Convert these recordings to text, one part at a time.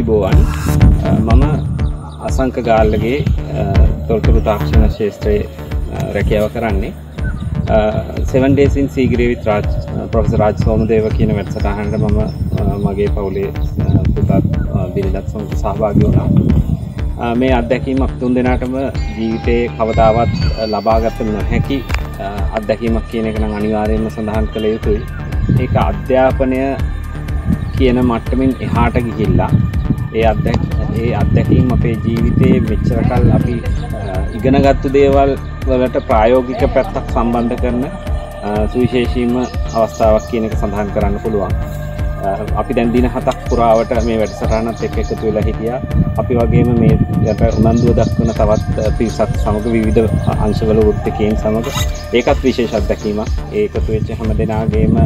ආයිබෝවන් මම අසංක ගාල්ලගේ තොරතුරු තාක්ෂණ ශේෂත්‍රයේ රැකියාව කරන්නේ. සෙවන්ඩේසින් සීගරේවිත් රාජ් ප්‍රොෆෙස රාජ් සෝමදේව කියන වැඩසටහන්ට මම මගේ පවුලේ පුතත් බිරිලත් සමට සහභාගි වුණා. මේ අත්දැකීමක් තුන් දෙනාටම ජීවිතයේ කවදාවත් ලබාගත්ත නොහැකි අත්දැකීමක් කියන එක නම් අනිවාර්යයෙන්ම සඳහන් කළ යුතුයි. ඒක අධ්‍යාපනය කියන මට්ටමින් එහාට ගිහිල්ලා ඒ අත්දැක් ඒ අත්දැකීම් අපේ ජීවිතයේ මෙච්චරකල් අපි ඉගෙනගත්තු දේවල් වලට ප්‍රායෝගික පැත්තක් සම්බන්ධ කරන සුවිශේෂීම අවස්ථාවක් කියන එක සඳහන් කරන්න පුළුවන්. අපි දැන්දින හතක් පුරාවට මේ වැඩසටහනත් එක් එකතු වෙලා හිටියා. අපි වගේම මේ යට උනන්දුව දක්වන තවත් පිරිසක් සමග විවිධ අංශවල වෘත්තිකයෙන් සමග ඒකත් විශේෂ අත්දැකීමක්. ඒකතු වෙච්ච හැම දෙනාගේම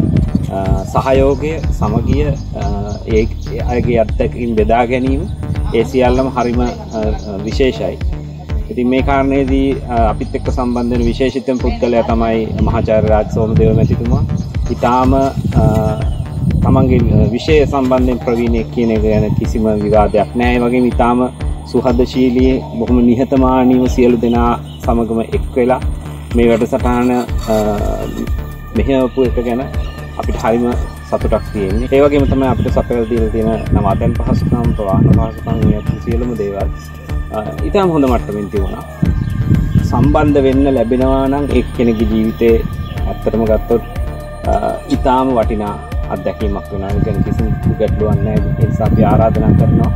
සහයෝගය සමගිය ඒ අයගේ අත්දැකින් බෙදා ගැනීම ඒ සියල්ලම හරිම විශේෂයි ඉතින් මේ කාරණයේදී අපිත් එක්ක සම්බන්ධන විශේෂිතම පුද්ගලයා තමයි මහාචාර්ය රාජ් සෝමදේව මැතිතුමා. ඊටාම තමන්ගේ විෂය සම්බන්ධයෙන් ප්‍රවීණයෙක් කියන එක ගැන කිසිම විවාදයක් නැහැ. ඒ වගේම ඊටාම සුහදශීලී බොහොම නිහතමානීව සියලු දෙනා සමගම එක් වෙලා මේ වැඩසටහන මෙහෙවපු එක ගැන අපිට හරිම සතුටක් තියෙන්නේ. ඒ වගේම තමයි අපිට සපයලා දීලා තියෙන නවාතැන් පහසුකම් ප්‍රවාහන පහසුකම් මේ සියලුම දේවල් ඉතාම හොඳ මට්ටමින් තිබුණා. සම්බන්ධ වෙන්න ලැබෙනවා නම් එක් කෙනෙකුගේ ජීවිතේ ඇත්තටම ගත්තොත් ඉතාම වටිනා අත්දැකීමක් වෙනවා. ඒ කියන්නේ කිසිම ගැටලුවක් නැහැ. ඒ නිසා අපි ආරාධනා කරනවා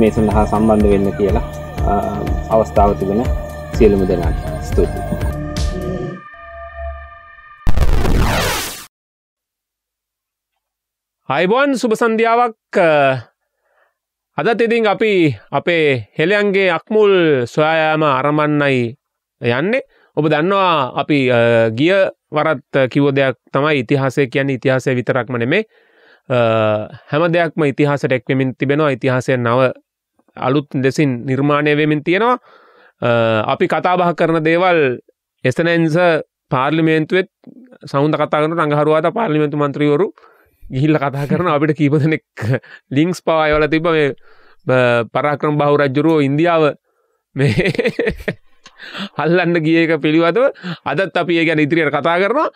මේ සඳහා සම්බන්ධ වෙන්න කියලා අවස්ථාව තිබෙන සියලුම දෙනාට ස්තුතියි. අයිබෝන් සුභසන්ධාවක් අදත් ඉතින් අපි අපේ හෙළයන්ගේ අක්මුල් සොයායාම අරමන්නයි යන්නේ ඔබ දන්නවා අපි ගිය වරත් කිව්ව දෙයක් තමයි ඉතිහාසය කියන්න ඉතිහාසය විතරක්ම නෙමේ හැම දෙයක්ම ඉතිහාසට එක්වෙමින් තිබෙනවා ඉතිහාසය නව අලුත් දෙසින් නිර්මාණය වෙමින් තියෙනවා අපි කතාබහ කරන දේවල් එසනැන්ස පාර්ලිමේන්තුවත් සෞන්ද කතාගන රඟහරුවාත පාර්ලිමෙන්තු මන්ත්‍රීවරු ගිහිල්ල කතා කරන අපිට කීප දෙනෙක් ලිංක්ස් පවායවල තිබ මේ පරාක්‍රම බහු රජ්ජුරුවෝ ඉන්දියාව. මේ හල්ලන්න ගියක පිළිවතව අදත් අපි ඒ ගැන ඉදිරියට කතා කරනවා.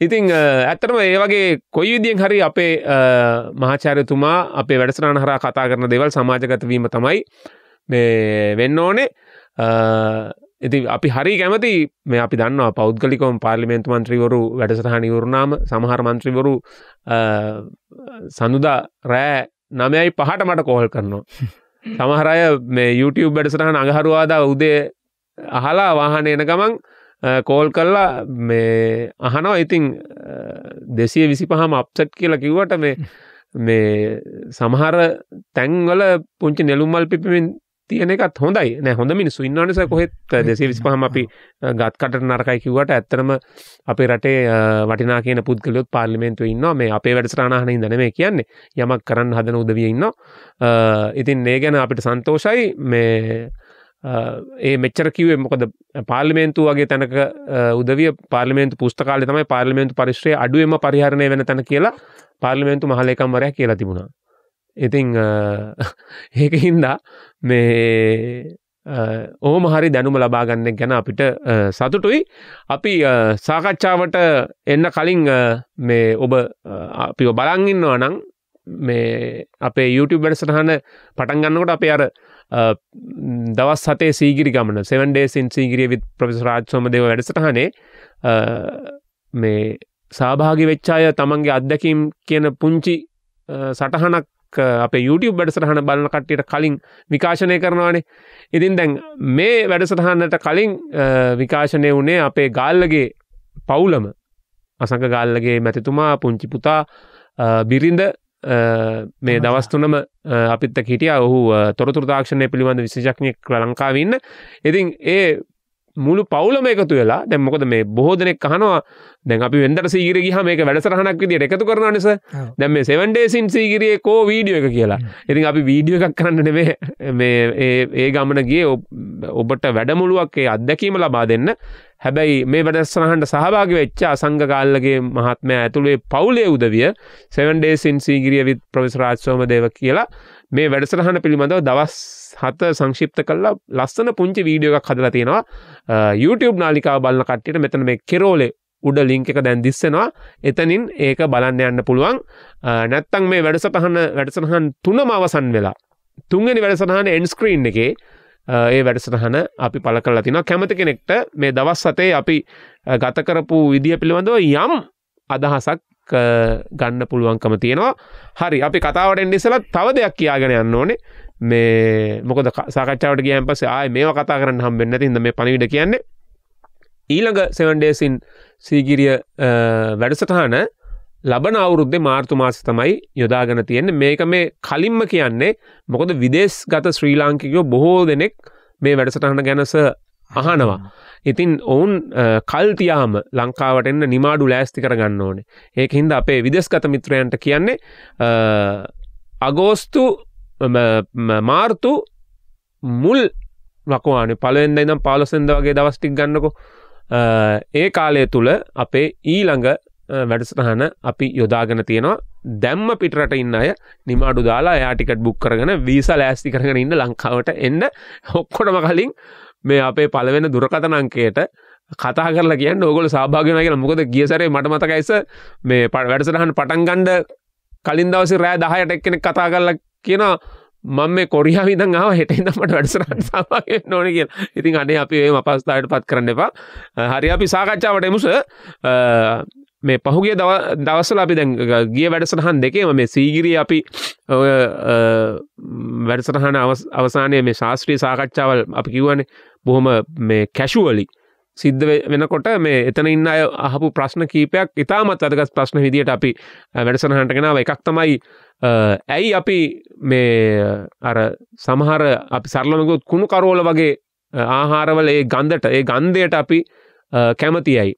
ඉතිං ඇත්තරම ඒ වගේ කොයි විදිියෙන් හරි අපේ මහාචාරයතුමා අපේ වැඩසරණ හර කතා කරන දෙවල් සමාජගතවීම තමයි මේ වෙන්න ඕනේ. ඉති අපි හරි කැමති මේ අපි දන්නවා පෞද්ගලිකොම් පාර්ලිමේන්තු මන්ත්‍රීවරු වැඩසටහන ඉවරුණාම සමහර මන්ත්‍රීවරු සඳුදා රෑ නමයයි පහට මට කෝල් කරනවා. සමහරය මේ YouTube වැඩසටහන අඟහරුවාදා උදේ අහලා වාහන එන ගමන් කෝල් කරලා මේ අහනවා ඉතිං දෙසිය විසි පහම අප්සට් කියලා කිව්වට මේ මේ සමහර තැන්වල පුංචි නෙළුම්මල් පිපිමින් තියෙන එකත් හොඳයි. නෑ හොඳ මිනිස්සු ඉන්නවනිස කොහෙත්. දෙසේ විස්පහම අපි ගත්කට නරකයි කිවට ඇත්තරම අපේ රටේ වටිනා කියන පුද්ගලයොත් පාර්ලිමේන්තුව ඉන්න මේ අපේ වැඩසරාණහන ඉදන මේ කියන්නේ. යමක් කරන්න හදන උදවිය ඉන්න ඉතින් ඒ ගැන අපිට සන්තෝෂයි. මේ ඒ මෙච්චර කිවේ මොකද පාර්ලිමේන්තු වගේ තැනක උදවිය පාර්ලිමේන්තු පුස්තකාල තමයි පාර්ලිමේන්තු පරිශ්‍රය අඩුවම පරිහරණය වෙන තැන කියලා පාර්ලිමේන්තු මහලේකම්වරයක් කියලා තිබුණා ඉතිං ඒක හින්දා මේ ඕම හරි දැනුම ලබාගන්න ගැන අපිට සතුටුයි. අපි සාකච්ඡාවට එන්න කලින් මේ ඔබ අපි බලංගන්නවා නං මේ අපේ YouTube වැඩසටහන පටන්ගන්නකොට අපේ අර දවස් සතේ සීගිරි ගමන සෙවන්ඩේසින් සීගිරිය විත් ප්‍රවිස් රාජ්සෝම දෙව වැඩසටහනේ මේ සභාගි වෙච්චාය තමන්ගේ අත්දැකීම් කියන පුංචි සටහනක් අපේ YouTube වැඩසටහන බලන කට්ටියට කලින් විකාශනය කරනවානේ. ඉතින් දැන් මේ වැඩසටහන්නට කලින් විකාශනය වනේ අපේ ගාල්ලගේ පවුලම. අසංක ගාල්ලගේ මැතිතුමා පුංචි පුතා බිරිඳ මේ දවස්තුනම අපිත් හිටිය. ඔහු තොරතුර තාක්ෂණය පිළිබඳ විශෂඥයක් ලංකාවන්න ඉතින් ඒ මුළු පවුලම එකතු වෙලා දැන් මොකද මේ බොහෝ දෙනෙක් අහනවා දැන් අපි වෙන්දට සීගිර ගියාම මේක වැඩසටහනක් විදියට එකතු කරනවා නිසා දැන් මේ 7 days in සීගිරියේ කෝ වීඩියෝ එක කියලා. ඉතින් අපි වීඩියෝ එකක් කරන්න නෙමෙයි මේ ඒ ඒ ගමන ගියේ ඔබට වැඩමුළුවක් ඒ අත්දැකීම ලබා දෙන්න. හැබැයි මේ වැඩස්සනහන්ට සහභාග වෙච්ච අසංග කාල්ලගේ මහත්මය ඇතුළේ පවුලේ උදවිය සෙවන්ඩේසින් සීගිරිය විත් ප්‍රවිසරාජ්සෝම දේව කියලා මේ වැඩසටහන පිළිබඳව දවස් හත සංශිප්ත කල්ලා ලස්සන පුංචි වීඩියෝ එකක් හදලා තියෙනවා. අ, YouTube නාලිකාව බලන්න කට්ටියට මෙතන මේ කෙරෝලේ උඩ ලිංක එක දැන් දිස්සෙනවා. එතනින් ඒක බලන්න යන්න පුළුවන්. අ, නැත්තං මේ වැඩසටහන වැඩසටහන් තුනම අවසන් වෙලා තුන්ගනි වැඩසටහන එන්ස්ක්‍රීන් එකේ අ, ඒ වැඩසටහන අපි පල කල තින කැමති කෙනෙක්ට මේ දවස් සතේ අපි අ, ගත කරපු විදිහ පිළිබඳව යම් අදහසක් අ, ගන්න පුළුවන්කම තියෙනවා. හරි අපි කතාවට එන්ඩිසල තව දෙයක් කියාගෙන යන්න ඕනේ. මේ මොකද ක- සාකච්ඡාවට ගියන් පස්සේ ආය මේවා කතා කරන්න හම්බෙන්න තින්ද මේ පණවිඩ කියන්නේ. ඊළඟ සෙවන්ඩේසින් සීගිරිය අ, වැඩසටහන ලබන අවුරුද්ධ මාර්තු මාස තමයි යොදාගෙන තියෙන්නේ. මේක මේ කලින්ම කියන්නේ මොකද විදේශ ගත ශ්‍රී ලාංකිකයෝ බොහෝ දෙනෙක් මේ වැඩසටහන ගැනස අහනවා. ඉතින් ඔවුන් අ, කල්තියාම ලංකාවට එන්න නිමාඩු ලෑස්ති කරගන්න ඕනේ. ඒක හින්ද අපේ විදෙස්ගත මිත්‍රයන්ට කියන්නේ අ, අගෝස්තු ම- ම- මාර්තු මුල් වකවාන. පලෙන්ද ඉනම් පාලසෙන්ද වගේ දවස්ටික් ගන්නකො. අ, ඒ කාලය තුළ අපේ ඊළඟ අ, වැඩසටහන අපි යොදාගෙන තියෙනවා. දැම්ම පිටරට ඉන්න අය නිමාඩු දාලා යාටිකට් බුක් කරගෙන වීස ලෑස්ති කරගෙන ඉන්න ලංකාවට එන්න. ඔක්කොටම කලින් මේ අපේ පලවෙන දුරකතනංකයට කතා කරලා කියන්න ඔගොල සභාගෙන කියලා. මොකද ගියසරේ මට මතකයිස මේ ප- වැඩසටහන් පටන්ගණ්ඩ කලින් දවස රෑ දහයට එක්කෙනෙක් කතා කරලා කියන මම මේ කොරියා විදන් ආව හෙට ඉදමට වැඩසරට සාමාගේ නොන කිය ඉතින් අනේ අපි ඒ අපස්ථායට පත් කරන්න එපා. අ, හරි අපි සාකච්ඡාවට එමුස. අ, මේ පහුගේ දව දවසල අපි දැන් ගිය වැඩසටහන් දෙකේම මේ සීගිරී අපි ඔය අ, ම්, වැඩසටහන අවස්- අවසානය මේ ශාස්ත්‍රී සාකච්ඡාවල් අපි කිව්වනේ බොහොම මේ කැශුවලි සිද්ධ වෙ- වෙනකොට මේ එතන ඉන්න අය අහපු ප්‍රශ්න කීපයක් ඉතාමත් අදගස් ප්‍රශ්න විදියට අපි අ, වැඩසටහනට ගෙනාව. එකක් තමයි අ, ඇයි අපි මේ අර සමහර අපි සරලමකුත් කුණු කරෝල වගේ අ, ආහාරවල ඒ ගන්ධට ඒ ගන්ධයට අපි අ, කැමතියයි අ,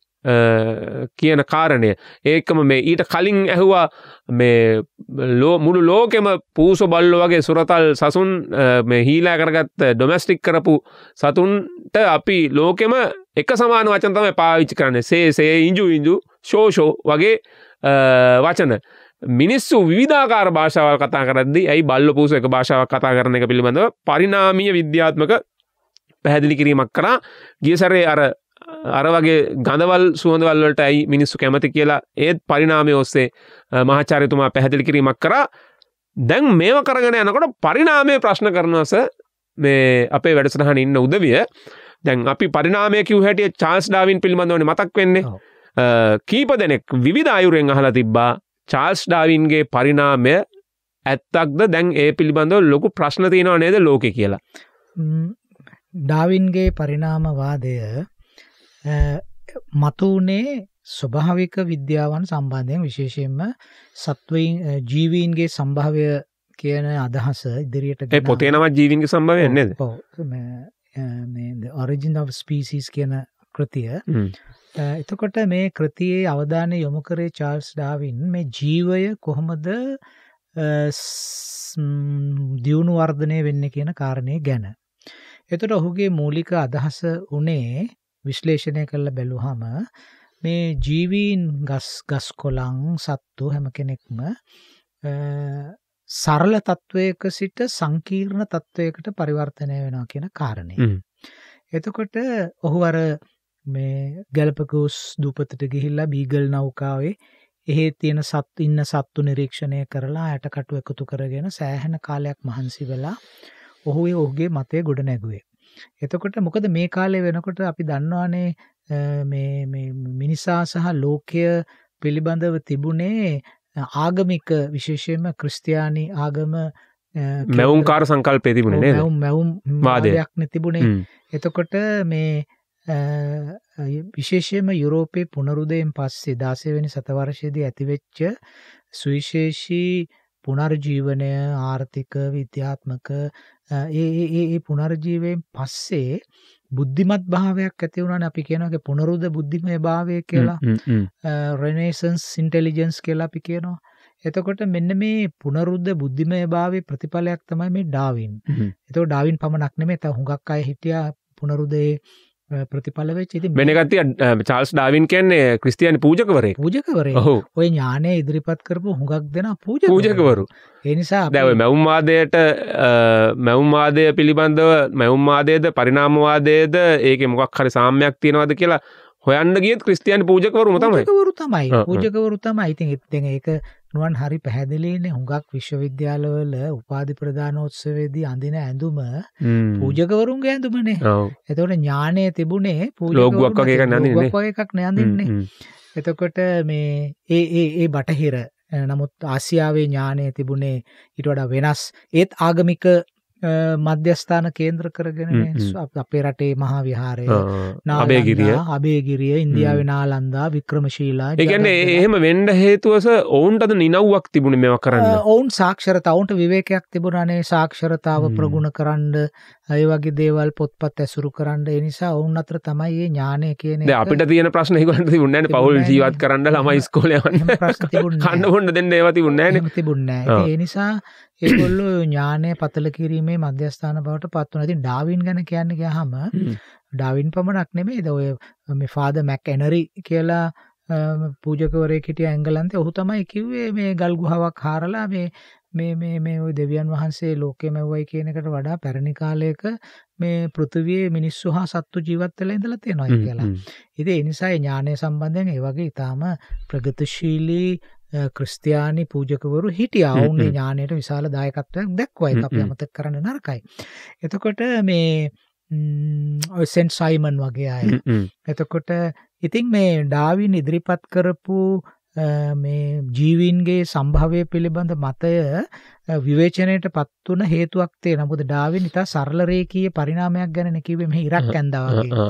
කියන කාරණය. ඒකම මේ ඊට කලින් ඇහුවා මේ ලෝ මුළු ලෝකෙම පූස බල්ලෝ වගේ සුරතල් සසුන් අ, මේ හීලා කරගත් ඩොමස්ටික් කරපු සතුන්ට අපි ලෝකෙම එක සමාන වචන තමයි පාවිච්චි කරන්නේ. සේ සේ ඉංජු ඉංජු ශෝෂෝ වගේ අ, වචන. මිනිස්සු විධාකාර භාෂාවල් කතා කරද්දි ඇයි බල්ල පූස එක භාෂාවක් කතා කරන එක පිළිබඳව පරිනාමීය විද්‍යාත්මක පැහැදිලි කිරීමක් කරා. ගියසරේ අර අර වගේ ගඳවල් සුවඳවල්වලට ඇයි මිනිස්සු කැමති කියලා ඒත් පරිනාමය ඔස්සේ අ, මහාචාර්යතුමා පැහැදිලි කිරීමක් කරා. දැන් මේව කරගෙන යනකොට පරිනාමය ප්‍රශ්න කරනවස මේ අපේ වැඩසටහන ඉන්න උදවිය. දැන් අපි පරිනාමය කිව් හැටිය චාල්ස් ඩාවින් පිළිබඳවන මතක් වෙන්නේ. කීප දෙනෙක් විධ අයුරෙන් අහලා තිබ්බා. චාල්ස් ඩාවින්ගේ පරිනාමය ඇත්තක්ද? දැන් ඒ පිළිබඳව ලොකු ප්‍රශ්න තියෙනවා නේද ලෝක කියලා? ඩාවින්ගේ පරිනාමවාදය අ, මතුවනේ ස්වභාවික විද්‍යාවන් සම්බන්ධයෙන් විශේෂයෙන්ම සත්වයින් ජීවීන්ගේ සම්භාවය කියන අදහස ඉදිරියට පොතේ නවත් ජීවින්ගේ සම්භවය නේද? ඔරිජින් of ස්පීසිස් කියන කෘතිය. එතකොට මේ කෘතියේ අවධානය යොමු කරේ චාල්ස් ඩාවින්. මේ ජීවය කොහොමද දියුණු වර්ධනය වෙන්න කියන කාරණය ගැන. එතට ඔහුගේ මූලික අදහස වනේ විශ්ලේෂණය කරල බැලුහම මේ ජීවීන් ගස් ගස් කොළං සත්තු හැම කෙනෙක්ම සරල තත්ත්වයක සිට සංකීර්ණ තත්ත්වයකට පරිවර්තනය වෙනවා කියන කාරණය. එතකොට ඔහු අර මේ ගැලපකුස් දූපතට ගිහිල්ලා බීගල් නෞකාවේ එහෙ තියෙන සත් ඉන්න සත්තු නිරීක්ෂණය කරලා ඇටකටු එකතු කරගෙන සෑහෙන කාලයක් මහන්සි වෙලා ඔහු ඔහුගේ මතය ගොඩ නැගුවේ. එතකොට මොකද මේ කාලය වෙනකොට අපි දන්නවානේ මේ මේ මිනිසා සහ ලෝකය පිළිබඳව තිබුණේ ආගමික විශේෂයෙන්ම ක්‍රස්තියානි ආගම මැවුම් කාර සංකල්පය තිබුණ නේද මැවුම් මැවුම් වාදය. වාදයක් නැතිබුණේ හ්ම්. එතකොට මේ අ, විශේෂයම යුරෝපයේ පුනරුදයෙන් පස්සේ දාසයවැනි සතවර්ශයේදී ඇතිවෙච්ච සුවිශේෂී පුනර්ජීවනය ආර්ථික විද්‍යාත්මක ඒ පුනර්ජීවයෙන් පස්සේ බුද්ධිමත් භාවයක් ඇති වුණන. අපි කියනගේ පුනරුද බුද්ධිමය භාවය කියලා. රෙනේසන්ස් සින්ටෙලිජන්ස් කියලා අපි කියනවා. එතකොට මෙන්න මේ පුනරුද්ධ බුද්ධිමය භාවය ප්‍රතිඵලයක් තමයි මේ ඩාවින්. හ්ම්. එතෝ ඩාවින් පමණක් නෙමේ ත හුඟක් අය හිටිය පුනරුදේ ප්‍රතිඵල වෙච්ච ඉතින් මෙනගත්තිය චාල්ස් ඩාවින් කියන්නේ ක්‍රස්තියන් පූජකවරේ පූජකවරේ ඔය ඥානය ඉදිරිපත් කරපු හුඟක් දෙෙන පූජ පූජකවරු. එනිසා දැව මැවුම්වාදයට මැවුම්වාදය පිළිබඳව මැවුම්වාදයද පරිනාමවාදයද ඒක මොකක් හරි සාම්‍යයක් තියෙනවද කියලා හොයන්න ගියත් ක්‍රස්තියන් තමයි. පූජකවරු තමයි. ආ, ආ. පූජකවරු තමයි. ඉතින් එත්තෙන් ඒක නුවන් හරි පැහැදිලිනේ හුඟක් විශ්වවිද්‍යාලවල උපාධි ප්‍රධානෝත්සවේදී අඳින ඇඳුම පූජකවරුන්ගේ ඇඳුමනේ. එතකොට ඥානය තිබුණේ ලෝගුවක් වගේ එකක් හ්ම්, හ්ම්. එතකොට මේ ඒ ඒ ඒ බටහිර නමුත් ආසියාවේ ඥානය තිබුණේ ඊට වඩා වෙනස්. ඒත් ආගමික මධ්‍යස්ථාන කේන්ද්‍ර කරගෙන. අපේ රටේ මහා විහාරය අබේගිරිය අබේගිරිය ඉන්දියාව නාලන්දා වික්‍රමශීලා ජගන්නාථ. එහෙම වෙන්ඩ හේතුවස ඔවුන්ටද නිනව්වක් තිබුණ මෙව කරන්න ඔවුන් සාක්ෂරතාවන්ට විවේකයක් තිබුණනේ සාක්ෂරතාව. ප්‍රගුණ කරන්න අය වගේ දේවල් පොත්පත් ඇසුරු කරන්න එනිසා ඔවුන් අතර තමයි ඒ ඥානය කියන එක. අපිට තියෙන ප්‍රශ්න හිකට තිබුන්නන පවුල් තිබුණේ ජීවත්. කරන්න ළමයි ස්කෝලයවන්න එහෙම ප්‍රශ්න තිබුණේ නෑ. කන්න හොන්න දෙන්න එහෙම තිබුණේ ඔව්. නෑ. ඒ නිසා ඒගොල්ලෝ ඥානය පතල කිරීමේ මධ්‍යස්ථාන බවට පත් වුණා. ඉතින් ඩාවින් ගැන කියන්න ගියාම ඩාවින් පමණක් නෙමෙයි. ද ඔය මේ ෆාදර් මැක් එනරි කියලා පූජකවරයෙක් හිටියා එංගලන්තේ. ඔහු තමයි කිව්වේ මේ ගල් ගුහාවක් හාරලා මේ මේ මේ මේ ওই දෙවියන් වහන්සේ ලෝකෙ මැව්වයි කියන එකට වඩා පැරණි කාලයක මේ පෘථිවියේ මිනිස්සු හා සත්තු ජීවත් වෙලා ඉඳලා තියෙනවා කියලා. ඉතින් ඒ නිසා ඒ ඥානය සම්බන්ධයෙන් ඒ වගේ ඊටාම ප්‍රගතිශීලී ක්‍රිස්තියානි පූජකවරු හිටියා. හ්ම්, ඔවුන්ගේ හ්ම්. ඥානයට විශාල දායකත්වයක් දැක්වුවා. ඒක අපි. අමතක කරන්න නරකයි. එතකොට මේ ම්, ඔය සෙන්ට් සයිමන් වගේ අය. එතකොට ඉතින් මේ ඩාවින් ඉදිරිපත් කරපු මේ ජීවීන්ගේ සම්භවය පිළිබඳ මතය විවේචනයට පත් වුණ හේතුවක් තියෙනවා. මොකද ඩාවින් ඉතා සරල රේඛීය පරිණාමයක් ගැන කිව්වේ මෙහි ඉරක් ඇඳා වගේ.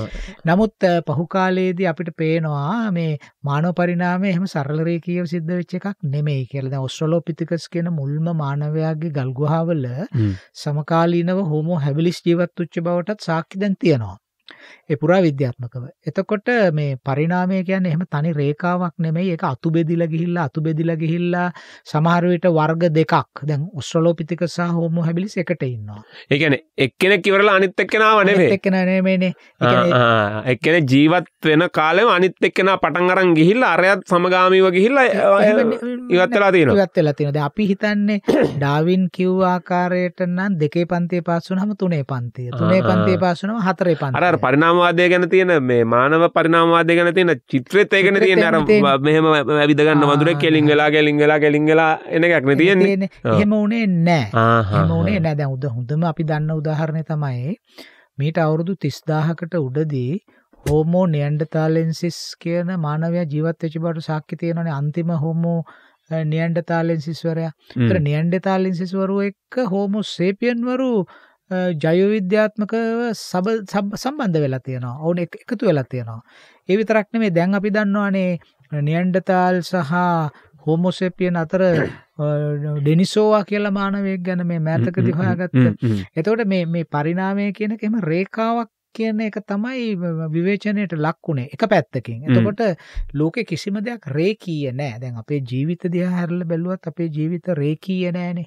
නමුත් පහු කාලයේදී අපිට පේනවා මේ මානව පරිණාමය එහෙම සරල රේඛීයව සිද්ධ වෙච්ච එකක් නෙමෙයි කියලා. දැන් ඔස්ට්‍රලෝපිතිකස් කියන මුල්ම මානවයාගේ ගල් ගුහාවල සමකාලීනව හෝමෝ හැබිලිස් ජීවත් වෙච්ච බවටත් සාක්ෂි දැන් තියෙනවා. ඒ පුරා විද්‍යාත්මකව. එතකොට මේ පරිණාමය කියන්නේ එහෙම තනි රේඛාවක් නෙමෙයි. ඒක අතු බෙදිලා ගිහිල්ලා අතු බෙදිලා ගිහිල්ලා සමහර විට වර්ග දෙකක්. දැන් ඔස්ට්‍රලෝපිතිකස් සහ හෝමෝ හැබිලිස් එකට ඉන්නවා. ඒකන එක්කෙනෙක් කිවරලා අනිත් එක්කෙනාව නෙවේ එක්ක නෙමෙයිනේ. ඒ කියන්නේ එක්කෙන ජීවත් වෙන කාලෙම අනිත් එක්කෙන පටන් අරන් ගිහිල්ල අරයත් සමගාමීව ගිහිල්ල ඉවත් වෙලා තියෙනවා ඉවත් වෙලා තියෙනවා. දැන් අපි හිතන්නේ ඩාවින් කිව් ආකාරයට නම් දෙකේ පන්තියේ පාස් වුණාම තුනේ පන්තිය. තුනේ. පන්තියේ පාස් වුණාම හතරේ පන්තිය. අර පරිනාමවාදය ගැන තියෙන මේ මානව පරිනාමවාදය ගැන තියෙන චිත්‍රෙත් ඒකන තියෙන අර. මෙහෙම ඇවිදගන්න ආ, වඳුර කෙලින් වෙලා කෙලින් වෙලා කෙලින් වෙලා එන එකක්න තියෙන්නේ තියෙන්නේ. එහෙම උනේ. එහෙම උනේ නැහැ. දැන් උද හොඳම අපි දන්න උදාහරණය තමයි මීට අවුරුදු 30000කට උඩදී හෝමෝ නියන්ඩතාලෙන්සිස් කියන මානවයා ජීවත් වෙච්ච බවට සාක්ෂි තියෙනවානේ අන්තිම හෝමෝ නියන්ඩතාලෙන්සිස් වරයා. හ්ම්. ඒතර නියන්ඩතාලෙන්සිස් වරු එක්ක හෝමෝ සේපියන් වරු අ, ජෛව විද්‍යාත්මකව සබ සබ- සම්බන්ධ වෙලා තියෙනවා. ඔවුන් එක- එකතු වෙලා තියෙනවා. ඒ විතරක් නෙමෙයි දැන් අපි දන්නවානේ නියන්ඩතාල් සහ හෝමෝසේපියන් අතර ඩෙනිසෝවා කියලා මානවයෙක් ගැන මේ මෑතකදී හොයාගත්ත. එතකොට මේ මේ පරිණාමය කියන එක එහෙම රේඛාවක් කියන එක තමයි විවේචනයට ලක්ුණේ එක පැත්තකින්. එතකොට ලෝකෙ කිසිම දෙයක් රේඛීය නෑ. දැන් අපේ ජීවිත දිහා හැරලා බැලුවත් අපේ ජීවිත රේඛීය නෑනේ.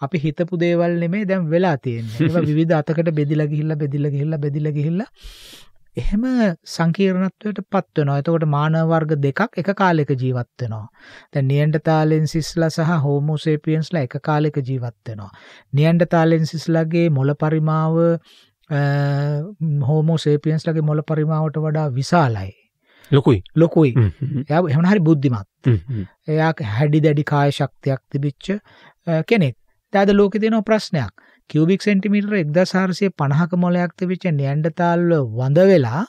අපි හිතපු දේවල් නෙමෙයි දැන් වෙලා තියෙන්නේ. ඒවා විවිධ අතකට බෙදිලා ගිහිල්ලා බෙදිලා ගිහිල්ලා බෙදිලා ගිහිල්ලා එහෙම සංකීර්ණත්වයට පත් වෙනවා. එතකොට මානව වර්ග දෙකක් එක කාලයක ජීවත් වෙනවා. දැන් නියන්ඩතාලෙන්සිස්ලා සහ හෝමෝ සේපියන්ස්ලා එක කාලයක ජීවත් වෙනවා. නියන්ඩතාලෙන්සිස්ලාගේ මොළ පරිමාව හෝමෝ සේපියන්ස්ලාගේ මොළ පරිමාවට වඩා විශාලයි. ලොකුයි ලොකුයි. එයා එහෙම හරි බුද්ධිමත්. එයා හැඩි දැඩි කාය ශක්තියක් තිබිච්ච කෙනෙක්. දැන් අද ලෝකේ තියෙන ප්‍රශ්නයක්. කියුබික් සෙන්ටිමීටර 1450ක මොලයක් තිබිච්ච නියන්ඩතාල්ව වඳ වෙලා.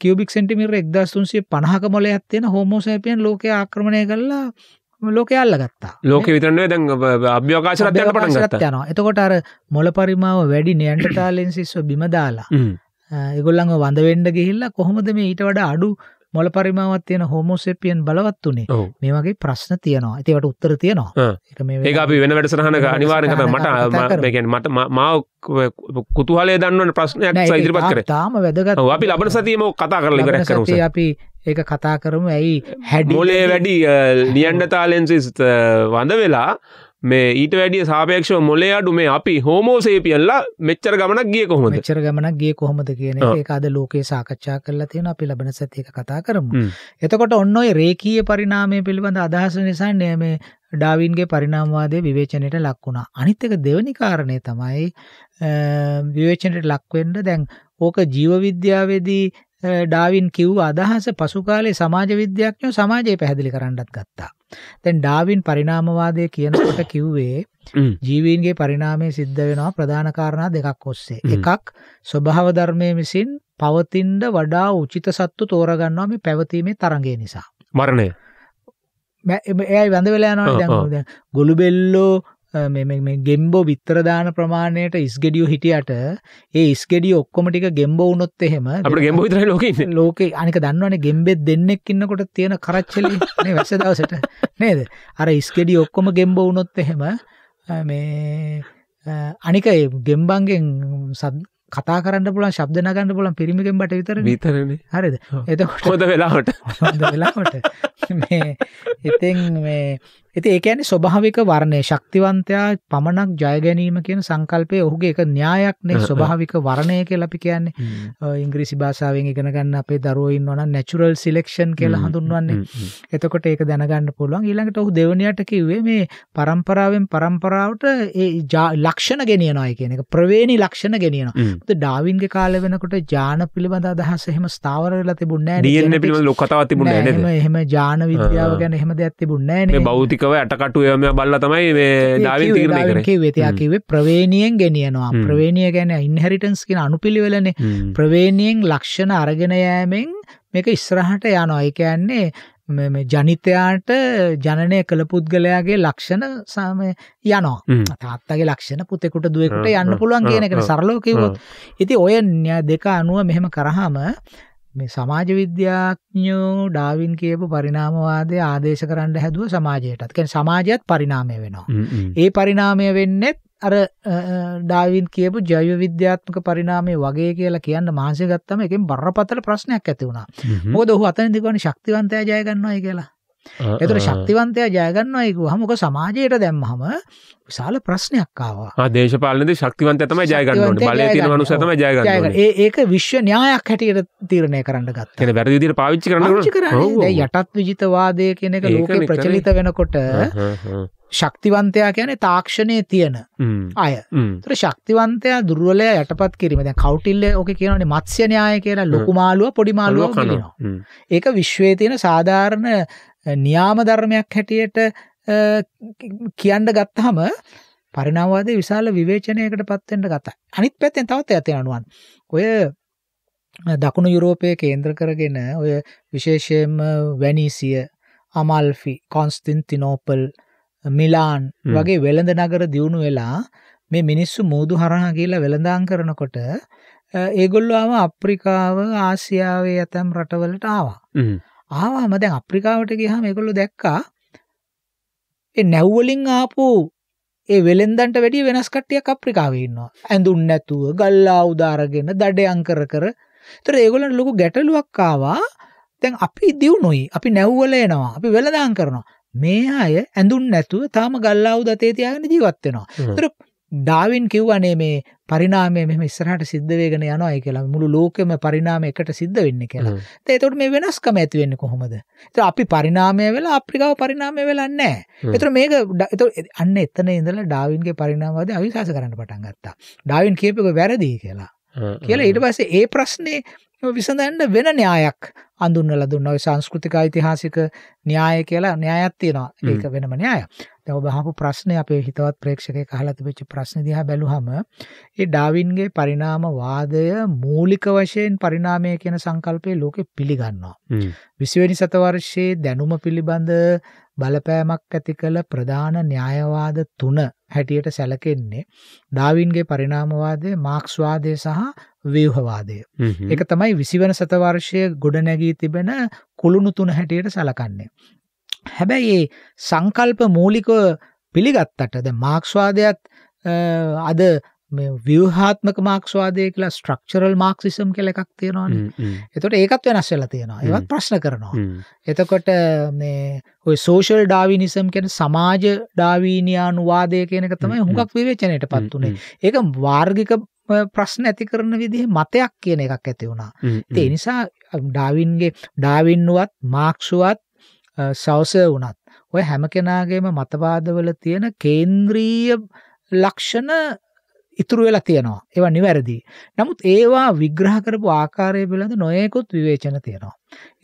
කියුබික් සෙන්ටිමීටර 1350ක මොලයක් තියෙන හෝමෝ සේපියන් ලෝකය ආක්‍රමණය කරලා ලෝකය අල්ලගත්තා. ලෝක විතරන්නේ දැන් අභ්‍යෝකාශරත් අභ්‍යවකාශයත් ගත්තා යනවා. එතකොට අර මොළ පරිමාව වැඩි නියන්ඩතාලෙන්සිස්ව බිම දාලා හ්ම්. ඒගොල්ලන්ව වඳ වෙන්න ගිහිල්ලා කොහොමද මේ ඊට වඩා අඩු මොළ පරිමාවක් තියෙන හෝමෝසෙපියන් බලවත් ඔව් මේ වගේ ප්‍රශ්න තියෙනවා. ඉතින් ඒවට උත්තර තියෙනවා. ඒක අපි වෙන වැඩසටහනක වෙන අනිවාර්යෙන් කතා මට මට මාව කුතුහලයේ දන්නවන ප්‍රශ්නයක් ඉදිරිපත් කරේ තාම වැදගත් අපි ලබන සතියේම කතා කරලා සර්. අපි ඒක කතා කරමු ඇයි හැඩි මොලේ වැඩි නියන්ඩතාලෙන්සිස් වඳ වෙලා මේ ඊට වැඩිය සාපේක්ෂව මොලේ අඩු මේ අපි හෝමෝසේපියල්ලා මෙච්චර ගමනක් ගිය කොහොමද මෙච්චර ගමනක් ගේ කොහොමද කියන. එක අද ලෝකයේ සාකච්ඡා කරලා තියෙන අපි ලබන සතියක කතා කරමු. එතකොට ඔන්න ඔය රේකීය පරිණාමය පිළිබඳ අදහස නිසා මේ ඩාවින්ගේ පරිණාමවාදය විවේචනයට ලක් වුණා. අනිත් එක දෙවැනි කාරණය තමයි විවේචනයට ලක් වෙන්න දැන් ඕක ජීව විද්‍යාවේදී අ, ඩාවින් කිව්ව අදහස පසු කාලේ සමාජ විද්‍යාඥයෝ සමාජය පැහැදිලි කරන්නත් ගත්තා. දැන් ඩාවින් පරිණාමවාදය කියනකොට කිව්වේ. ජීවීන්ගේ පරිණාමය සිද්ධ වෙනවා ප්‍රධාන කාරණා දෙකක් ඔස්සේ. එකක් ස්වභාව ධර්මය විසින් පවතින්ඩ වඩා උචිත සත්තු තෝරගන්නවා මේ පැවතීමේ තරගේ නිසා. මරණය එයයි වැඳ වෙලා ඔව්, ඔව්. යනවා දැන් ගොළු බෙල්ලෝ ගෙම්බෝ විත්තරදාන ප්‍රමාණයට ඉස්ගෙඩියෝ හිටියට ඒ ඉස්ගෙඩිය ඔක්කොම ටික ගෙම්බෝ වුණොත් එහෙම අපට ගෙම්බ විතරයි ලෝකඉන්න ලෝකේ අනික දන්නවනේ ගෙම්බෙත් දෙන්නෙක් ඉන්නකොට තියෙන කරච්චලි නේ වැස්ස දවසට. නේද? අර ඉස්ගෙඩිය ඔක්කොම ගෙම්බ වුණොත් එහෙම මේ අනික ඒ ගෙම්බන්ගෙන් කතා කරන්න පුලන් ශබ්ද නගන්න පුලන් පිරිමිගෙන් බට විතර විතරන. හරිද. එතකොට හොද වෙලාවට. හොඳ වෙලාවට මේ ඉතින් මේ ඉති ඒකැන ස්වභාවික වර්ණය ශක්තිවන්තයා පමණක් ජයගැනීම කියන සංකල්පය ඔහුගේ එක න්‍යායක්නේ අ, අ. ස්වභාවික වර්ණය කිය ලපි කියන්නේ. ඉංග්‍රීසි භාෂාවෙන් ඉගෙන ගන්න අපේ දරුවයින් වන නැචුරල් සිලෙක්ෂන් කියලා හඳුන්වන්නේ. එතකොට ඒක දැනගන්න පුළුවන්. ඊළඟට ඔහු දෙවනියට කිව්වේ මේ පරම්පරාවෙන් පරම්පරාවට ඒ ලක්ෂණ ගෙනියනවායි කියන එක. ප්‍රවේණි ලක්ෂණ ගෙනියනවා. ද ඩාවින්ගේ කාල වෙනකොට ජාන පිළිබඳ අදහස එහෙම ස්ථාවර වෙලා තිබුණේ දියන්න පිළිබඳ ලොක් කතාවත් තිබුණ නෑ නැද? එහෙම ජාන විද්‍යාව. ගැන එහෙම දෙයක් තිබුණේ මේ නෑ බෞතිකව ඇටකටුවම බල්ල තමයි මේ ඩාවින් තීරණය කර. කිව්වේ. හ්ම්. කිව්වේ ප්‍රවේණියෙන් ගෙනියනවා. ප්‍රවේණිය ගැන ඉන්හෙරිටන්ස් කියන අනුපිළිවෙලනේ. ප්‍රවේණියෙන් ලක්ෂණ අරගෙන යෑමෙන් මේක ඉස්සරහට යනවා. ඒ කියන්නේ ජනිතයාට ජනනය කළ පුද්ගලයාගේ ලක්ෂණ සම යනවා. තාත්තගේ ලක්ෂණ පුතෙකුට දුවෙකුට යන්න පුළුවන් කියන එකට. සරලෝ කිව්වොත් ඉති ඔය දෙක අනුව මෙහෙම කරහම මේ සමාජ විද්‍යාඥෝ ඩාවින් කියපු පරිනාමවාදය ආදේශ කරන්න හැදුව සමාජයටත්. කැන සමාජයත් පරිනාමය වෙනවා. ඒ පරිනාමය වෙන්නෙත් අර ඩාවින් කියපු ජෛව විද්‍යාත්මක පරිනාමය වගේ කියලා කියන්න මාසය ගත්තම එකින් බරපතල ප්‍රශ්නයක් ඇති වුණා. මොකද ඔහු අතන දිගවන ශක්තිවන්තය ජයගන්නවයි කියලා එතුට ශක්තිවන්තය ජයගන්නවයකු හමක සමාජයට දැම්මහම විශාල ප්‍රශ්නයක් ආවා. දේශපාලනද ශක්තිවන්ත තමයි ජයගන්න ශක්තිවන්තයා බලය තියෙන ජයගන්න. මනුස තම ජයගන්න. ජයගන්න ඒ ඒක විශ්ව න්‍යායක් හැටියට තීරණය කරන්න ගත්ත. කෙන වැරදි විදිහට පාවිච්චි කරන්න කරන්නේ. දැන් යටත් විජිතවාදය කියන එක ලෝකෙ ප්‍රචලිත වෙනකොට ශක්තිවන්තයා කියන්නේ තාක්ෂණය තියෙන අය. තර ශක්තිවන්තයා දුර්වලය යටපත් කිරීම. දැන් කවටිල්ල ඕක කියනනේ මත්ස්‍ය න්‍යාය කියලා ලොකු මාළුව පොඩි මාළුව ගිලිනවා. ඒක විශ්වයේ තියෙන සාධාරණ න්‍යාම ධර්මයක් හැටියට කියන්න ගත්තහම පරිනාවාද විශාල විවේචනයකට පත්වෙන්ට ගතා. අනිත් පැත්තෙන් තවත් ඇති අනුවන්. ඔය දකුණු යුරෝපය කේන්ද්‍ර කරගෙන ඔය විශේෂයෙන්ම වැනීසිය අමල්ෆි කොන්ස්තින් තිනෝපල් මිලාන්. වගේ වෙළඳ නගර දියුණු වෙලා මේ මිනිස්සු මූදු හරහා කියලා වෙළඳාම් කරනකොට ඒගොල්ලෝ ආව අප්‍රිකාව ආසියාවේ ඇතැම් රටවලට ආවා ආවාම දැන් අප්‍රිකාවට ගියහම ඒගොල්ලෝ දැක්කා. ඒ නැව්වලින් ආපු ඒ වෙළෙන්දන්ට වැඩිය වෙනස් කට්ටියක් අප්‍රිකාවේ ඉන්නවා. ඇඳුන් නැතුව ගල්ලා උදාරගෙන දඩයන් කර කර. තොර ඒගොලන් ලොකු ගැටලුවක් ආවා. තැන් අපි දියුණුයි. අපි නැව්වල එනවා. අපි වෙළදාන් කරනවා. මේ අය ඇඳුන් නැතුව තාම ගල්ලාව් දතේ තියාගෙන ජීවත්වෙනවා තොර ඩාවින් කිව්වනේ මේ පරිනාමය මෙම ඉස්සරහට සිද්ධ වේගෙන යනවායි කියලා. මුළු ලෝකෙම පරිනාම එකට සිද්ධ වෙන්න කියලා. එතකොට මේ වෙනස්කම ඇති වෙන්නේ කොහොමද? එතකොට අපි පරිනාමය වෙලා අප්‍රිකාව පරිනාමය වෙලා නැහැ. එතකොට මේක එතකොට අන්න එතන ඉඳලා ඩාවින්ගේ පරිණාමවාදය අවිශ්වාස කරන්න පටන් ගත්තා. ඩාවින් කියපක වැරදි කියලා. කියලා ඊට පස්සේ ඒ ප්‍රශ්නේ විසඳන්න වෙන න්‍යායක් අඳුන්නලා දුන්නා. ඔය සංස්කෘතික ඓතිහාසික න්‍යාය කියලා න්‍යායක් තියෙනවා. ඒක වෙනම න්‍යාය දැන් ඔබ අහපු ප්‍රශ්නේ අපේ හිතවත් ප්‍රේක්ෂකයෙක් අහලා තිබෙච්ච ප්‍රශ්නේ දිහා බැලුවම ඒ ඩාවින්ගේ පරිණාම වාදය මූලික වශයෙන් පරිණාමය කියන සංකල්පය ලෝකෙ පිළිගන්නවා විසිවැනි සතවර්ෂයේ දැනුම පිළිබඳ බලපෑමක් ඇති කළ ප්‍රධාන න්‍යායවාද තුන හැටියට සැලකෙන්නේ ඩාවින්ගේ පරිණාමවාදය මාක්ස්වාදය සහ ව්‍යවහවාදය. එක තමයි විසිවන සතවර්ෂය ගොඩනැගී තිබෙන කුළුණු තුන හැටියට සලකන්නේ. හැබැයි ඒ සංකල්ප මූලික පිළිගත්තට ද මාක්ස්වාදයක් අ, අද මේ ව්‍යහාත්මක මාක්ස්වාදය කියලා ස්ට්‍රක්චරල් මාක්සිසම් කියල එකක් තියෙනවාන. එතොට ඒකත් වෙනස් වෙලා තියෙනවා. ඒවත් ප්‍රශ්න කරනවා. එතකොට මේ ඔය සෝෂල් ඩාවිනිසම් කෙන සමාජ ඩාවීනයානු වාදය කියනක තමයි හුඟක් විවේචනයට පත් වනේ ඒක වාර්ගික ප්‍රශ්න ඇති කරන විදිහ මතයක් කියන එකක් ඇති වුණා. ඒ නිසා ඩාවින්ගේ ඩාවින්නුවත් මාක්ෂුවත් සවස වනත් ඔය හැම කෙනාගේම මතවාදවල තියෙන කේන්ද්‍රීය ලක්ෂණ ඉතුරු වෙලා තියෙනවා ඒවා නිවැරදි. නමුත් ඒවා විග්‍රහ කරපු ආකාරය පිළිබඳ නොයෙකුත් විවේචන තියෙනවා.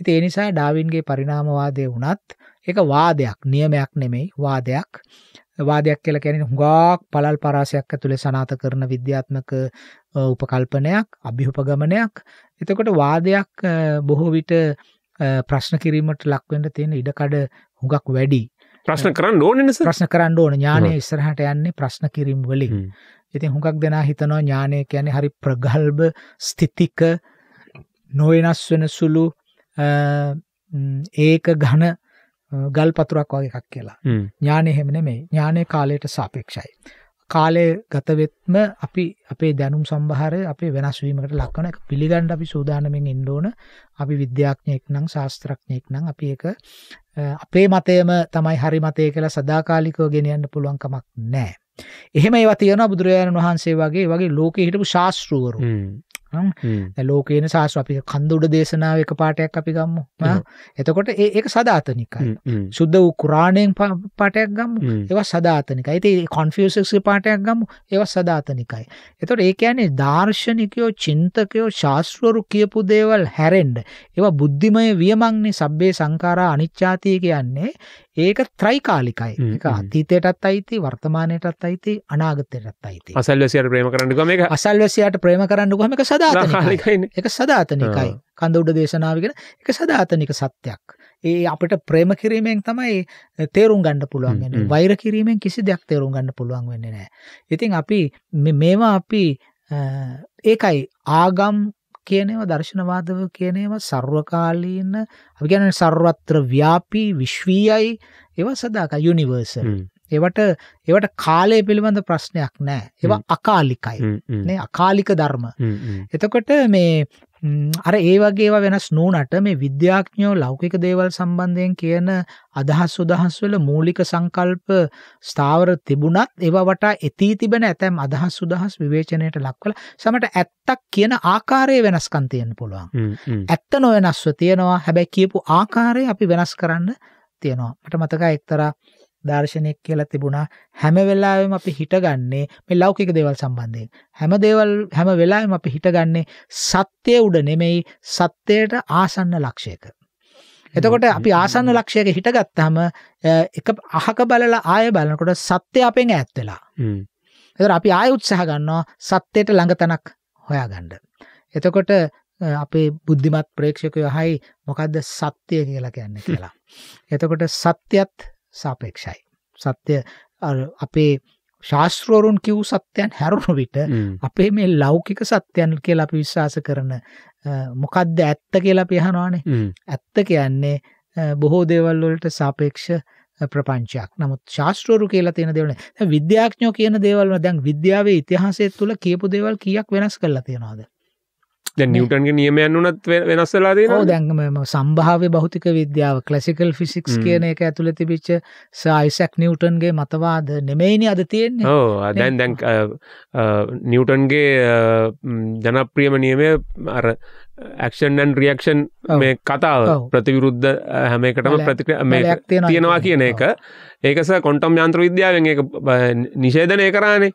ඉතින් ඒ නිසා ඩාවින්ගේ පරිණාමවාදය වුණත් ඒක වාදයක් නියමයක් නෙමෙයි වාදයක්. වාදයක් කියලා කියන්නේ හුඟක් පළල් පරාසයක් ඇතුලේ සනාත කරන විද්‍යාත්මක උපකල්පනයක් අභිඋපගමනයක්. එතකොට වාදයක් බොහෝ විට ප්‍රශ්න කිරීමට ලක්වෙන්න තියෙන ඉඩකඩ හුඟක් වැඩි. ප්‍රශ්න කරන්න ඕන ප්‍රශ්න කරන්න ඕන ඥානය ඉස්සරහට යන්නේ ප්‍රශ්න කිරීම වලින්. ඉතින් හුඟක් දෙනා හිතනවා ඥානය කියන්නේ හරි ප්‍රගල්භ ස්ථිතික නොවෙනස් වෙන සුළු ඒක ඝන ගල් පතුරක් වගේ එකක් කියලා. ඥානය එහෙම නෙමෙයි. ඥානය කාලයට සාපේක්ෂයි. කාලය ගතවෙත්ම අපි අපේ දැනුම් සම්භාරය අපේ වෙනස් වීමකට ලක්වන එක පිළිගන්න අපි සූදානමින් ඉන්න ඕන. අපි විද්‍යාඥයෙක් නම් ශාස්ත්‍රඥයෙක් නම් අපි ඒක අපේ මතයම තමයි හරි මතය කියලා සදාකාලිකව ගෙනියන්න පුළුවන් කමක් නැහැ. එහෙම ඒවා තියෙනවා බුදුරජාණන් වහන්සේ වගේ වගේ ලෝකෙ හිටපු ශාස්තෘවරු ලෝකේන ශාස්ත්‍ර අපි කන්දුඩ දේශනාව එක පාටයක් අපි ගම්මු එතකොට ඒක සදාතනිකයි. සුද්ද වූ කුරාණයෙන් පාටයක් ගම්මු ඒව සදාතනිකයි. ඇති කොන්ෆියසක්ස පාටයක් ගම්මු ඒව සදාතනිකයි. එතොට ඒ කියන්නේ දර්ශනිකයෝ චින්තකයෝ ශාස්ත්‍රවරු කියපු දේවල් හැරෙන්ඩ ඒවා බුද්ධිමය වියමංන්නේ සබ්බේ සංකාරා අනිච්චාතිය කියන්නේ ඒක ත්‍රයිකාලිකයි. එක අතීතයටත් අයිති වර්තමානයටත් අයිති අනාගතයටත් අයිති. අසල්වසියට ප්‍රේම කරන්න ගම එක අසල්වසයට ප්‍රේම කරන්න ගොම එක සදාතනිකයි. එක සදාතනිකයි. කඳ උඩ දේශනාවගෙන එක සදාතනික සත්‍යයක්. ඒ අපට ප්‍රේම කිරීමෙන් තමයි තේරුම් ගණඩ පුළුවන් වෛර කිරීමෙන් කිසි දෙයක් තේරුම් ගන්න පුළුවන් වෙන්න නෑ ඉතින් අපි මේවා අපි ඒකයි. ආගම් කියනව දර්ශනවාදව කියනව සර්වකාලීන අපි ගැන සර්වත්‍ර ව්‍යාපී විශ්වීයයි ඒව සදාක යුනිවර්සල් ඒවට ඒවට කාලය පිළිබඳ ප්‍රශ්නයක් නෑ. ඒවා අකාලිකයි. නේ අකාලික ධර්ම. එතකොට මේ අර ඒ වගේ වෙනස් නූනට මේ විද්‍යාඥයෝ ලෞකික දේවල් සම්බන්ධයෙන් කියන අදහස් උදහස් වල මූලික සංකල්ප ස්ථාවර තිබුණත් ඒවා වටා එතී තිබෙන ඇතැම් අදහස් උදහස් විවේචනයට ලක්වල සමට ඇත්තක් කියන ආකාරය වෙනස්කන් තියෙන පුළුවන්. ඇත්ත නොවෙනස්ව තියෙනවා. හැබැයි කියපු ආකාරය අපි වෙනස් කරන්න තියෙනවා. මට මතක එක්තරා දර්ශනයක් කියලා තිබුණා. හැම වෙලාවෙම අපි හිටගන්නේ මේ ලෞකික දේවල් සම්බන්ධයෙන්. හැම දේවල් හැම වෙලාවෙම අපි හිටගන්නේ සත්‍යය උඩ නෙමෙයි සත්‍යයට ආසන්න ලක්ෂයක. එතකොට අපි ආසන්න ලක්ෂයක හිටගත්තහම එක අහක බලලා ආය බලනකොට සත්‍යය අපෙන් ඈත් වෙලා. එතකොට අපි ආය උත්සාහ ගන්නවා සත්‍යයට ළඟ තැනක් හොයාගන්න. එතකොට අපේ බුද්ධිමත් ප්‍රේක්ෂකය හයි මොකක්ද සත්‍යය කියලා කියන්න කියලා. එතකොට සත්‍යත් සාපේක්ෂයි. සත්‍ය අපේ ශාස්ත්‍රෝරුන් කිව් සත්‍යයන් හැරුණු විට අපේ මේ ලෞකික සත්‍යයන් කියලා අපි විශ්වාස කරන මොකක්ද ඇත්ත කියලා පිහනවානේ ඇත්ත කියන්නේ බොහෝ දේවල්වලට සාපේක්ෂ ප්‍රපංචයක්. නමුත් ශාස්ත්‍රෝරු කියලා තියෙන දෙවන විද්‍යාඥෝ කියන දේවල්ම දැන් විද්‍යාවේ ඉතිහාසය තුළ කියපු දේවල් කියක් වෙනස් කරලා තියෙනවාද නිවටන්ගේ නියමයන් වනත් වෙනස්සලා දැන්ගම සම්භාව භෞතික විද්‍යාව කලසිකල් ෆිසික්ස් කියන එක ඇතුළ තිබිච්ච සයිසැක් නිවටන්ගේ මතවාද නෙමයිනි අද තියෙන්නේ. ඕ දැන් දැන් නිවටන්ගේ ජනප්‍රියම නියමය අර ඇක්ෂන්න් රියක්ෂන් මේ කතාව ප්‍රතිවිරුද්ධ හැම එකටම ප්‍රතික තියෙනවා කියන එක. ඒකස කොන්ටම් යන්ත්‍ර විද්‍යාවෙන් එක නිශේධනය කරානේ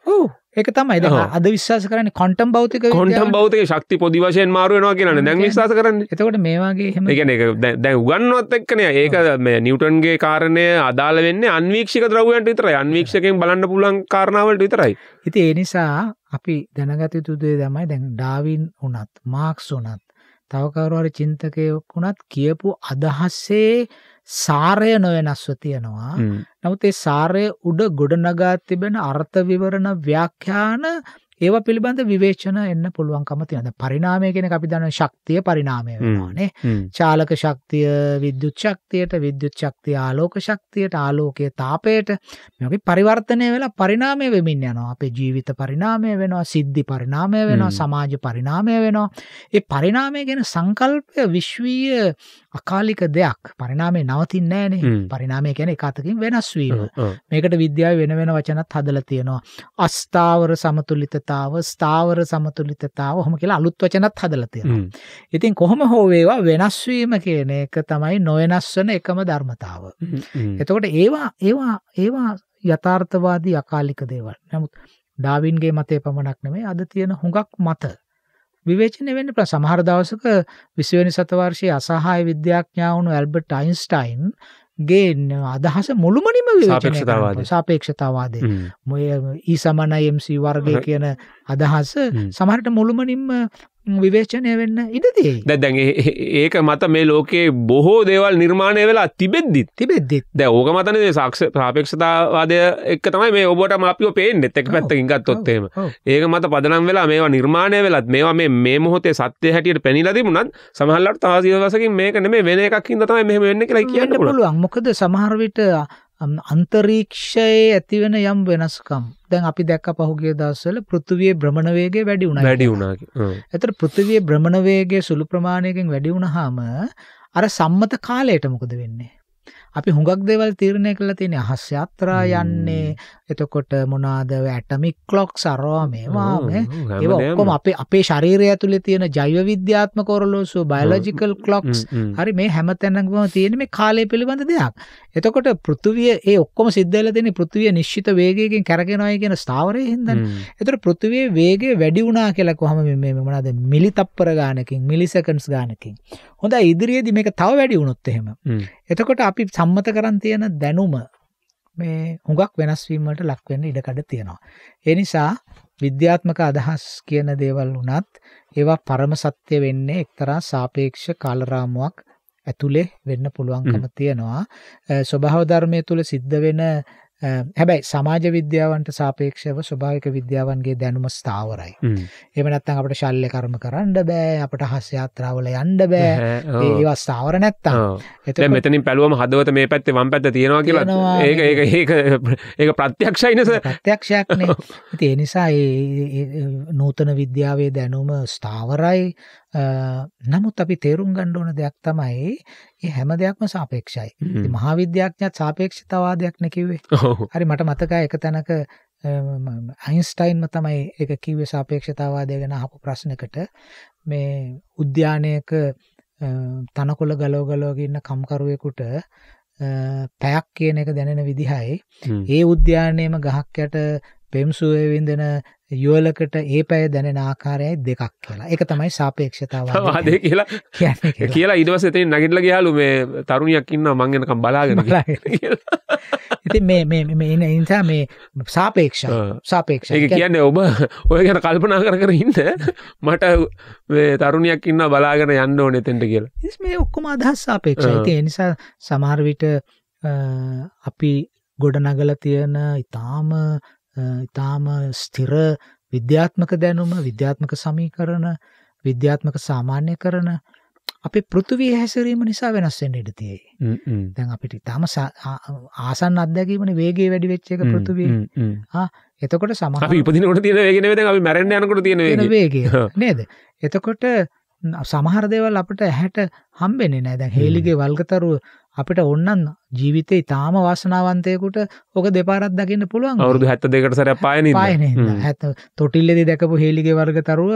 ඒක තමයි. අද විශ්වාස කරන්න කොන්ටම් බෞතික කොන්ටම් බෞතික ශක්ති පොදි වශයෙන් මාරුවෙනවා කියන දැන් විශවාස කරන්න. එතකොට මේවාගේ හෙම එක දැන් උගන්නවත් එක්කන ඒක මේ නිවටන්ගේ කාරණය අදාල වෙන්න අන්වීක්ෂික ද්‍රවයන්ට විතර අන්වීක්ෂකෙන් බලන්න පුලන් කාරණාවලට විතරයි. ඉති ඒ නිසා අපි දැනගත යුතුදේ තමයි දැන් ඩාවින් උනත් මාක්ස් උනත් තවකවරුවර චින්තකයක් වුණත් කියපු අදහස්සේ සාරය නොවෙනස්ව තියෙනවා. නමුත් ඒ සාරය උඩ ගොඩනගා තිබෙන අර්ථ විවරණ ව්‍යාඛ්‍යාන ඒවා පිළිබඳ විවේචන එන්න පුළුවන්කම තියෙන පරිනාමය කෙන අපි දන්න ශක්තිය පරිනාමය වෙනවානේ. චාලක ශක්තිය විද්‍යුත් ශක්තියට විද්‍යුත් ශක්තිය ආලෝක ශක්තියට ආලෝකය තාපයට. මෙකි පරිවර්තනය වෙලා පරිනාමය වෙමින් යනවා. අපේ ජීවිත පරිනාමය වෙනවා සිද්ධි පරිනාමය වෙනවා. සමාජ පරිනාමය වෙනවා. ඒ පරිනාමය ගැන සංකල්පය විශ්වීය අකාලික දෙයක්. පරිනාමය නවතින් නෑනේ. පරිනාමය ගැන එකතකින් වෙනස්වීම මේකට විද්‍යාව වෙන වෙන වචනත් හදල තියෙනවා. අස්ථාවර සමතුලිතතාව ස්ථාවර සමතුලිතතාව හොම කියලා අලුත් වචනත් හදල තියෙනවා. ඉතින් කොහොම හෝවේවා වෙනස්වීම කියන එක තමයි නොවෙනස් වන එකම ධර්මතාව. එතකොට ඒවා ඒවා ඒවා යථාර්ථවාදී අකාලික දේවල්. නමුත් ඩාවින්ගේ මතය පමණක් නෙමේ අද තියෙන හුඟක් මත විවේචනය වෙන්න ප්‍ර සමහර දවසක විශ්වනි සතවර්ශය අසහාය විද්‍යාඥාවුණු ඇල්බර්ට් අයින්ස්ටයින් ගේ අදහස මුළුමනිම විවේචනය සාපේක්ෂතාවාදය. මොය ඊ සමනයම්සි වර්ගය කියන අදහස. සමහරට මුළුමනින්ම විවේචනය වෙන්න ඉඩදේ. දැ දැන් ඒ- ඒ- ඒක මත මේ ලෝකයේ බොහෝ දේවල් නිර්මාණය වෙලා තිබෙද්දිත් තිබෙද්දිත්. දැ ඕක මතන සක්ෂ ප්‍රාපේක්ෂතාවාදය එක් තමයි මේ ඔබට අපිෝ පේෙන් එක් පැත්තකින් ගත්තොත්තේම. ඒක මත පදනම් වෙලා මේවා නිර්මාණය වෙලත් මේවා මේ මේ මොහොතේ සත්‍යය හැටියට පැනිලදිමුණත් සමහල්ලට තාසිවසකින් මේක නෙමේ වෙන එකක් හිද තමයි මෙහම වෙන්න කියලා කියන්න පුළුවන්. මොකද සමහරවිට අන්තරීක්ෂයේ ඇතිවෙන යම් වෙනස්කම්. දැන් අපි දැක්ක පහුගේ දස්සල පෘථවිය බ්‍රමණවේගේ වැඩි වුණ වැඩි වුණා එතර පෘථවිය බ්‍රමණවේගේ සුළු ප්‍රමාණයකින් වැඩි වුණහාම අර සම්මත කාලයට මොකද වෙන්නේ අපි හුඟක් දෙවල් තීරණය කළ තියෙන අහස්්‍යත්‍රා යන්නේ. එතකොට මොනාද ඇටමික් ලොක් සරවා මේවා ඒ ඔක්කොම අපේ අපේ ශරීරය ඇතුළේ තියෙන ජෛව විද්‍යාත්ම කොරලෝසු බයලෝජිකල් කලොක්ස් හරි මේ හැම තැනකම තියෙන මේ කාලය පිළිබඳ දෙයක්. එතකොට පෘතුවිය ඒ ඔක්කොම සිද්ධල දෙන පෘතිවිය නිශ්චිත වේගකින් කැරගෙනවායි කියෙන ස්ථාවරය හිදන්න එතර පෘතිවේ වේගේ වැඩි වුණා කියලා කොහම මේ මනද මිලි තප්පර ගානකින් මිලිසකන්ස් ගානකින් හොඳ ඉදිරියේදි මේක තව වැඩි වුණොත් එහෙම. එතකොට අපි සම්මත කරන් තියෙන දැනුම මේ හුඟක් වෙනස්වීමට ලක්වෙන්න ඉඩකඩ තියෙනවා. එනිසා විද්‍යාත්මක අදහස් කියන දේවල් වනත් ඒවා පරම සත්‍යය වෙන්නේ එක්තරා සාපේක්ෂ කාලරාමුවක් ඇතුළේ වෙන්න පුළුවන්කම තියෙනවා. ස්වභාව ධර්මය තුළ සිද්ධ වෙන හැබැයි සමාජ විද්‍යාවන්ට සාපේක්ෂව ස්වභාවික විද්‍යාවන්ගේ දැනුම ස්ථාවරයි. එමනත්තන් අපට ශල්්‍ය කරම කරන්න බෑ අපට හස්්‍යයාත්‍රාවල යන්ඩ බෑ. ඒවා ස්ථාවර නැත්තා එත මෙතනින් පැලුවම හදවත මේ පැත්තේ වම් පැත්ත තියෙනවා කියලා. ඒක ඒක ඒක ඒක ප්‍රත්‍යක්ෂයිනස ප්‍රත්‍යක්ෂයක්නේ ඉති එනිසා ඒ- ඒ- ඒ නූතන විද්‍යාවේ දැනුම ස්ථාවරයි නමුත් අපි තේරුම් ගණ්ඩ ඕන දෙයක් තමයි ඒ හැම දෙයක්ම සාපේක්ෂයි. ඉතින් මහාවිද්‍යාඥත් සාපේක්ෂතවාදයක් නැකිවේ හරි මට මතකා එක තැනක අයින්ස්ටයින්ම තමයි එක කිවේ සාපේක්ෂතාවාදය ගැන හපු ප්‍රශ්නකට. මේ උද්‍යානයක තනකොළ ගලෝගලෝගන්න කම්කරුවෙකුට අ, පැයක් කියන එක දැනෙන විදිහයි. ඒ උද්‍යානයම ගහක් යට පෙම්සුවේ විඳන යුවලකට ඒ පැය දැනෙන ආකාරයයි දෙකක් කියලා. එක තමයි සාපේක්ෂතාව වාදය කියලා කියලා. ඉඩවස එතේ නගිටල ගයාලු මේ තරුණයක් ඉන්න මංගෙනකම් බලාගෙන කියලා. ඉති මේ මේ මේ එන ඉන්සා මේ සාපේක්ෂ. සාපේක්ෂ. ඒක කියන්නේ ඔබ ඔය ගැන කල්පනා කර කර ඉන්න මට මේ තරුණයක් ඉන්න බලාගෙන යන්න ඕන එතෙන්ට කියලා. ඉස් මේ ඔක්කොම අදහස් සාපේක්ෂ ආ. ඉති එනිසා සමහරවිට අපි ගොඩනගල තියෙන ඉතාම ඉතාම ස්තිර විද්‍යාත්මක දැනුම විද්‍යාත්මක සමීකරන විද්‍යාත්මක සාමාන්‍ය කරන අපි පෘතුවී හැසිරීම නිසා වෙනස්වෙන් ඉඩතියයි දැන් අපිට ආ- ආසන් අත්දැකීමන වේගේ වැඩි වෙච්ච එක පෘතුවී එතකොට අපි ඉපදිනකොට තියෙන වේගෙන වෙද අපි මැරෙන්න්න යනකොට තියෙන වේගේ. නේද? එතකොට න- සමහර දේවල් අපට ඇහැට හම්බෙන්නේ නෑ. දැන් හේලිගේ වල්ගතරුව අපිට ඔන්නන් ජීවිතේ තාම වාසනාවන්තයකුට ඕක දෙපාරත් දකින්න පුළුවන් අවුරුදු හැත්ත දෙකට සර පායන පායන හැත තොටිල්ලෙදි දැකපු හේලිගේ වර්ගතරුව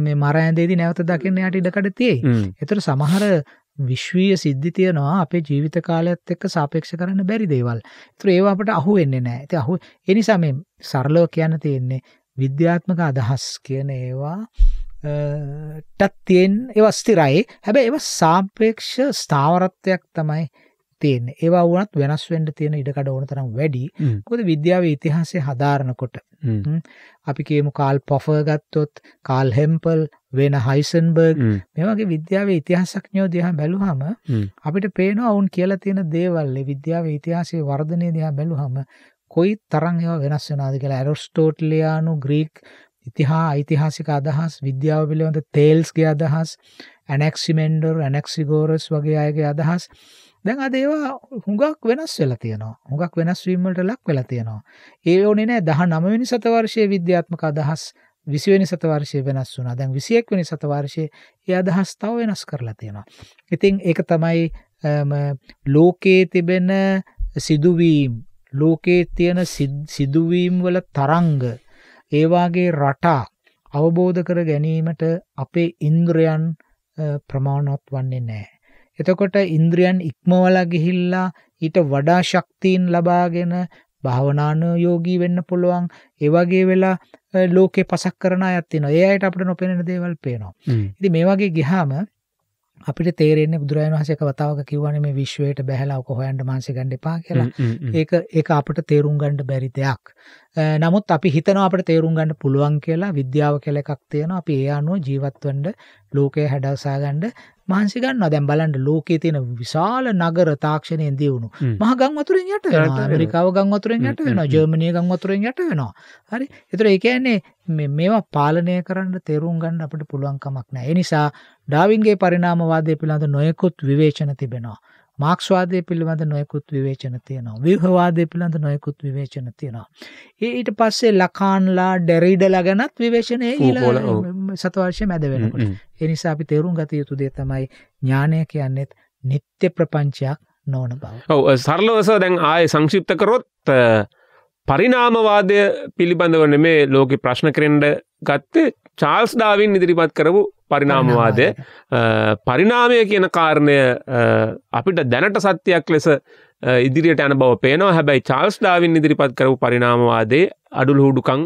මේ මරඇදේදී නැවත දකින්න යට ඉඩකඩ තියෙයි. එතර සමහර විශ්වීය සිද්ධි තියනවා අපේ ජීවිත කාලයත් එක්ක සාපේක්ෂ කරන්න බැරි දේවල්. තුර ඒවා අපට අහු වෙන්නේ නෑ. ඇති අහු එනිසා මේ සරලෝ කියන්න තියෙන්නේ විද්‍යාත්මක අදහස් කියන ඒවා ටත් තියෙන් ඒවා ස්තිරයි හැබැ ඒව සාපේක්ෂ ස්ථාවරත්වයක් තමයි තියන්නේ. ඒවා වුණත් වෙනස් වෙන්ඩ තියෙන ඉඩකඩ ඕන තරම් වැඩි. කොද විද්‍යාව ඉතිහාසේ හදාරණකොට අපි කියමු කාල් පොෆ ගත්තොත් කාල් හෙම්පල් වෙන හයිසන්බර්ග මේවගේ විද්‍යාව ඉතිහාසක්ඥෝ දිහා බැලුහම අපිට පේනවා ඔවුන් කියල තියෙන දේවල්ල විද්‍යාව ඉතිහාසේ වර්ධනය දිහා බැලුහම කොයි තරං ඒවා වෙනස් වෙනද කියලා ඇරොස්ටෝට්ලයානු ග්‍රීක් ඉතිහා ඓතිහාසික අදහස් විද්‍යාව පිළිබඳ තේල්ස්ගේ අදහස් ඇනක්සිමෙන්ඩර් ඇනක්සිගෝරස් වගේ අයගේ අදහස්. දැන් අද ඒවා හුඟක් වෙනස් වෙලා තියෙනවා. හුඟක් වෙනස්වීමට ලක් වෙලා තියෙනවා. ඒ ඕනේ නෑ දහ නමවෙනි සතවර්ශය විද්‍යාත්මක අදහස් විසිවෙනි සතවර්ශය වෙනස් වුනා දැන් විසියෙක් වෙනි සතවර්ශය ඒ අදහස් තව වෙනස් කරලා තියෙනවා. ඉතින් ඒක තමයි අම, ලෝකයේ තිබෙන සිදුවීම් ලෝකයේ තියෙන සිද්- සිදුවීම් වල තරංග ඒවාගේ රටා අවබෝධ කර ගැනීමට අපේ ඉන්ද්‍රයන් ප්‍රමාණවත් වන්නේ නෑ. එතකොට ඉන්ද්‍රියන් ඉක්මවල ගිහිල්ලා ඊට වඩා ශක්තිීන් ලබාගෙන භාවනානයෝගී වෙන්න පුළුවන් ඒවගේ වෙලා අ, ලෝකෙ පසක් කරන ඇත්තින ඒයට අපට නොපෙනෙන දේවල් පේනවා. ඉති මේ වගේ ගිහාම අපිට තේරෙන්නේ බුදුරජන් වහසක වතාවක කිවන මේ විශ්වයට බැහලාක හොයන්ට මාන්සි ගණ්ඩ පා කියලා. ඒක ඒක අපට තේරුම් ගණ්ඩ බැරි දෙයක්. නමුත් අපි හිතන අපට තේරුම් ගණඩ පුළුවන් කියලා විද්‍යාව කෙල එකක් තියෙන අපි ඒ අනුව ජීවත්වන්ඩ ලෝකය හැඩවසාගණ්ඩ මහන්සි ගන්න දැම් බලන්ට ලෝකයේ තියෙන විශාල නගර තාක්ෂණයෙන් දියුණු. මහ ගංවතුරෙන් යට යට වෙනවා. ඇමරිකාව ගංවතුරෙන් යට හ්ම්, වෙන හ්ම්, ජර්මණය ගංවතුරෙන් යට වෙනවා. හරි? එතුර ඒකන්නේ මේවා පාලනය කරන්න තේරුම් ගන්න අපට පුළුවන්කමක් නෑ එනිසා ඩාවින්ගේ පරිනාමවාදය පිළිබඳ නොයකුත් විවේචන තිබෙනවා මාක්ස්වාදය පිළිබඳ නොයකුත් විවේචන තියෙනවා. විහවාදය පිළිබඳ නොයකුත් විවේචන තියෙනවා. ඒ ඊට පස්සේ ලකාන්ලා ඩැරීඩල ගැනත් විවේශනය ෆූකෝල, ඔව්. සතවර්ශය මැද වෙනකොට. එනිසා අපි තේරුම් ගත යුතු දේ තමයි ඥානය කියන්නෙත් නිත්‍ය ප්‍රපංචයක් නොවන බව. ඔව සරලවස දැන් ආය සංශිප්ත කරොත් අ, පරිනාමවාදය පිළිබඳවන මේ ලෝක ප්‍රශ්න කරෙන්ඩ ගත්තේ චාල්ස් ඩාවින් ඉදිරිපත් කරපු පරිනාමවාදය පරිනාමය කියන කාරණය අපිට දැනට සත්‍යයක් ලෙස ඉදිරියට යන බව පේනවා. හැබැයි චාල්ස් ඩාවින් ඉදිරිපත් කරපු පරිනාමවාදේ අඩුළු හුඩුකං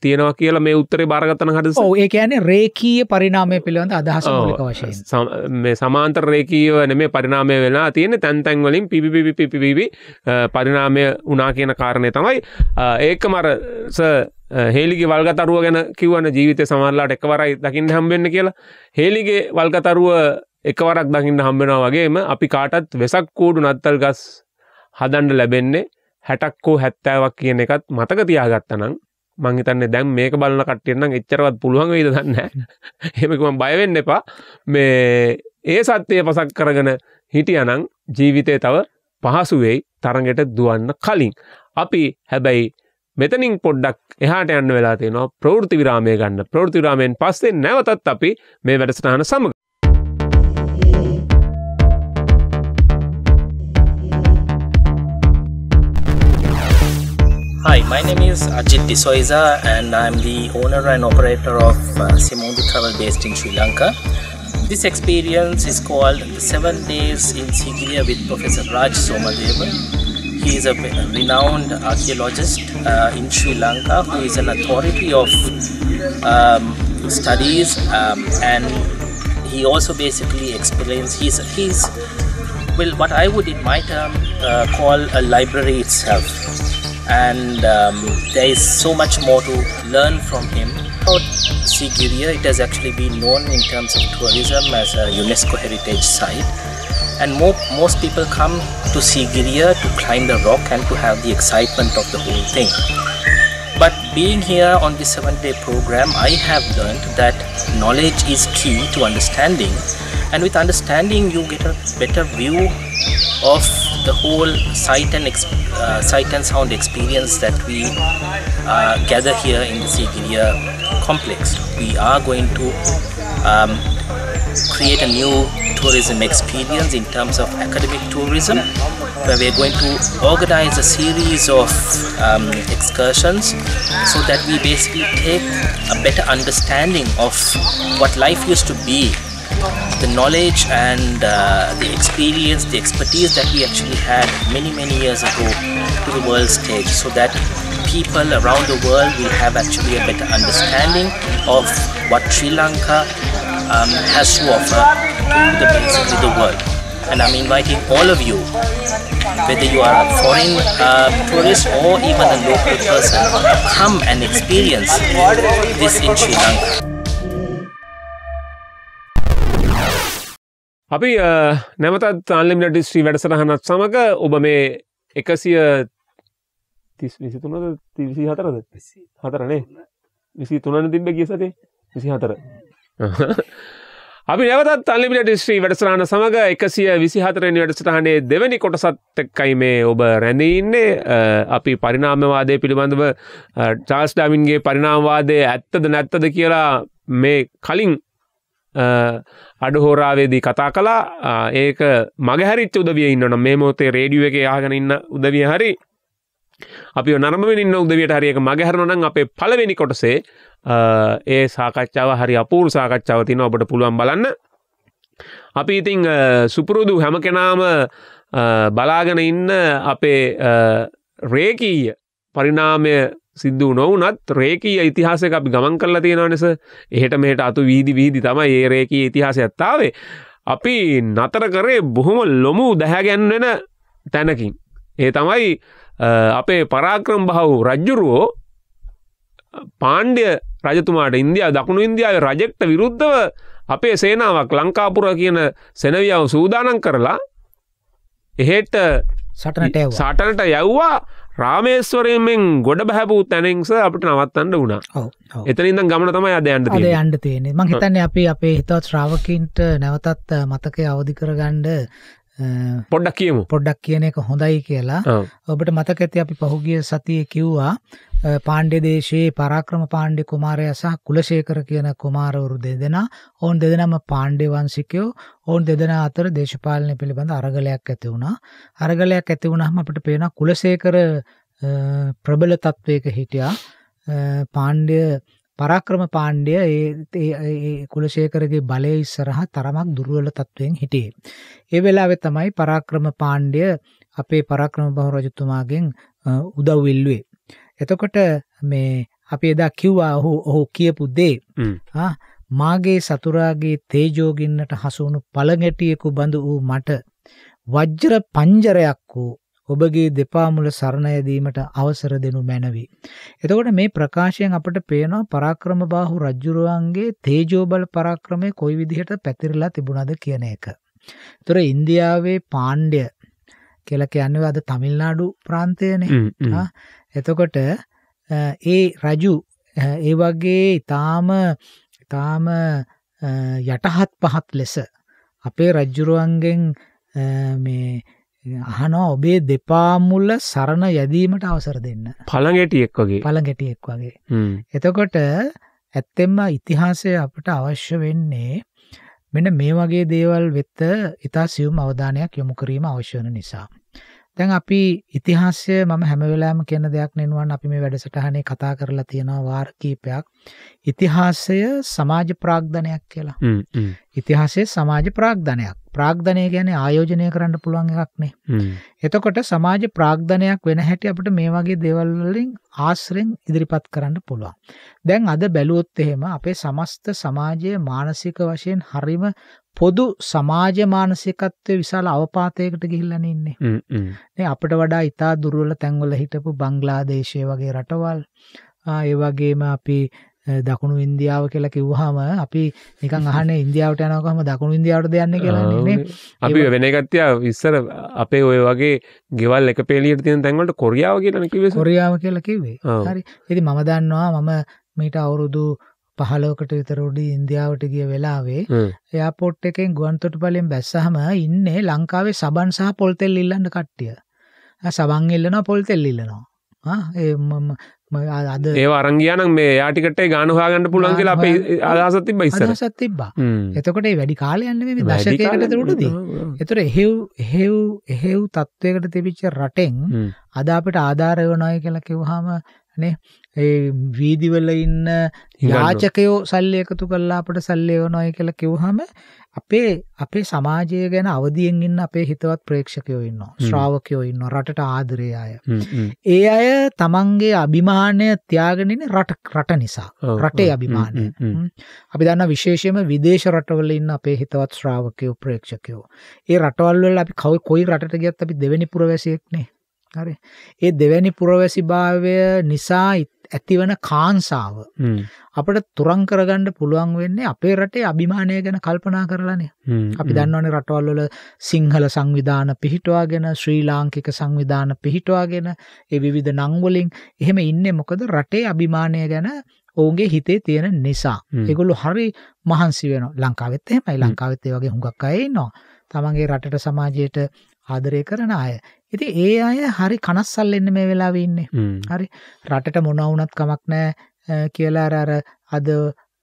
තියෙනවා කියලා මේ උත්තරේ බාරගතන හට ඔව ඒ කියන්නේ රේකීය පරිනාමය පිළිබඳ අදහස මූලික වශයෙන්. මේ සමාන්තර රේකීව නෙමේ පරිනාමය වෙලා තියෙන තැන්තැන් වලින් පිපිපිපිපිපි පරිනාමය උනා කියන කාරණය තමයි. අ, ඒක මර ස හේලිගේ වල්ගතරුව ගැන කිවන ජීවිත සමරලාට එකවරයි දකිින් හම්බෙන්න කියලා. හේලිගේ වල්ගතරුව එකවරක් දකින්න හම්බෙනවා වගේම අපි කාටත් වෙසක් කූඩු නත්තල් ගස් හදන්ඩ ලැබෙන්නේ හැටක්කෝ හැත්තෑවක් කියන එකත් මතක තියාගත්තනම් මංහිතන්නේ දැම් මේක බලන්න කට්ටියන්නම් එච්චරවත් පුළුවන් වෙයිද දන්න හෙමකම බයවෙන්න එපා. මේ ඒ සත්‍යය පසක් කරගෙන හිටියනං ජීවිතය තව පහසුවෙයි තරගෙට දුවන්න කලින්. අපි හැබැයි මෙතනින් පොඩ්ඩක් එහාට යන්න වෙලා තියෙනවා ප්‍රවෘති විරාමය ගන්න ප්‍රවෘති විරාමයෙන් පස්සේ නැවතත් අපි මේ වැඩසටහන සමග Hi, my name is Ajit Disoiza and I'm the owner and operator of uh, Simondu Travel based in Sri Lanka. This experience is called the Seven Days in Sigiriya with Professor Raj Somadeva. He is a renowned archaeologist uh, in Sri Lanka who is an authority of um, studies um, and he also basically explains he's, he's well what I would in my term uh, call a library itself and um, there is so much more to learn from him. About Sigiriya, it has actually been known in terms of tourism as a UNESCO heritage site, and more, most people come to Sigiriya to climb the rock and to have the excitement of the whole thing. But being here on this seven day program, I have learned that knowledge is key to understanding, and with understanding, you get a better view of the whole sight and uh, sight and sound experience that we uh, gather here in the Sigiriya complex. We are going to um, create a new tourism experience in terms of academic tourism where we're going to organize a series of um, excursions so that we basically take a better understanding of what life used to be the knowledge and uh, the experience the expertise that we actually had many many years ago to the world stage so that people around the world will have actually a better understanding of what Sri Lanka um, has to offer to the basically the world. And I'm inviting all of you, whether you are a foreign uh, tourist or even a local person, come and experience this in Sri Lanka. අපි අ, නැවතත් අන්ලිමිට ස්ත්‍රී වැඩසටහනත් සමඟ ඔබ මේ එකසිය තිස් විසිතුනද තිවිසි හතරද හතරනේ විසි තුනන තිබ්බ ගිය සතේ විසි හතර අපි නැවතත් අල්ලිමිට ශ්‍රී වැඩසරහන සමඟ එකසිය විසිහතරනි වැඩසටහනේ දෙවැනි කොටසත් එක්කයි මේ ඔබ රැඳඉන්නේ අපි පරිනාමවාදය පිළිබඳව චාස් ඩාමින්ගේ පරිනාමවාදය ඇත්තද නැත්තද කියලා මේ කලින් අඩහෝරාවේදී කතා කලා ඒක මගහැරිච්ච උදවිය ඉන්නන මේ මෝතේ රේඩියුව එක යාගෙන ඉන්න උදවිය හරි අපි නරමෙන් ඉන්න උදවියට හරියක මගහැරනනම් අපේ පලවෙනි කොටසේ ඒ සාකච්ඡාව හරි අපූර් සාකච්ඡාව තින ඔබට පුළුවන් බලන්න. අපි ඉතිං සුපුරුදු හැම කෙනාම බලාගෙන ඉන්න අපේ රේකීය පරිනාමය සිද්ධ නොවනත් රේකී ඉතිහාසක අපි ගමන් කරලා තියෙනවනෙස එහෙට මෙහට අතු වීදි වීදි තමයි ඒ රේකී ඉතිහාස ඇත්තාවේ. අපි නතර කරේ බොහොම ලොමු දැහැගැන්වෙන තැනකින්. ඒ තමයි අපේ පරාක්‍රම් බහව් රජ්ජුරුවෝ පාණ්ඩය රජතුමාට ඉන්දයා දකුණු ඉන්දියාව රජෙක්ට විරුද්ධව අපේ සේනාවක් ලංකාපුර කියන සෙනවියාව සූදානන් කරලා එහෙට සටනට සටනට යව්වා. රාමේස්වරයෙන්ෙන් ගොඩ බැහැපූ තැනෙක්ස අපට නවත්තන්න වුණා. එතනින්ද ගමන තමයි අද අද අන්ඩ තියෙනෙ මං හිතන්නේ අපි අපේ හිතවත් ශ්‍රාවකින්ට නැවතත් මතකය අවධි කරගණ්ඩ පොඩ්ඩක් කියමු. පොඩ්ඩක් කියන එක හොඳයි කියලා. ඔබට මතක ඇති අපි පහුගිය සතිය කිව්වා පාණ්ඩ්‍ය දේශයේ පරාක්‍රම පාණ්ඩි කුමාරය සහ කුලශේකර කියන කුමාරවරු දෙදෙන ඔවුන් දෙදනම පාණ්ඩ්‍ය වංශිකයෝ. ඔවුන් දෙදෙන අතර දේශපාලනය පිළිබඳ අරගලයක් ඇති වුණා. අරගලයක් ඇති වුණහම අපට පේන කුලසේකර ප්‍රබල තත්ත්වයක හිටියා. පාණ්ඩ්‍ය පරාක්‍රම පාණ්ඩය ඒ කුලශේකරගේ බලය ඉස්සරහ තරමක් දුරුවල තත්ත්වයෙන් හිටියේ. ඒ වෙලාවෙ තමයි පරාක්‍රම පාණ්ඩය අපේ පරාක්‍රම බහු රජතුමාගෙන් උදව්විල්ලුවේ. එතකොට මේ අපි එදා කිව්වා ඔහු ඔහු කියපු දේ මාගේ සතුරාගේ තේජෝගින්නට හසුවුණු පළගැටියෙකු බඳු වූ මට වජ්්‍ර පංජරයක් වූ ඔබගේ දෙපාමුල සරණයදීමට අවසර දෙනු මැනවී. එතකොට මේ ප්‍රකාශයෙන් අපට පේනවා පරාක්‍රම බාහු රජ්ජුරුවන්ගේ තේජෝබල පරාක්‍රමය කොයි විදිහට පැතිරලා තිබුණද කියන එක. තොර ඉන්දියාවේ පාණ්ඩය කියල කියන්නේ අද තමිල්නාඩු ප්‍රාන්තයනේ එතකොට ඒ රජු ඒ වගේ ඉතාම ඉතාම යටහත් පහත් ලෙස අපේ රජ්ජුරුවන්ගෙන් මේ අහනවා ඔබේ දෙපාමුල්ල සරණ යැදීමට අවසර දෙන්න. පළගැටියෙක් වගේ. පළගැටියෙක් වගේ. එතකොට ඇත්තෙම්ම ඉතිහාසය අපට අවශ්‍ය වෙන්නේ මෙන මේ වගේ දේවල් වෙත්ත ඉතා සියුම් අවධානයක් යොමු කිරීම අවශ්‍යවන නිසා. දැන් අපි ඉතිහාසය මම හැමවෙලාම කියන දෙයක් නෙනුවන් අපි මේ වැඩසටහනේ කතා කරලා තියෙනවා වාර්කීපයක් ඉතිහාසය සමාජ ප්‍රාග්ධනයක් කියලා. ඉතිහාසේ සමාජ ප්‍රාග්ධනයක්. ප්‍රාග්ධනය ගැන ආයෝජනය කරන්න පුළුවන් එකක්නේ එතකොට සමාජ ප්‍රාග්ධනයක් වෙන හැටි අපට මේ වගේ දේවල්වලින් ආශ්‍රෙන් ඉදිරිපත් කරන්න පුළුවන්. දැන් අද බැලුවොත් එහෙම අපේ සමස්ත සමාජය මානසික වශයෙන් හරිම පොදු සමාජ මානසිකත්වය විශාල අවපාතයකට ගිහිල්ලන ඉන්නේ. අපට වඩා ඉතා දුරුවල තැන්වල හිටපු බංගලාදේශය වගේ රටවල් ඒවගේම අපි දකුණු ඉන්දියාව කියලා කිව්හම අපි නිකන් අහන ඉන්දියාවට යනකම දකුණු ඉන්දියාවට දෙයන්න කියලාන්නේ අපි වෙනගත්තිය විස්සර අපේ ඔය වගේ ගෙවල් එක පෙලියට තියෙන තැන්වලට කොරියාව කියලා කිව කොරියාව කියලා කිවේ හරි. ඉති මම දන්නවා මම මීට අවුරුදු පහලෝකට විතරෝඩි ඉන්දියාවට ගිය වෙලාවේ එයාපොට් එකෙන් ගුවන්තොට පලින් බැස්සහම ඉන්නේ ලංකාවේ සබන් සහ පොල්තෙල් ඉල්ලන්න කට්ටිය. සබං එල්ලනවා පොල්තෙල් ඉල්ලනවා. අද ඒ අරංගියනම් මේ යාටිකටේ ගානුහාගන්න පුළන් කියලා අප අදහසත් තිබ ඉස්සර. සත් තිබ්බා. එතකොට වැඩි කාලයන්න මේ දශකයකට තුරටද එතුර එහෙව් එහෙව් එහෙව් තත්ත්වයකට තිබිච්ච රටෙන් අද අපට ආධාරය වනොය කියලා කිව්හම නේ ඒ වීදිවල ඉන්න යාචකයෝ සල්ලි එකතු කල්ලා අපට සල්ලය වනොය කියලා කිව්හම අපේ අපේ සමාජය ගැන අවදියෙන් ඉන්න අපේ හිතවත් ප්‍රේක්ෂකයෝ ඉන්න ශ්‍රාවකයෝ ඉන්න රටට ආදරය අය. ඒ අය තමන්ගේ අභිමානය ත්‍යාගෙනන රට රට නිසා රටේ අභිමානය. අපි දන්න විශේෂයම විදේශ රටවල ඉන්න අපේ හිතවත් ශ්‍රාවකයෝ ප්‍රේක්ෂකයෝ. ඒ රටවල්වල අපි කවයි කොයි රට ගත් අපි දෙවැනි පුරවැසියෙක්නේ හරි. ඒ දෙවැනි පුරවැසි භාවය නිසා ඇතිවන කාන්සාව අපට තුරං කරගණ්ඩ පුළුවන් වෙන්නේ අපේ රටේ අභිමානය ගැන කල්පනා කරලනේ. අපි දන්නවන රටවල්වල සිංහල සංවිධාන පිහිටවාගෙන ශ්‍රී ලාංකික සංවිධාන පිහිටවාගෙන ඒ විවිධ නංවලින් එහෙම ඉන්න මොකද රටේ අභිමානය ගැන ඔවුන්ගේ හිතේ තියෙන නිසා. හ්ම්. එගොල්ලු හරි මහන්සි වෙන ලංකාවෙත් එහෙමයි. ලංකාවෙත්තේ වගේ හුඟක් අය නවා තමන්ගේ රටට සමාජයට ආදරය කරන අය ඉති ඒ අය හරි කනස්සල් එන්න මේ වෙලා ඉන්නේ. හ්ම්. රටට මොනවුනත් කමක් නෑ කියලා අර අද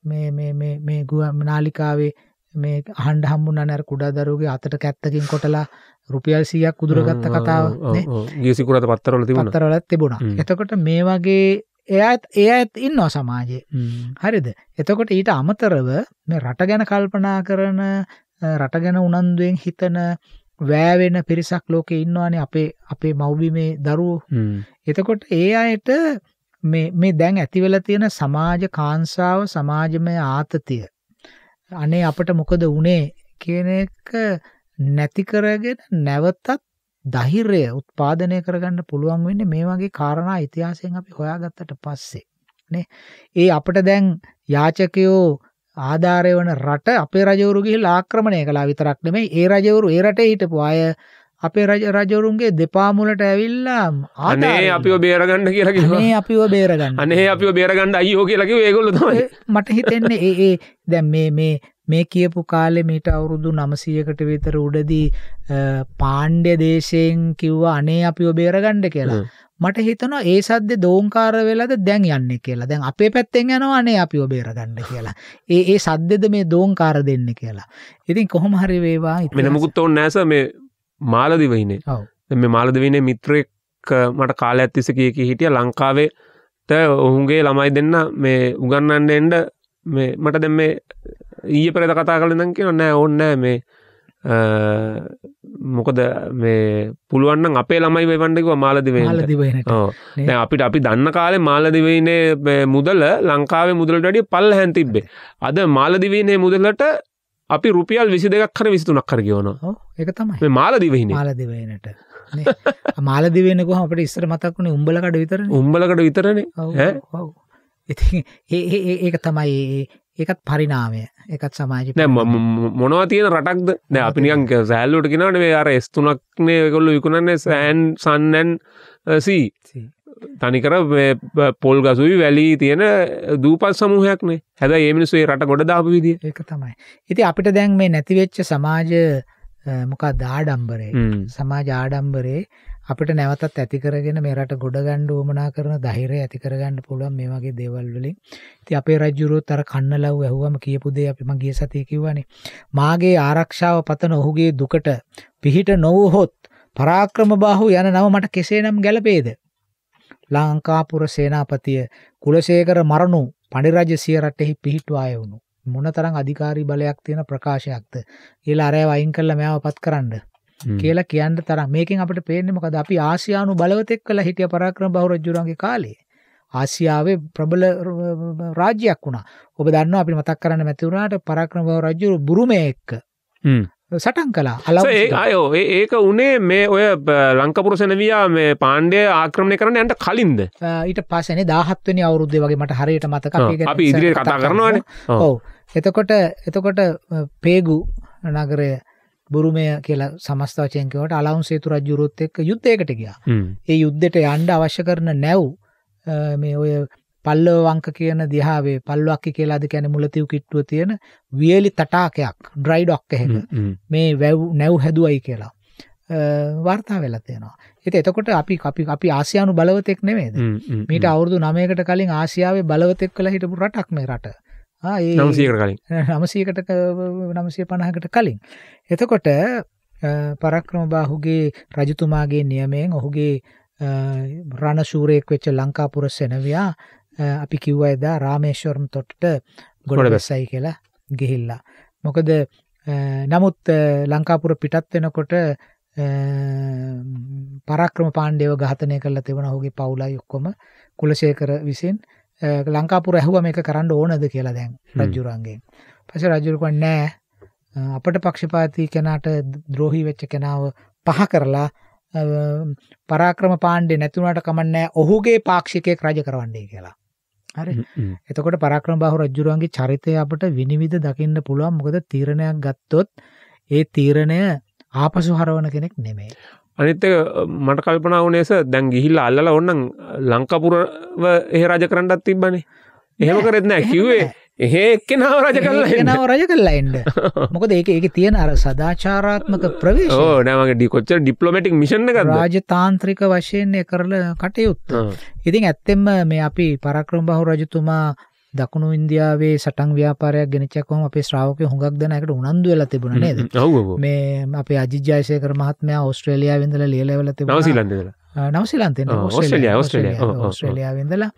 මේ ගුව නාලිකාවේ මේ අහන්ඩ හම්බු නර කුඩා දරුගේ අතට කැත්තකින් කොටලා රුපියල් සියක් උදුරගත්ත කතාව නේ? ගියසිකුරට පත්තරල තිබුණ. එතකොට මේ වගේ එයත් ඒ ඇත් ඉන්නවා සමාජයේ. හරිද? එතකොට ඊට අමතරව මේ රට ගැන කල්පනා කරන රට ගැන උනන්දුවෙන් හිතන වෑවෙන පිරිසක් ලෝකෙ ඉන්නවානේ අපේ අපේ මව්බිමේ දරුවෝ. එතකොට ඒ අයට මේ මේ දැන් ඇතිවෙල තියෙන සමාජ කාංසාව සමාජමය ආතතිය. අනේ අපට මොකද වනේ කියන එක නැතිකරගෙන නැවතත් දහිරය උත්පාදනය කරගන්න පුළුවන් වෙන්න මේ වගේ කාරණා ඉතිහාසයෙන් අපි හොයාගත්තට පස්සේ. නේ? ඒ අපට දැන් යාචකයෝ ආධාරය වන රට අපේ රජවරුගේ ආක්‍රමණය කලා විතරක් නෙමයි ඒ රජවරු ඒ රට හිටපු අය අපේ රජ රජවරුන්ගේ දෙපාමුලට ඇවිල්ලා අනේ අපිෝ බේරගණ්ඩ කියලා කිව අනේ අපිව බේරගන්න. අනේ අපිෝ බේරගණ්ඩ අයෝ කියලකිව ඒගොල්ල තමයි. මට හිතෙන්නේ ඒ ඒ දැන් මේ මේ මේ කියපු කාලෙ මීට අවුරුදු නමසීයකට විතර උඩදී පාණ්ඩ්‍ය දේශයෙන් කිව්ව අනේ අපිව බේරගණ්ඩ කියලා. මට හිතනවා ඒ සද්ද දෝංකාර වෙලද දැන් යන්න කියලා. දැන් අපේ පැත්තෙන් යනවා අනේ අපිව බේරගණ්ඩ කියලා. ඒ ඒ සද්දෙද මේ දෝංකාර දෙන්න කියලා. ඉතින් කොහොම හරි වේවා මෙන ඉතිහාස- මුකුත් ඔවුන් නෑස මේ මාලදිවහිනේ ඔව්. මේ මාලදවිනේ මිත්‍රෙක් මට කාල ඇත්තිස කියක හිටිය ලංකාවේට ඔහුන්ගේ ළමයි දෙන්න මේ උගන්නන්න එන්ඩ මේ මට දැම් මේ ඊය පෙරද කතා කල දං කිය නෑ ඔන්නෑ මේ අ, මොකද මේ පුළුවන්න අපේ ළමයි වවන්ඩකිව මාලදිවේ. දැන් අපිට අපි දන්න කාලේ මාලදිවයිනේ මුදල ලංකාවේ මුදලට වැඩිය පල්ල හැන් තිබ්බේ. අද මාලදිවීනේ මුදලට අපි රුපියල් විසි දෙකක් කර විසිතුනක් කර කියවන ඔව් ඒක තමයි. මාලදිවහිනේ මාලදිවයිනට. මාලදිවෙනක අපට ඉස්සර මතක්ුණේ උම්බලකට විතරන. උම්බලකට විතරනේ? ඉති ඒක තමයි ඒකත් පරිනාමය එකත් සමාජ මොනවා තියෙන රටක්ද? නෑ අපිනිකන් සෑල්ලුට කෙනට මේ අර ස්තුනක්නේ කොල්ලු විකුණන්නේ. සෑන් සන්නැන් සී තනිකර පොල් ගසුයි වැලී තියෙන දූපත් සමූහයක්නේ. හැබ ඒමිනිස්සේ රට ගොඩ දාපු විදිිය. ඒක තමයි. ඉති අපිට දැන් මේ නැතිවෙච්ච සමාජ මොකක් දාඩම්බරේ සමාජ ආඩම්බරේ අපිට නැවතත් ඇති කරගෙන මේ රට ගොඩගණ්ඩ ෝමනා කරන දහිරය ඇති කරගන්න පුළුවන් මේ වගේ දේවල් වලින්. ති අපේ රජ්ජුරුත් අර කන්නලව් ඇහුවම කියපුදේ අපි මගේ සතිය කිව්වනේ. මාගේ ආරක්ෂාව පතන ඔහුගේ දුකට පිහිට නොවහොත් පරාක්‍රම බාහු යන නව මට කෙසේ නම් ගැලපේද ලංකාපුර සේනාපතිය කුලසේකර මරණු පඩිරජ සිය රටෙහි පිහිටවාය වුණු මොන තරම් අධිකාරී බලයක් තියෙන ප්‍රකාශයක්ද? කියලා අරය වයින් කල්ල මෙයාව පත් කරන්න. කියලා කියන්න තරම්. මේකින් අපට පේන්නේ මොකද? අපි ආසියානු බලවතෙක් කළ හිටිය පරාක්‍රම බහුරජ්ජුරන්ගේ කාලේ. ආසියාවේ ප්‍රබල රාජ්‍යයක් වුණා. ඔබ දන්න අපි මතක් කරන්න මැතිවුණට පරාක්‍රම බව රජ්ජුරු බුරුමය එක්ක සටන් කලා අලව ඒ අයෝ ඒක උනේ මේ ඔය බ- ලංකපුර සැනවයා මේ පාණ්ඩය ආක්‍රමණය කරන ඇන්ට කලින්ද ඊට පසනේ දාහත්වනි අවුරුද්ධ වගේ මට හරියට මතක අපි ඉදිරියට කතා කරනවානේ. ඔව්. එතකොට එතකොට පේගු නගරය බුරුමය කියලා සමස්ථාචයකවට අලවුන් සේතු රජ්ජුරුත් එක්ක යුද්ධයකට ගියා. ඒ යුද්ධට යන්ඩ අවශ්‍ය කරන නැව් මේ ඔය පල්ලව වංක කියන දිහාවේ පල්ලක්කි කියලාද කැන මුලතිව් කිට්ටුව තියෙන වියලි තටාකයක් ඩ්‍රයිඩොක් එහෙක මේ වැව් නැව් හැදුවයි කියලා. වාර්තා වෙලා තියෙනවා. එත එතකොට අපි අපි අපි ආසියානු බලවතෙක් නෙමේද මීට අවුරදු නමයකට කලින් ආසියාවේ බලවතෙක් කළ හිටපු රටක් මේ රට නම්සීකට කලින්. නමසීකට නමසය පණහකට කලින්. එතකොට පරක්‍රම බාහුගේ රජතුමාගේ නියමයෙන් ඔහුගේ රණශූරයෙක් වෙච්ච ලංකාපුර සෙනවයා අපි කිව්ව එදා රාමේශ්වරම් තොටට ගොඩ බැස්සයි කියලා ගෙහිල්ලා. මොකද නමුත් ලංකාපුර පිටත් වෙනකොට පරක්‍රම පාණ්ඩයව ඝාතනය කරලා තිබුණ ඔහුගේ පවුලයි ඔක්කොම කුලශේකර විසින් ලංකාපුර ඇහුව මේක කරන්න ඕනද කියලා දැන් හ්ම්. රජ්ජුරන්ගේ පස රජුරකුවන් නෑ. අපට පක්ෂපාති කෙනාට ද්‍රෝහි වෙච්ච කෙනාව පහ කරලා පරාක්‍රම පාණ්ඩේ නැතුනට කමන්නෑ ඔහුගේ පාක්ෂිකයෙක් රජ කරවන්නේ කියලා. හරි. එතකොට පරක්‍රම බහු රජ්ජුරුවන්ගේ චරිතය අපට විනිවිධ දකින්න පුළුවන්. මොකද තීරණයක් ගත්තොත් ඒ තීරණය ආපසු හරවන කෙනෙක් නෙමේ අනිත්තක මට කල්පනා වනේස දැන් ගිහිල්ල අල්ල ඔන්නන් ලංකපුරව එහ රජ කරන්නත් තිබ්බනේ. එහෙම කරෙත් නෑ. කිව්වේ එහෙ එක්කෙනාව රජ කරලා එන්න. නව රජ කල්ලා එන්ඩ මොකද ඒක ඒක තියෙන අර සදාචාරාත්මක ප්‍රවේශ නෑමගේ ඩි කොච්චර ඩිප්ලොමටික් මිෂණ එකක්ද? රාජතාන්ත්‍රික වශයෙන්ය කරල කටයුත්ත. ඉතින් ඇත්තෙම මේ අපි පරක්‍රම බහු රජතුමා දකුණු ඉන්දියාවේ සටන් ව්‍යාපාරයක් ගෙනචකොම අපේ ශ්‍රාවක හොඟක් දෙනකට උනන්දු වෙලා තිබුණ නේද. මේ අපේ අජිජයසයකර මහත්මයා ඔස්ට්‍රේලයා විඳල ලියලවල තිබ ඔව්. ඔස්ට්‍රේලියාවෙදලා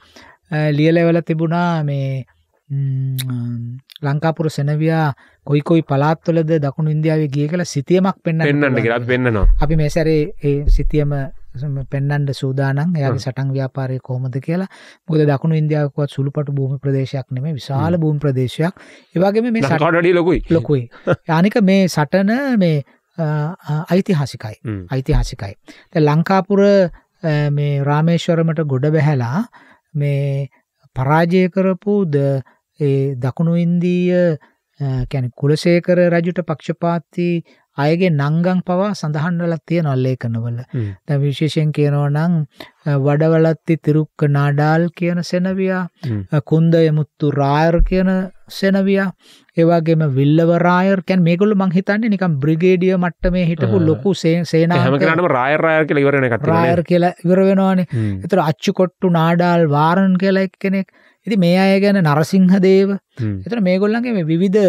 ලියලවල තිබුණා මේ ම්, ලංකාපුර සෙනවයා කොයිකොයි පලාත්වලද දකුණු ඉන්දියාව ගිය කියලා සිතියමක් පෙන්න්න පෙන්න්නට කියලත් පෙන්න්නනවා අපි මේසැරේ ඒ සිතියම පෙන්න්නන්ට සූදානන් එයාගේ සටන් ව්‍යාපාරය කොහොමද කියලා. මොද දකුණු ඉන්දියාවකවත් සුළුපට භූමි ප්‍රදේශයක් නෙම විශාල භූම් ප්‍රදේශයක්. ඒවාගේම මේ සට කඩඩි ලොකුයි. ලොකුයි. යනික මේ සටන මේ අ, අ, ඓතිහාසිකයි. හ්ම්. ඓතිහාසිකයි. දැන් ලංකාපුර මේ රාමේශ්වරමට ගොඩ බැහැලා මේ පරාජය කරපු ද දකුණු ඉන්දීය කැන කුලසේකර රජුට පක්ෂපාති අයගේ නංගං පවා සඳහන්වලත් තිය නොල්ලේකනවල හ්ම්. දැ විශේෂයෙන් කියනව නං වඩවලත්ති තිරුක්ක නාඩාල් කියන සෙනවයා. කුන්දය මුත්තු රායර් කියන සෙනවයා ඒවාගේම විල්ලවරායර් කැන් මේකුළු මංහිතන්නේ නිකම් බ්‍රිගේඩිය මට්ට මේ හිටපු. ලොකු සේ හැම සේනාක කරටම රාය රාය කියල ඉවරණ රායර් කත් කියලා ඉවර වෙනවානේ එතර අච්චු කොට්ටු නාඩාල් වාරන් කියලා එක් ඉති මේ අය ගැන නරසිංහ දේව එතන මේගොල්ලන්ගේ විවිධ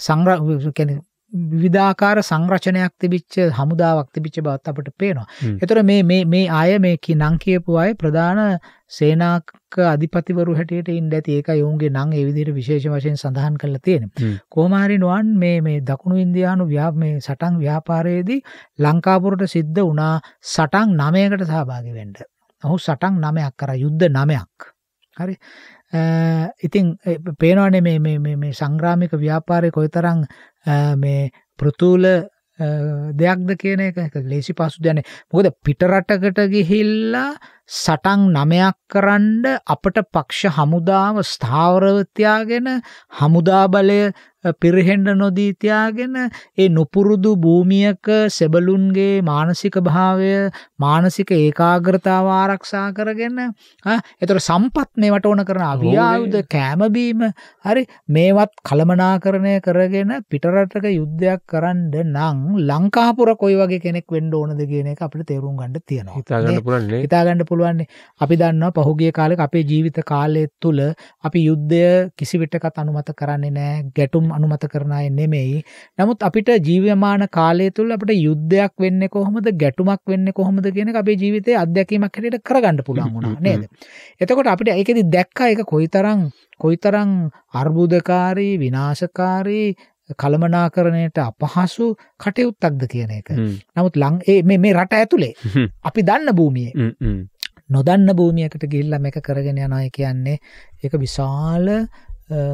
සංර කැන විවිධාකාර සංරචනයක් තිබිච්ච හමුදාවක් තිබිච්ච බවත් අපට පේනවා. එතොර මේ අය මේ කි නං කියපු අය ප්‍රධාන සේනාක අධිපතිවරු හැටියට ඉන්ඩ ඇති ඒක යවුන්ගේ නං එවිදිර විශේෂ වශයෙන් සඳහන් කරලා තියෙන. කෝමාරි නොවන් මේ මේ දකුණු ඉන්දයානු ව්‍යා මේ සටන් ව්‍යාපාරයේදී ලංකාපුරට සිද්ධ වනා සටන් නමයකට සහභාගි වෙන්ඩ. ඔහු සටන් නමයක් කර යුද්ධ නමයක්. හරි ඉතින් එ, පේනවානේ මේ මේ මේ මේ සංග්‍රාමික ව්‍යාපාරය කොයිතරං අ, මේ පෘතුූල දෙයක්ද කියන එක එක ලේසි පසු දැන මොකද පිටරටකට ගිහිල්ලා සටන් නමයක් කරන්ඩ අපට පක්ෂ හමුදාව ස්ථාවරවතියාගෙන හමුදා බලය පිරහෙන්ඩ නොදීතියාගෙන ඒ නොපුරුදු භූමියක සෙබලුන්ගේ මානසික භාවය මානසික ඒකාග්‍රතාව ආරක්ෂා කරගෙන එතර සම්පත් මේවට ඕන කරන අවියායුද කෑමබීම හරි මේවත් කළමනා කරණය කරගෙන පිටරටක යුද්ධයක් කරන්න නං ලංකාපුර කොයි වගේ කෙනෙක් වෙන්ඩ ඕනද කියන එක අපට තේරුම් ගඩ තියෙනවා. හිතාගන්න පුළන්නේ හිතාගණඩ පුළුවන්නේ අපි දන්න පහුගේ කාලෙක අපේ ජීවිත කාලෙත් තුළ අපි යුද්ධය කිසිවිටකත් අනුමත කරන්නේ නෑ. ගැටුම් අනුමත කරනය නෙමෙයි. නමුත් අපිට ජීවමාන කාලය තුළ අපට යුද්ධයක් වෙන්න කොහොමද? ගැටුමක් වෙන්න කොහොමද කියන අපේ ජීවිතය අධ්‍යැකීමක් හැට කරගන්න පුළන් වුණා නේද? එතකොට අපිට එකදි දැක්ක එක කොයිතරං කොයිතරං අර්බුදකාරී විනාශකාරී කළමනාකරණයට අපහසු කටයුත්තක්ද කියන එක. නමුත් ලං ඒ මේ- මේ රට ඇතුළේ අපි දන්න භූමියේ නොදන්න භූමියකට ගිල්ල එක කරගෙන යනය කියන්නේ එක විශාල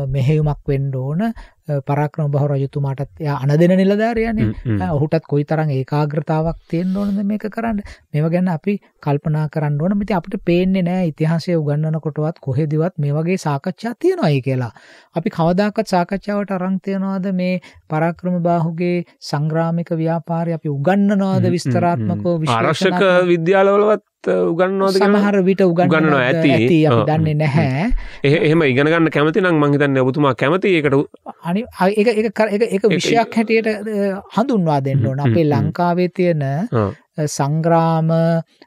මෙහෙයුමක් වෙන්ඩ ඕන පරක්‍රම බහ රජතුමාටත් එයා අන දෙන නිලධාරයන්නේ ඔහුටත් කොයි තරම් ඒකාග්‍රතාවක් තියෙන් ඕනද මේක කරන්න? මෙව ගැන්න අපි කල්පනා කරන්න ඕන. මති අපිට පේන්නේ නෑ ඉතිහාසය උගන්නන කොටවත් කොහෙදිවත් මේ වගේ සාකච්ඡා තියෙනවායි කියලා. අපි කවදාකත් සාකච්ඡාවට අරංතියනවාද මේ පරක්‍රම බාහුගේ සංග්‍රාමික ව්‍යාපාරය අපි උගන්නනවාද විස්තරාත්මකෝ ආරක්ෂක විද්‍යාලවලවත් උගන්නනෝද සමහර විට උගන්න උගන්වනවා ඇති. දන්නේ නැහැ. එහෙම ඉගෙනගන්න කැමති නම් මංහිතන්න ඔබතුමා කැමති එකට අනි කර- ඒක ඒක විෂයක් හැටියට හඳුන්වා දෙන්න ඕන. අපේ. ලංකාවේ තියෙන සංග්‍රාම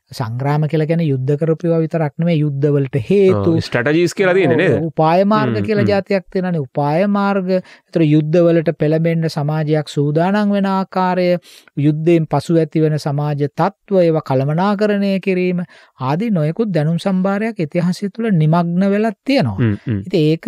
සංග්‍රාම කියල ගැන යුද්ධ කරපිවා විතරක්නම යුද්ධවලට හේතු. ස්ටටජීස් කියලා තියෙන නේද? උපාය මාර්ග කියලා හ්ම්. ජාතියක් තියෙනනේ උපාය මාර්ග. තර යුද්ධවලට පෙළබෙන්ඩ සමාජයක් සූදානන් වෙන ආකාරය යුද්ධයෙන් පසු ඇති වෙන සමාජ තත්ත්ව ඒව කළමනාකරණය කිරීම ආදී නොයකුත් දැනුම් සම්භාරයක් ඉතිහාසය තුළ නිමග්න වෙලත් තියෙනවා. හ්ම්, හ්ම්. ඉති ඒක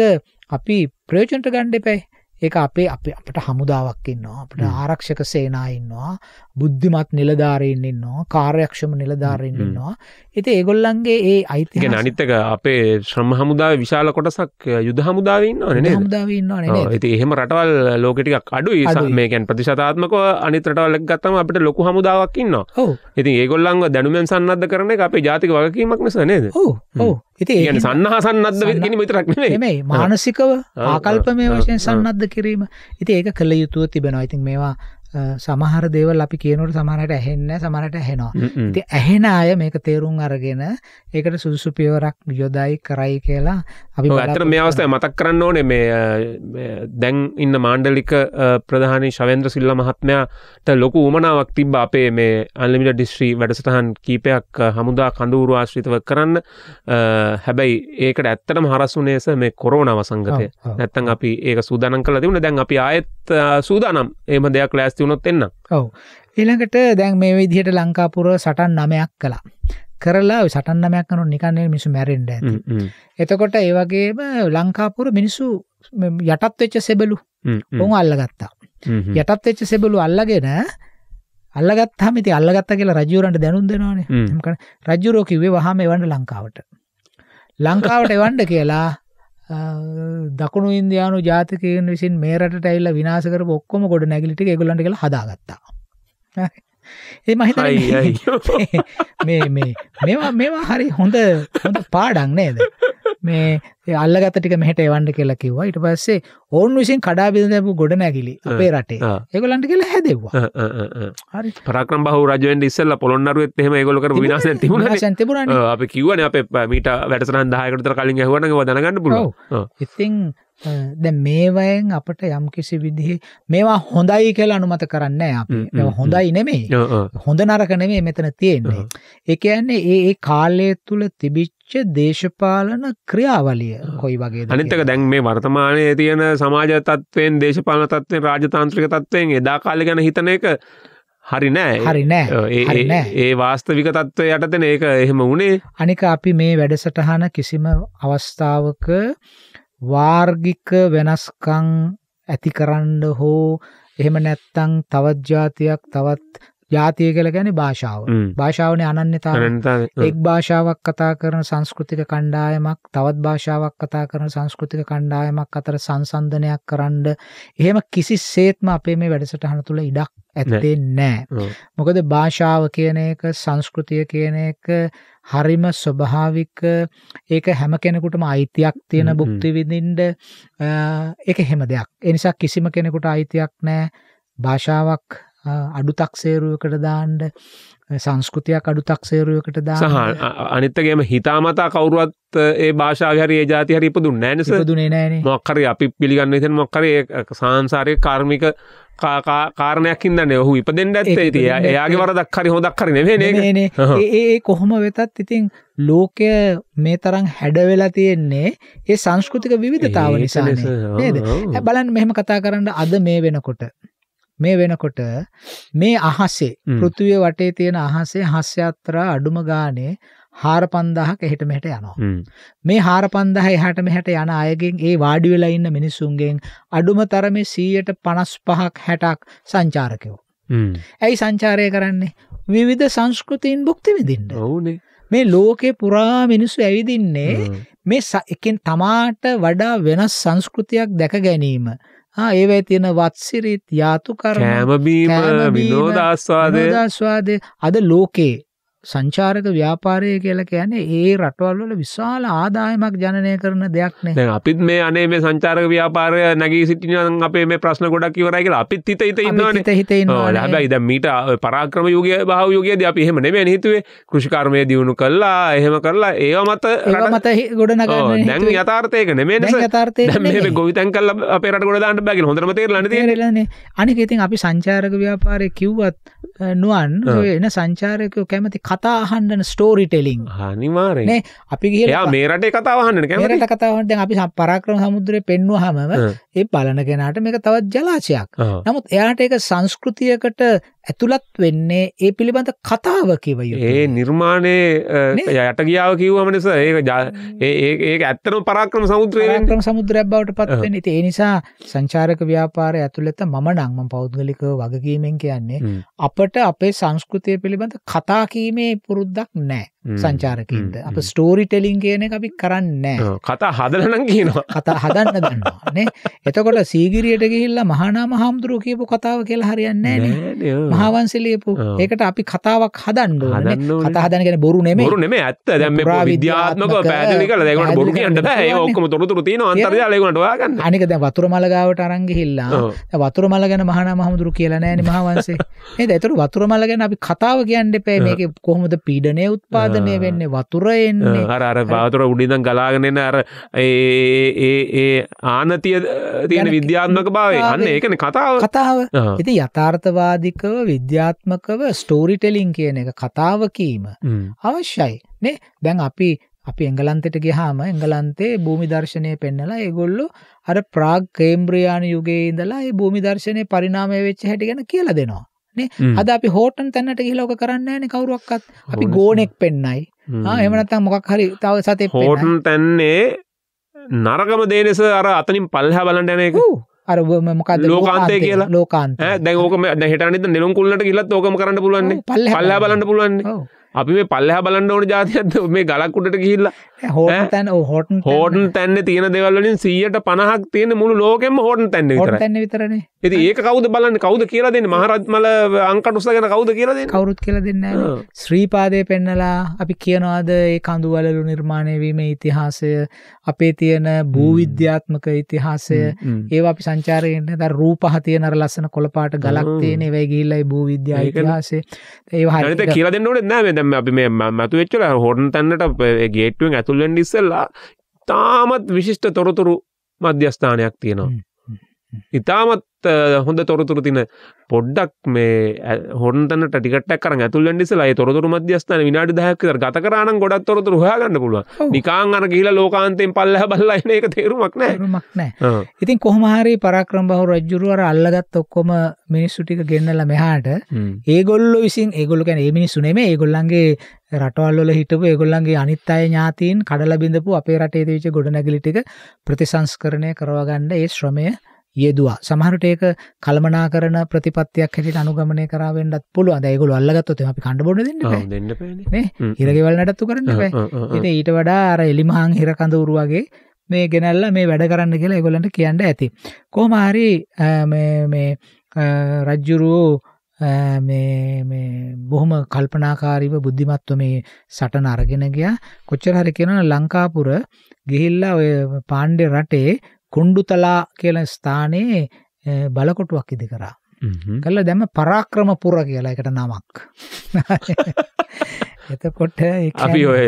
අපි ප්‍රයෝජන්ට ගණ්ඩ පැයි ඒක අපේ අප අපට හමුදාවක් ඉන්නවා අපට. ආරක්ෂක සේනා ඉන්නවා බුද්ධිමත් නිලධාරයෙන් ඉන්නවා කාර්යක්ෂම නිලධාරයෙන් හ්ම්. ඉන්නවා. ඉති ඒගොල්ලන්ගේ ඒ අයිති අනිත්තක අපේ ශ්‍රම හමුදාව විශාල කොටසක් යුද හමුදාවන්න නනේ හමුදාව ඉන්නවා නේ ඇති එහෙම රටවල් ලෝකටික අඩු අඩුයි. මේකැන් ප්‍රතිශතාත්මක අනිත රටවල්ලක් ගත්තම අපිට ලොකු හමුදාවක් ඉන්න ඔව්. ඉතින් ඒගොල්ලන්ව දැනුමෙන් සන්නද්ධ කරන එක අපේ ජාතික වගකීමක් නිස නේද? ඔව් ඔව් ඉති ගැන සන්නහ සන්නද්ධ සන්න- ගෙන විතරක් නෙමේ එමයි මානසිකව ආ, ආකල්පමය ආ, වශයෙන්. සන්නද්ධ කිරීම. ඉති ඒක කළ යුතුව තිබෙනවා. ඉතින් මේවා සමහර දේවල් අපි කියනට සමහරට ඇහෙන්න සමහට ඇහෙනවා. ඉති ඇහෙන අය මේක තේරුම් අරගෙන ඒකට සුදුසු පියවරක් යොදයි කරයි කියලා ඇතර මේ අවස්ථය මතක් කරන්න ඕනේ මේ දැන් ඉන්න මාණ්ඩලික ප්‍රධානී ශවන්ද්‍ර සිල්ල මහත්මයාට ලොකු උමනාවක් තිබ අපේ මේ අල්ලිමිට ඩිස්ශ්‍රී වැඩසටහන් කීපයක් හමුදා කඳුරු ආශ්‍රිතව කරන්න. හැබැයි ඒකට ඇත්තටම හරස්සුනේස මේ කොරෝන වසංගතය. නැත්තන් අපි ඒක සූදානන් කළ තිබුණ. දැන් අපි ආයත් සූදානම්. ඒම දෙයක් ලෑස්ති වුණොත් එන්න ඔව්. ඊළඟට දැන් මේ විදිහට ලංකාපුර සටන් නමයක් කලා කරලා ඔය සටන් නමයක් කනු නිකන්නේ මිසු මැරෙන්ඩ ඇති. එතකොට ඒවගේම ලංකාපුර මිනිස්සු ම- යටත් වෙච්ච සෙබලු ඔවුන් අල්ලගත්තා. යටත් වෙච්ච සෙබලු අල්ලගෙන අල්ලගත් හමිති අල්ලගත්ත කියලා රජුරන්ට දැනුම් දෙනවානේ. ම්. එමකන රජ්ජුරෝ කිව්වේ වහම එවන්න ලංකාවට. ලංකාවට එවන්ඩ කියලා දකුණු ඉන්දයානු ජාතිකයන් විසින් මේරට ඇල්ල විනාසකර ඔක්කොම ගොඩ නැගලිට ගොලන්ට කියලා හදාගත්තා ඒ මහිත මේ මේ මේවා මේවා හරි හොඳ හොඳ පාඩක් නේද? මේ අල්ලගත ටික මෙහට එවන්ඩ කියලා කිව්වා. ඊට පස්සේ ඔවුන් විසින් කඩා බිඳ දැපු ගොඩ නැගිලි අපේ රටේ. ඒගොලන්ට කියලා හැදෙව්වා. හරි. පරක්‍රම් බහ රජුවෙන් ඉස්සල්ල පොළොන්නරුවත් එහෙම ඒගොල කර විනාස තිබුණ විනාශයන් තිබුණානේ. අපි කිවන අප මීට වැටසන දායකටතර කලින් හවන දනගන්න පුළුව ඔව්. ඉතිං දැ මේවයෙන් අපට යම් කිසි විදිහ මේවා හොඳයි කියලා අනුමත කරන්න අපි. ම්, ම්, ඒවා හොඳයි නෙමෙයි. හොඳ නරක නෙමේ මෙතන තියෙන්නේ. එකන්නේ ඒ ඒ කාලය තුළ තිබිච්ච දේශපාලන ක්‍රියාවලිය කොයි වගේ අනිත්තක දැන් මේ වර්තමානය තියෙන සමාජ තත්වයෙන් දේශපාල තත්වයෙන් රාජතාන්ත්‍රික තත්වයෙන් එදා කාලි ගැන හිතන එක හරි නෑ. හරි නෑ. ඒ- ඒ-. ඒ වාස්තවික තත්ත්වය යටතන. ඒක එහෙම වනේ අනික අපි මේ වැඩසටහන කිසිම අවස්ථාවක වාර්ගික වෙනස්කං ඇති කරන්න හෝ එහෙම නැත්තං තවත් ජාතියක් තවත් ජාතිය කළ ගැන භාෂාව. භාෂාවන අනන්‍යතාව එක් භාෂාවක් කතා කරන සංස්කෘතික කණ්ඩායමක් තවත් භාෂාවක් කතා කරන සංස්කෘතික කණ්ඩායමක් අතර සංසන්ධනයක් කරන්න එහෙම කිසි සේත්ම අපේ මේ වැඩසටහන තුළ ඉඩක් ඇත්තේ නෑ. මොකද භාෂාව කියන එක සංස්කෘතිය කියන එක හරිම ස්වභාවික ඒක හැම කෙනෙකුටම අයිතියක් තියෙන. බුක්ති විඳින්ඩ එක හෙම දෙයක්. එනිසා කිසිම කෙනෙකුට අයිතියක් නෑ. භාෂාවක් අ, අඩු තක්සේරුවකට දාන්ඩ සංස්කෘතියක් අඩු තක්සේරුවකට සහ දාන්න අනිත්තගේම හිතාමතා කවරුවත් ඒ භාෂාහරි ඒ ජාති හරි ඉපදුන් නෑනස දුනේ නෑනේ මොක්කර අපි පිළිගන්න ත මොක්කර සංසාරය කාර්මික කාරණයක් ඉදන්න ඔහු ඉපදෙන්ට ඇත්තේ. තිය එයාගේ වරදක් හරි හොදක් කර නෙවේ නේ. ඒ කොහොම වෙතත් ඉතින් ලෝකය මේ තරම් හැඩවෙලා තියෙන්නේ ඒ සංස්කෘතික විවිධතාව නිසා, නේද? බලන්න මෙහෙම කතා කරන්න අද මේ වෙනකොට. මේ වෙනකොට මේ අහසේ. පෘතිවය වටේ තියෙන අහසේ හස්්‍යත්‍රා අඩුම ගානේ හාර පන්දාහක එහිට මෙහට යනවා. මේ හාර පන්දහ එහට මෙහට යන අයගෙන් ඒ වාඩි වෙලා ඉන්න මිනිස්සුන්ගෙන් අඩුම තරමේ සීයට පනස් පහක් හැටක් සංචාරකයෝ. හ්ම්. ඇයි සංචාරය කරන්නේ විවිධ සංස්කෘතින් බුක්ති විදින්ට. ඔවුනේ මේ ලෝකෙ පුරා මිනිස්සු ඇවිදින්නේ. මේ එකෙන් තමාට වඩා වෙනස් සංස්කෘතියක් දැක ගැනීම ඒවයි තියෙන වත්සිරිත් යාතු කරම කෑම බීම, විනෝදාස්වාදය අද ලෝකේ සංචාරක ව්‍යාපාරය කියලා කියන්නේ ඒ රටවල් වල විශාල ආදායමක් ජනනය කරන දෙයක් නේ දැන් අපිත් මේ අනේ මේ සංචාරක ව්‍යාපාරය නැගී සිටින අපේ මේ ප්‍රශ්න ගොඩක් ඉවරයි කියලා අපිත් හිත හිත ඉන්නවනේ හිත හිත ඉන්නවානේ. හැබැයි දැන් මීට පරාක්‍රම යුගය භාව යුගයේදී අපි එහෙම නෙමෙයි හිතුවේ කෘෂිකර්මය දියුණු කළා එහෙම කරලා ඒව මත රට- මත ගොඩනගන්න දැන්. යථාර්ථයක නෙමෙයි දැන් යථාර්ථයක දැන් මේ නෙමෙයි. ගොවිතැන් කළා අපේ රට ගොඩ දාන්න බෑ කියලා හොඳටම තේරලා නේද තියෙන්නේ? තේරෙලානේ. අනික ඉතින් අපි සංචාරක ව්‍යාපාරය කිව්වත් නුවන් එන සංචාරකයෝ කැමති කතා අහන්න ස්ටෝරි ටෙලිං අනිවාර්යෙන්. නේ? අපි ගිහලා මේ රටේ කතාව අහන්න කැමති මේරට කතාවට දැන් අපි පරාක්‍රම සමුද්‍රය පෙන්වුවහම හ්ම්. ඒ බලන කෙනාට මේක තවත් ජලාශයක්. නමුත් එයාට ඒක සංස්කෘතියකට ඇතුළත් වෙන්නේ ඒ පිළිබඳ කතාව කිව ඒ. නිර්මාණයේ? යට ගියාව කිව්වම නිසා ඒක ඒක ඇත්තටම පරාක්‍රම සමුද්‍රයෙන් පරාක්‍රම සමුද්‍රයක් බවට ඔව්. පත්වෙන ඉති ඒ නිසා සංචාරක ව්‍යාපාරය ඇතුළත මම නංම පෞද්ගලිකව වගකීමෙන් කියන්නේ. අපට අපේ සංස්කෘතිය පිළිබඳ කතා කීමේ පුරුද්දක් නෑ හ්ම්. සංචාරකින්ට හ්ම්. අප ස්ටෝරි ටෙලින් කියන එක අපි කරන්න. කතා හදලනම් කියනවා කතා හදන්න දන්නවා නේ එතකොට සීගිරියට ගිහිල්ලා මහානාම හාමුදුරුව කියපු කතාව කියලා හරියන්න නෑනේ මහාවන්සලියපු ආ. ඒකට අපි කතාවක් හදන්න ඕනේ. කතා හදන ගැන බොරු නෙමේ බොරු නෙමේ ඇත්ත. දැන් මේ විද්‍යාත්මකව විද්‍යාත්මක පැහැදිලි කරලා ඒකට බොරු කියන්න බෑ. ඒ ඔක්කොම තොරතුරු තියෙනවා අන්තර්ජාලය ඒකට හොයාගන්න. අනික දැන් වතුර මල ගාවට අරන් ගිහිල්ලා. දැන් වතුර මල ගැන මහානා මහමුදුරු කියලා නෑනේ මහාවංශේ. නේද? ඒතර වතුර මල ගැන අපි කතාව කියන්න එපා. මේක කොහොමද පීඩනය උත්පාදනය. වෙන්නේ? වතුර එන්නේ. අර අර බාතුර උඩිදන් ගලාගෙන එන අර ඒ ඒ ඒ ආනතිය තියෙන විද්‍යාත්මක භාවය. අන්න. ඒකන කතාව. කතාව. ඉතින් යථාර්ථවාදිකව විද්‍යාත්මකව ස්ටෝරි ටෙලිං කියන එක කතාව කීම. අවශ්‍යයි නේ දැන් අපි අපි එංගලන්තෙට ගිහාම එංගලන්තේ භූමි දර්ශනය පෙන්නලා ඒගොල්ලෝ අර ප්‍රාග් කේම්බ්‍රියානු යුගයේ ඉඳලා ඒ භූමි දර්ශනය පරිණාමය වෙච්ච හැටි ගැන කියලා දෙනවා හ්ම්. අද අපි හෝටන් තැන්නට ගිහිල්ලා ඔක කරන්නේ නැහැනේ කවුරුවක්වත් අපි. ගෝනෙක් පෙන්නයි. ආ එහෙම නැත්නම් මොකක් හරි තව සතෙක් පෙන්නයි හෝටන් තැන්නේ නරකම දේනෙස අර අතනින් පල්හැ බලන්ට යන එක ඔව්. අර ව- මොකද්ද? ලෝකාන්තය කියලා? දැන් ඕක හෙටනිත නෙළුම් කුල්ලට කිලත් ඕකම කරන්න පුළුවන්නේ. ඔව්, පල්ලෙහා පල්ලා බලන්න. ඔව්. අපි මේ පල්ලහ බලන්න ඕන ජාතියත් මේ ගලක් උඩට ගිහිල්ලා. හෝටන් හෝටන් තැන්න- තියෙන දෙවල්ලින් සීයට පණහක් තියෙන මුළු ලෝකෙම හෝටන් තැන්න තැන්න විතරනේ ඇති ඒක කවුද බලන්න? කවුද කියලා දෙන්න? මහරත්මල අංකටුස්ස ගැන කවුද කියලා දෙන්න? කවුරුත් කියලා දෙන්නේ ශ්‍රීපාදය පෙන්නලා අපි කියනවාද ඒ කඳුවලලු නිර්මාණය වීම ඉතිහාසය? අපේ තියෙන භූවිද්‍යාත්මක ඉතිහාසය? ඒවා අපි සංචාරයෙන් ද රූපහ තියෙන අර ලස්සන කොළපාට ගලක්. තියෙන ඒවයි ගිහිල්ලා ඒ භූවිද්‍යා ඒවා නත හරියට කියලා දෙන්නට නෑ දැම අපි මේ මතු වෙච්චල හොටන් තැන්නට ගේටුවෙන් ඇතුල්ලෙන් ඉස්සල්ලා තාමත් විශිෂ්ට තොරතුරු මධ්‍යස්ථානයක් තියෙනවා. ඉතාමත් හොඳ තොරතුරු තින පොඩ්ඩක් මේ හොන්තනට ටිකට කර ඇතුල් ිසලා තොරතුරු මධ්‍යස්ථාන විනාඩි දහක්කර ගත කරන ගොඩත් තොරතුරු හොයාගන්න පුළුව. නිකාන් අර කියලා ලෝකාන්තයෙන් පල්ලහ බල්ලයින එක තේරුමක් නෑ තේරුමක් නෑ. ඉතින් කොහමහරි පරක්‍රම් බහු රජ්ජුරුවර අල්ලගත් ඔක්කොම මිනිස්සු ටික ගෙන්නල මෙහාට. ඒගොල්ල විසින් ඒගොල්ල ගැන ඒ මිනිස්සුනේ ඒගොල්ලන්ගේ රටවල්ල හිටපු ඒගොල්ලන්ගේ අනිත් අය ඥාතීන් කඩල බිඳපු අපේ රටේ තිවිච ගොඩනැගිලිටික ප්‍රතිසංස්කරණය කරවාගන්න ඒ ශ්‍රමය යෙදවා. සමහරට ඒක කළමනා කරන ප්‍රතිපත්තියක් හැටිට අනුගමනය කරවෙන්නත් පුළුව දැයගොල අල්ලගත්තොත් අපි කණ්ඩබොඩ දෙන්න. හිරගෙවල් නටත්තු කරන්න ඊට වඩා අර එලිමහන් හිරකඳ උරුවගේ මේ ගෙනල්ල මේ වැඩ කරන්න කියලා එගොලන්ට කියන්න ඇති. කොහම හරි මේ රජ්ජුරුවෝ බොහොම කල්පනාකාරීව බුද්ධිමත්ව මේ සටන අරගෙන ගියා. කොච්චර හරි කියන ලංකාපුර ගිහිල්ලා ඔය පාණ්ඩෙ රටේ කුණ්ඩුතලා කියල ස්ථානයේ බලකොටුවක් ඉදි කරා. කල්ල දැම පරාක්‍රම පුර කියලා. එකට නමක්. එතකොට අපි ඔය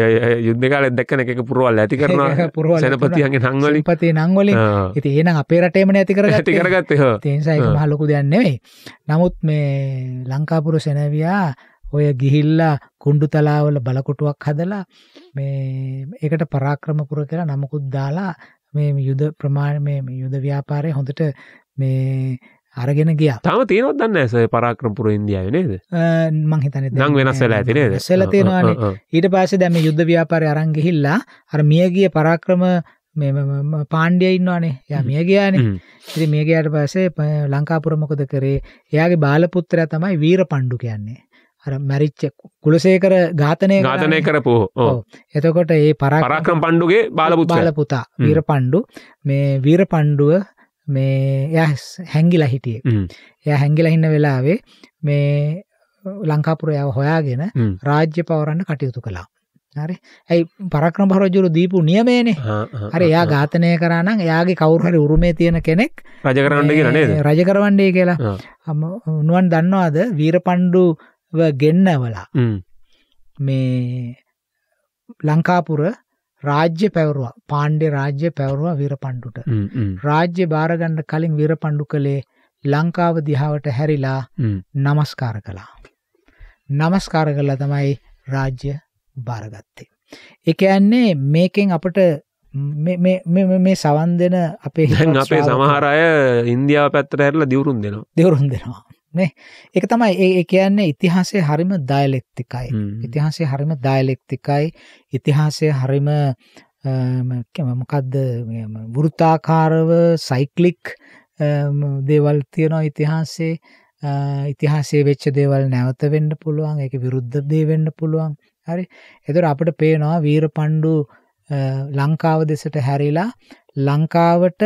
යුද්ධ කාල දෙක්කන එක පුරුවල් ඇති කරනවා. පුරවල් සැනපතියන්ගේ නංවලින් පති නංවලින් ඉති ඒන අපේ රටේම නැති කර ඇති කරගත්ත හෝ. තේසයික ආ. මහලොකු දෙයන්නෙවෙයි නමුත් මේ ලංකාපුර සැනවයා ඔය ගිහිල්ලා කුණ්ඩු තලාවල බලකොටුවක් හදලා මේ ඒකට පරාක්‍රමපුර කියලා නමකුත් දාලා මේ යුද ප්‍රමාණ මේ යුද ව්‍යාපාරය හොඳට මේ අරගෙන ගියා. තම තියෙනවත් දන්න ඇස පරාක්‍රමපුර ඉන්දියාව නේද? මංහිතන නං වෙනස් වෙලා ඇති නේද? සෙල තියෙනවානේ ඊට පස්සේ දැම යුද්ධ ව්‍යාපාරය අරන් ගිහිල්ලා අර මියගිය පරාක්‍රම පාණ්ඩිය ඉන්නවානේ. ය මිය ගයානේ. ඉති මේකයට පස්සේ ප- ලංකාපුර මොකද කරේ එයාගේ බාලපුත්‍රය තමයි වීර පණ්ඩු කියන්නේ මැරිච්ච කුලසේකර ඝාතනය ඝාතනය. කරපු. එතකොට ඒ පරාක්‍රම පණ්ඩුගේ බාලපුතා හ්ම්. වීර පණ්ඩු මේ වීර පණ්ඩුව මේ එයා හැංගිලා හිටියේ. එය හැංගිලා හින්න වෙලාවේ මේ ලංකාපුරයාව හොයාගෙන. රාජ්‍ය පවරන්න කටයුතු කළා. හරි. ඇයි පරක්‍රම පරජුරු දීපු නියමේනේ හරි එයා ඝාතනය කරනම් එයාගේ කවුරු හරි උරුමේ තියෙන කෙනෙක් රජ කරන්න කියලා නේද? රජ කරවන්ඩේ කියලා. නුවන් දන්නවාද? වීරපණ්ඩුව ගෙන්නවලා. මේ ලංකාපුර රාජ්‍ය පැවරුවා පාණ්ඩේ රාජ්‍ය පැවරුවා වීරපණ්ඩුට. රාජ්‍ය භාරගණ්ඩ කලින් වීරපණ්ඩු කළේ ලංකාව දිහාවට හැරිලා. නමස්කාර කළා නමස්කාර කල්ලා තමයි රාජ්‍ය භාරගත්තේ එක යන්නේ මේකෙන් අපට මේ- සවන් දෙන අපේ අපේ ශ්‍රාවක සමහර අය ඉන්දියාව පැත්තට හැරලා දිවුරුන් දෙනවා දෙවරුන් දෙනවා නේ? එක තමයි ඒ කියන්නේ ඉතිහාසය හරිම දයලෙක්තිකයි හ්ම්. ඉතිහාසය හරිම දයලෙක්තිකයි ඉතිහාසය හරිම මොකක්ද වෘතාකාරව සයිකලික් දේවල් තියෙනවා ඉතිහාසේ ඉතිහාසේ වෙච්ච දේවල් නැවත වෙන්න පුළුවන් එක විරුද්ධ දේ වෙන්න පුළුවන්. හරි? එතුර අපට පේනවා වීර පණ්ඩු ලංකාව දෙසට හැරිලා ලංකාවට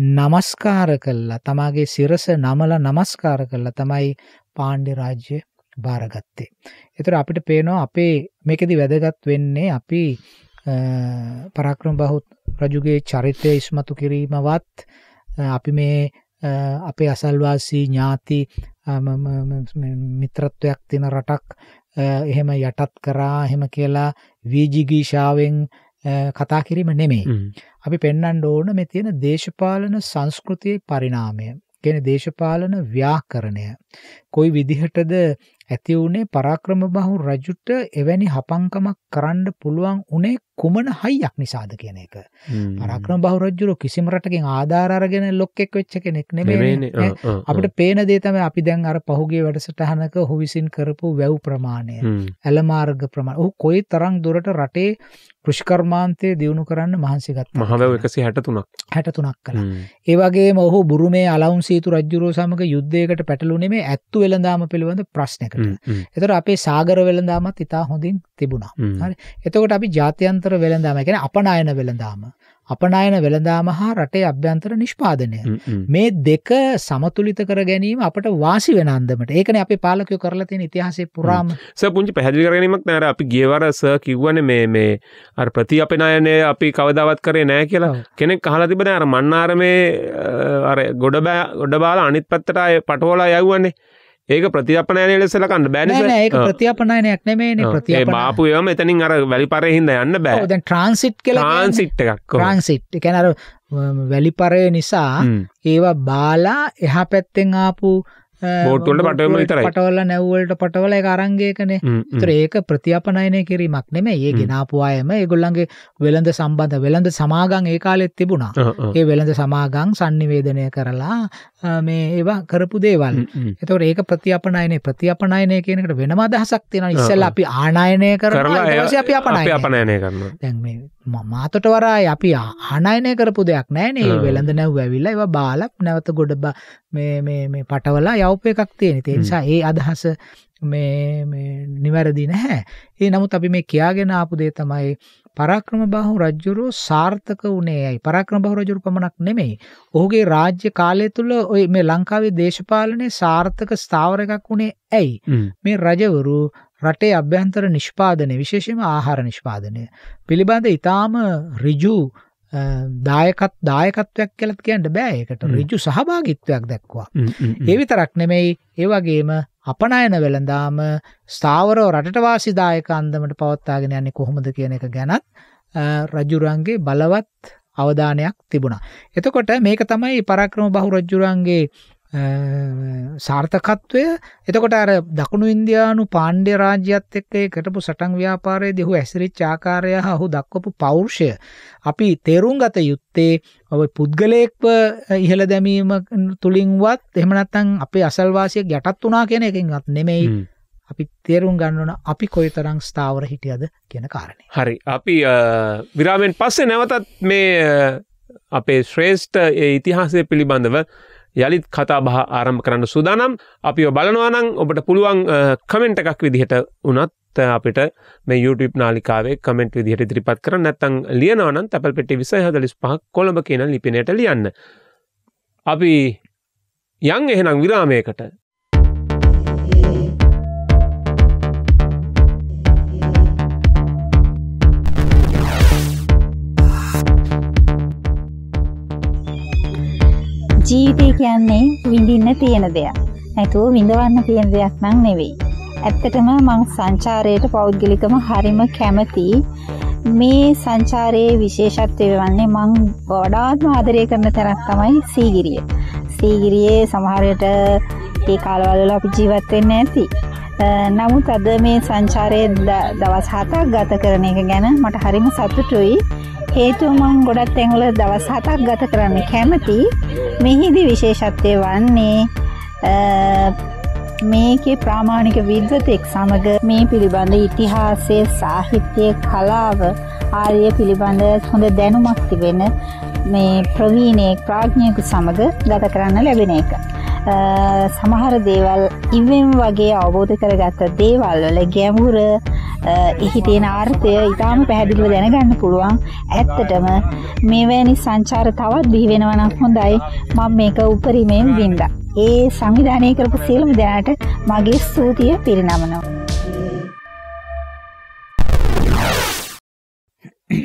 නමස්කාර කල්ලා තමාගේ සිරස නමල නමස්කාර කල්ලා තමයි පාණ්ඩි රාජ්‍ය භාරගත්තේ. එතුර අපිට පේනවා අපේ මේකෙදි වැදගත් වෙන්නේ අපි පරක්‍රම බහුත් රජුගේ චරිතය ඉස්මතු කිරීමවත් අපි මේ අපේ අසල්වාසී ඥාති මිත්‍රත්වයක් තින රටක් එහෙම යටත් කරා එහෙම කියලා වීජිගීෂාවෙන් කතා කිරීම නෙමෙයි. අපි පෙන්නන්න ඕන මේ තියෙන දේශපාලන සංස්කෘතියේ පරිණාමය. කියන දේශපාලන ව්‍යාකරණය. කොයි විදිහටද ඇති වුණේ පරාක්‍රම බහු රජුට එවැනි හපංකමක් කරන්න පුළුවන් උනේ කුමන හයියක් නිසාද කියන එක. පරාක්‍රම බහු රජුරෝ කිසිම රටකින් ආධාර අරගෙන ලොක්ෙක් වෙච්ච කෙනෙක් නෙමෙයි. අපිට පේන දේ තමයි අපි දැන් අර පහුගිය වැඩසටහනක ඔහු විසින් කරපු වැව් ප්‍රමාණය. ඇලමාර්ග ප්‍රමාණය. ඔහු කොයි තරම් දුරට රටේ කෘෂිකර්මාන්තය දියුණු කරන්න මහන්සි ගත්තා. මහවැව් 163ක්. 63ක් කළා. ඒ වගේම ඔහු බුරුමේ අලවුන් සීතු රජුරෝ සමග යුද්ධයකට පැටළුනේ මේ ඇත්තු වෙළඳාම පිළිබඳ ප්‍රශ්නයකට. එතකොට අපේ සාගර වෙළඳාමත් ඉතා හොඳින් තිබුණා. හරි. එතකොට අපි ජාත්‍යන්තර වෙළඳාම කියන්නේ අපනායන වෙළඳාම. අපනායන වෙළඳාම හා රටේ අභ්‍යන්තර නිෂ්පාදනය. මේ දෙක සමතුලිත කර ගැනීම අපට වාසි වෙන අන්දමට. ඒකන අපි පාලකයෝ කරලා තියෙන ඉතිහාසය පුරාම පුංචි පැහැදිලි කරගැනීමක් නෑර අපි ගියවර ස කිව්වන මේ මේ අර ප්‍රති අපනායනය අපි කවදාවත් කරේ නෑ කියලා. කෙනෙක් කහලා තිබෙන අර මන්නාර මේ අර ගොඩ බෑ ගොඩ බාල අනිත් පැත්තට අය පටෝලා යව්වන්නේ ඒක ප්‍රතිපනයන ලෙසලකන්න බැන ඒක ප්‍රතිපනයනයක් නෙමේ ප්‍රති බාපු යම එතනින් අර වැලි පරහින්ද යන්න බෑ. ට්‍රන්සිට් කලා සිට් එකක් ට්‍රන්සිට් කැනර වැලිපරය නිසා ඒවා බාලා එහා පැත්තෙන් ආපු බෝට්ටුවලට පටවම විතරයි. පටවල නැව්වලට පටවල එක අරංගේකනේ. තර ඒක ප්‍රතිපනයනය කිරීමක් නෙම ඒ ගෙනාපු අයම ඒගොල්ලන්ගේ වෙළඳ සම්බන්ධ වෙළඳ සමාගං ඒ කාලෙත් තිබුණා. ඒ වෙළඳ සමාගං සන්නිවේදනය කරලා මේ ඒවා කරපු දේවල්. එතකට ඒක ප්‍රතිපනයන ප්‍රතිපනයනය කියනකට වෙනම අදහසක් තියෙන ඉස්සල්ල අපි ආනායනය කරලා අපි අපනය අපනයනය කරන්න දැන් මේ මාතොට වරා අපි ආනායනය කරපු දෙයක් නෑනේ. වෙළඳ නැව් ඇවිල්ලා ඒවා බාලක් නැවත ගොඩ මේ පටවලා යවප එකක් තියෙන තේනිසා ඒ අදහස නිවැරදි නැහැ. ඒ නමුත් අපි මේ කියාගෙන ආපු දේ තමයි පරාක්‍රම බාහු රජ්ජුරුව සාර්ථක වනේ ඇයි? පරාක්‍රම බහු රජුරු පමණක් නෙමෙයි. ඔහුගේ රාජ්‍ය කාලය තුළ ඔය මේ ලංකාවේ දේශපාලනය සාර්ථක ස්ථාවර එකක් වුණේ ඇයි? මේ රජවරු රටේ අභ්‍යන්තර නිෂ්පාදනය විශේෂම ආහාර නිෂ්පාදනය පිළිබඳ ඉතාම රිජු දායකත් දායකත්වයක් කියලත් කියන්නට බෑයකට රිජු සහභාගිත්වයක් දැක්වා. ඒ විතරක් නෙමෙයි ඒවගේම අපනයන වෙළඳාම ස්ථාවරෝ රටවාසි දායක අන්දමට පවත්තාගෙන යන්නේ කොහොමද කියන එක ගැනත් රජුරන්ගේ බලවත් අවධානයක් තිබුණා. එතකොට මේක තමයි පරක්‍රම බහු රජ්ජුරන්ගේ සාර්ථකත්වය. එතකොට අර දකුණු ඉන්දයානු පාණ්ඩය රාජ්‍යත් එක්ක කටපු සටන් ව්‍යාපාරය දෙහු ඇසිරිච් ආකාරය හහු දක්වපු පෞරුෂය. අපි තේරුම් ගත යුත්තේ ඔව පුද්ගලයෙක්ව ඉහළ දැමීම තුළින්වත් එහමනත්තං අපේ අසල්වාසියක් යටත් වනා කියන එකින්වත් නෙමෙයි. අපි තේරුම් ගන්නවන අපි කොයි තරං ස්ථාවර හිටියද කියන කාරණය. හරි. අපි විරාමෙන් පස්සේ නැවතත් මේ අපේ ශ්‍රේෂ්ඨ ඉතිහාසය පිළිබඳව යළිත් කතා බහ ආරම්භ කරන්න සූදානම් අපිෝ බලනවානං ඔබට පුළුවන් කමෙන්ට් එකක් විදිහට වනත් අපිට මේ YouTube නාලිකාවේ කමෙන්ට් විදිහට ඉදිරිපත් කර නැත්තං ලියනවනන් තැපල් පෙටි විසය හදලිස් පහක් කොළඹ කියන ලිපිනයට ලියන්න. අපි යං එහෙනම් විරාමයකට ජීවිතය කියන්නේ විඳින්න තියෙන දෙයක්. නැතුව විඳවන්න තියෙන දෙයක් නම් නෙවෙයි. ඇත්තටම මං සංචාරයට පෞද්ගලිකම හරිම කැමති. මේ සංචාරයේ විශේෂත්වය වන්නේ මං ගොඩාත්ම ආදරය කරන තැනක් තමයි සීගිරිය. සීගිරියේ සමහරයට ඒ කාලවල අපි ජීවත් වෙන්න ඇති. නමුත් අද මේ සංචාරයේ දවස් හතක් ගත කරන එක ගැන මට හරිම සතුටුයි. හේතුව මං ගොඩත් තැන්වල දවස් හතක් ගත කරන්න කැමති. මෙහිදි විශේෂත්වය වන්නේ මේකේ ප්‍රාමාණික විද්වතෙක් සමඟ මේ පිළිබඳ ඉතිහාසය සාහිත්‍යය කලාව ආර්ය පිළිබඳ හොඳ දැනුමක් තිබෙන මේ ප්‍රවීණයෙක් ප්‍රාඥයකු සමඟ ගත කරන්න ලැබෙන එක. සමහර දේවල් ඉවෙන් වගේ අවබෝධ කරගත්ත දේවල් වල ගැමුර එහි තියෙන ආර්ථය ඉතාම පැහැදිලිව දැනගන්න පුළුවන් ඇත්තටම මේවැනි සංචාර තවත් බිහිවෙනවනක් හොඳයි මං මේක උපරිමයෙන් වින්ද. ඒ සංවිධානය කරපු සියලුම දෙනාට මගේ ස්තුතිය පිරිනමනවා.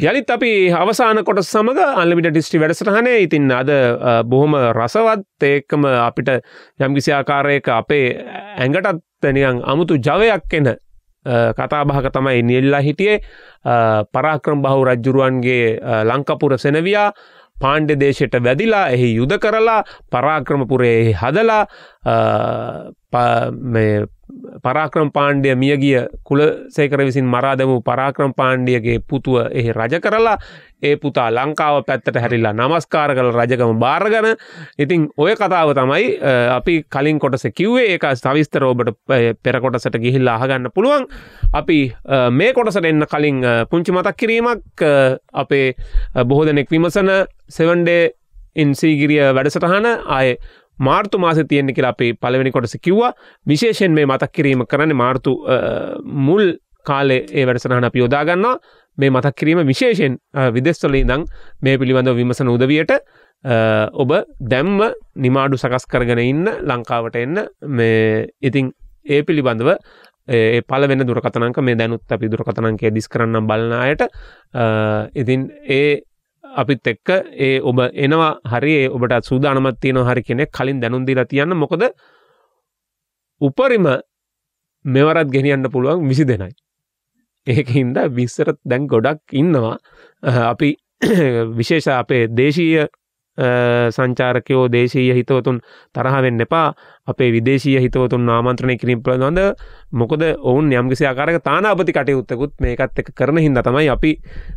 යළිත් අපි අවසාන කොට සමඟ අල්ලිමිට ඩිස්ටි වැඩසටහනේ. ඉතින් අද අ, බොහොම රසවත් ඒකම අපිට යම්කිසි ආකාරයක අපේ ඇඟටත් නිකන් අමුතු ජවයක් එන අ, කතාබහක තමයි නිල්ලා හිටියේ. අ, පරාක්‍රම බහු රජ්ජුරුවන්ගේ අ, ලංකපුර සෙනවයා පාණ්ඩ දේශයට වැදිලා එහි යුද කරලා පරාක්‍රමපුරේ එහි හදලා අ, ප- මේ පරාක්‍රම පාණ්ඩය මියගිය කුලසේකර විසින් මරාදමු පරාක්‍රම පාණ්ඩියගේ පුතුව එහි රජ කරලා ඒ පුතා ලංකාව පැත්තට හැරිල්ලා නමස්කාර කළ රජකම භාරගන ඉතින් ඔය කතාව තමයි අ, අපි කලින් කොටස කිව්වේ ඒක සවිස්තර ඔබට ප- පෙර කොටසට ගිහිල්ලා අහගන්න පුළුවන්. අපි අ, මේ කොටසට එන්න කලින් අ, පුංචි මතක් කිරීමක් අ, අපේ අ, බොහෝ දෙනෙක් විමසන සෙවන්ඩේ ඉන්සීගිරිය වැඩසටහන ආය මාර්තු මාස තියෙන්නේ කියලා අපි පළවෙනි කොටස කිව්වා. විශේෂයෙන් මේ මතක් කිරීම කරන්නේ මාර්තු අ, මුල් කාලේ ඒ වැඩසටහන අපි යොදා ගන්නවා. මේ මතක් කිරීම විශේෂයෙන් අ, විදෙස්වල ඉඳන් මේ පිළිබඳව විමසන උදවියට අ, ඔබ දැම්ම නිමාඩු සකස් කරගෙන ඉන්න ලංකාවට එන්න මේ ඉතින් ඒ පිළිබඳව ඒ පලවෙන දුරකතනක මේ දැනුත් අපි දුරකතනන්ගේ දිස් කරන්නම් බලනායට ඉතින් ඒ අපිත් එක්ක ඒ ඔබ එනවා හරි ඒ ඔබට සූදානමත් තියෙන හරි කෙනෙක් කලින් දැනුන්දිලා තියන්න මොකද උපරිම මෙවරත් ගෙනියන්න පුළුවන් විසි දෙනයි. ඒක හින්ද විස්සරත් දැන් ගොඩක් ඉන්නවා අහ, අපි විශේෂ අපේ දේශීය අ, සංචාරකයෝ දේශීය හිතවතුන් තරහවෙන්න එපා අපේ විදේශීය හිතවතුන් ආමන්ත්‍රණය කිරීම පිළිබඳ මොකද ඔවුන් යම්කිසි ආකාරයක තානාපති කටයුත්තකුත් මේකත් එක්ක කරන හින්දා තමයි අපි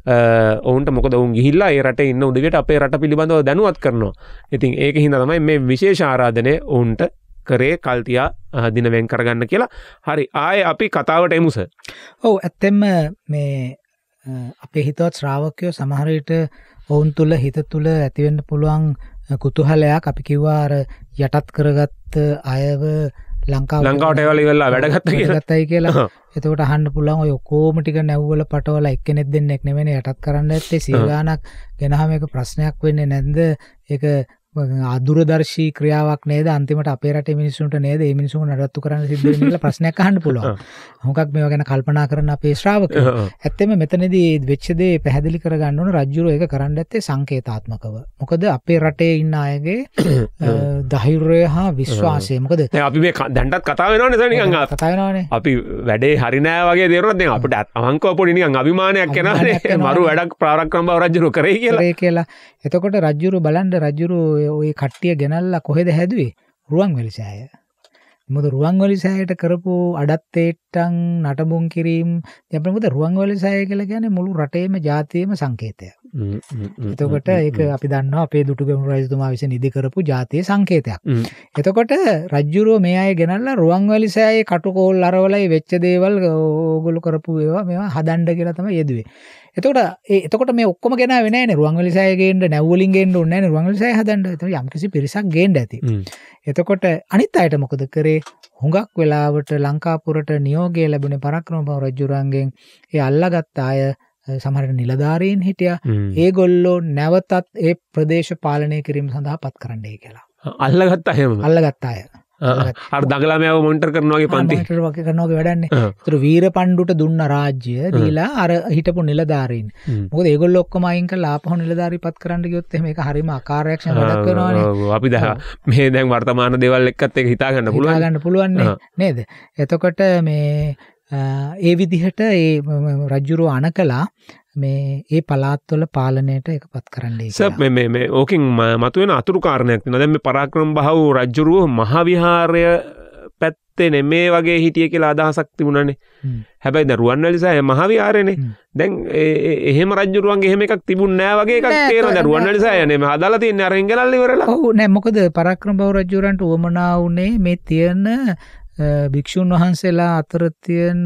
අ, ඔවුන්ට මොකද ඔවුන් ගිහිල්ලා ඒ රටේ ඉන්න උදවියට අපේ රට පිළිබඳව දැනුවත් කරනවා. ඉතින් ඒක හින්දා තමයි මේ විශේෂ ආරාධනය ඔවුන්ට කරේ කල්තියා අ, දින වෙන් කරගන්න කියලා. හරි ආයේ අපි කතාවට එමුස. ඔවු ඇත්තෙම මේ අ, අපේ හිතවත් ශ්‍රාවකයෝ සමහරයට ඔවුන් තුළ හිත තුළ ඇතිවෙන්න පුළුවන් කුතුහලයක් අපි කිව්වාර යටත් කරගත්ත අයව ලංකාව ලංකාවට එවල ඉවරලා වැඩගත්ත. ගත්තයි කියලා. එතකොට අහන්න පුළුවන් ඔය ඔක්කොම ටික නැව්වල පටවල එක්කෙනෙක් දෙන්නෙක් නෙවෙයි යටත් කරන්න ඇත්තේ සීගානක් ගෙනහම එක ප්‍රශ්නයක් වෙන්නේ නැද්ද ඒක අදුරදර්ශී ක්‍රියාවක් නේද අන්තිමට අපේ රටේ මිනිස්සුන්ට නේද ඒ මිනිස්සුන් නඩත්තු කරන්න සිද්ධ වෙන්නේ කියලා ප්‍රශ්නයක් අහන්න පුළුවන්. හුඟක් මේවා ගැන කල්පනා කරන අපේ ශ්‍රාවකයෝ. ඇත්තම මෙතනදී වෙච්ච දේ පැහැදිලි කරගන්න ඕන රජ්ජුරුව ඒක කරන්න ඇත්තේ සංකේතාත්මකව. මොකද අපේ රටේ ඉන්න අයගේ ධෛර්යය හා විශ්වාසය. මොකද අපි මේ දැන්ටත් කතා වෙනවනේ සර් නිකන් කතා වෙනවානේ. අපි වැඩේ හරිනෑ වගේ දේරුවත් දැන් අපිට අවංකව පොඩි නිකන් අභිමානයක් එනවානේ. මරු වැඩක් ප්‍රාරක්‍රම බව රජුරු කරේ කියලා. කරේ කියලා එතකොට රජ්ජුරු බලන්ඩ රජ්ජුරු ඔය කට්ටිය ගෙනල්ලා කොහෙද හැදුවේ? රුවන් වැලිසෑය මුද රුවන්වලි සෑයට කරපු අඩත්තේට්ටං නටබුන් කිරීම් යපමුද රුවන්වලි සෑය කියල ගැන මුළු රටේම ජාතියම සංකේතය එතකොට ඒක අපි දන්න අපේ දුටුගම රජතුමා විස නිදි කරපු ජාතිය සංකේතයක්. එතකොට රජ්ජුරුව මේ අය ගෙනල්ලා රුවන්වැලි සෑයේ කටුකෝල් අරවලයි වෙච්ච දේවල් ඕගොලු කරපු ඒවා මෙවා හදන්ඩ කියලා තම යෙදුවේ එතකොට එතකොට මේ ඔක්කොම ගෙන වෙන රුවන්වලි සෑයගේට නැවලින්ගෙන්ට ඔන්න රුවන්වලි සෑ හදන්ඩ යම්කිසි පිරිසක් ගේන්ඩ ඇති. එතකොට අනිත් අයට මොකද කරේ? හුඟක් වෙලාවට ලංකාපුරට නියෝගය ලැබුණ පරක්‍රම පව රජ්ජුරන්ගෙන් ඒ අල්ලගත්ත අය සමහට නිලධාරීන් හිටිය. ඒගොල්ලෝ නැවතත් ඒ ප්‍රදේශ පාලනය කිරීම සඳහා පත් කරන්නේ කියලා. අල්ලගත්ත එහෙම අල්ලගත්ත අය අර දගලාමෑව මොන්ටර් කරනවාගේ පන්ති. මට වගේ කරනෝක වැඩන්නේ. තුර වීර පණ්ඩුට දුන්න රාජ්‍ය දීලා අර හිටපු නිලධාරීන්. Mm. මොක ඒගොල් ඔක්කොම අයින්ක ලාපහ නිලධාරි පත් කරන්න ගයොත් මේ හරිම ආකාරයක්ෂ වැඩක් කරනවානේ. අපි දහ මේ දැන් වර්තමාන දෙවල් එක්කත් එක හිතාගන්න පුළුවන් හිතාගන්න පුළුවන්නේ ආ. නේද? එතකොට මේ ඒ විදිහට ඒ රජ්ජුරුව අන කලා මේ ඒ පලාත්වල පාලනයට එක පත් කරන්නේ ස මේ- මේ මේ ඕකින් ම- මතුවෙන අතුරු කාරණයක් න දැම පරාක්‍රම බහු රජ්ජුරුව මහවිහාරය පැත්තේ නෙමේ වගේ හිටිය කියලා අදහසක් තිබුණනේ. හැබැයි දරුවන් ලනිසාය මහවිහාරයනේ. දැන් එහෙම රජ්ජුරුවන්ගේ එහෙම එකක් තිබුණ නෑ වගේ එකක් නෑ, තේර නෑ, දරුවන් ලනිසායනේ හදලා තියන්නේ අර ඉංගලල්ල ඉවරලා. ඔහු නෑ මොකද පරක්‍රම බව රජ්ජුරන්ට උවමනා වනේ මේ තියෙන භික්‍ෂූන් වහන්සේලා අතර තියෙන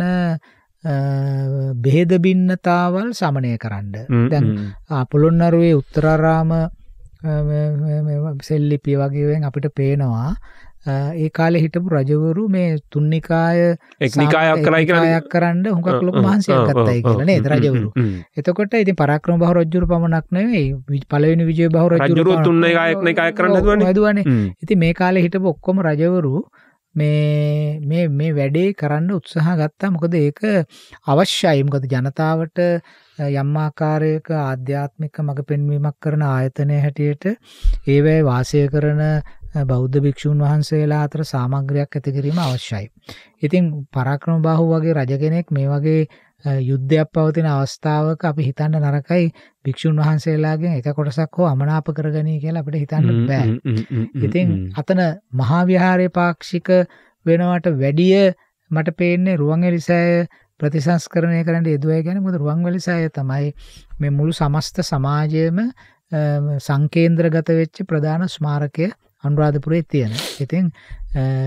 බෙහෙද බින්නතාවල් සමනය කරන්න. දැන් පොළොන්නරුවේ උත්තරාරාම සෙල්ලිපිය වගේෙන් අපිට පේනවා. ඒ කාලෙ හිටපු රජවරු මේ තුන්නිකාය එක්නිකායක් කරයි යක් කරන්න හුඟක් ලොක මහන්සියක් ගත්තයි කියලනේ රජවරු? එතකොට ඉතින් පරක්‍රම බහ රජ්ජුරු පමණක් නෙවෙයි පළවෙනි විජය බහ රජුරු තුන්න එකයෙක්න එකයක් කරන්න දුවන හැදුවනේ ඉති මේ කාලෙ හිටපු ඔක්කොම රජවරු මේ මේ මේ වැඩේ කරන්න උත්සාහ ගත්තා මොකද ඒක අවශ්‍යයි මොකද ජනතාවට යම් ආකාරයක ආධ්‍යාත්මික මඟ පෙන්වීමක් කරන ආයතනය හැටියට ඒවැ වාසය කරන බෞද්ධ භික්ෂූන් වහන්සේලා අතර සාමග්‍රයක් ඇති කිරීම අවශ්‍යයි. ඉතින් පරාක්‍රම බාහු වගේ රජ කෙනෙක් මේ වගේ යුද්ධයක් පවතින අවස්ථාවක අපි හිතන්න නරකයි භික්ෂූන් වහන්සේලාගෙන් එක කොටසක් හෝ අමනාප කරගනී කියලා අපිට හිතන්න බෑ. ඉතින් අතන මහාවිහාරය පාක්ෂික වෙනවට වැඩිය මට පේන්නේ රුවන්වැලිසෑය ප්‍රතිසංස්කරණය කරන්න යෙදුවයි ගැන මුද රුවන්වැලිසෑය තමයි මේ මුළු සමස්ත සමාජයම සංකේන්ද්‍රගත වෙච්ච ප්‍රධාන ස්මාරකය අනුරාධපුරේ තියෙන. ඉතින්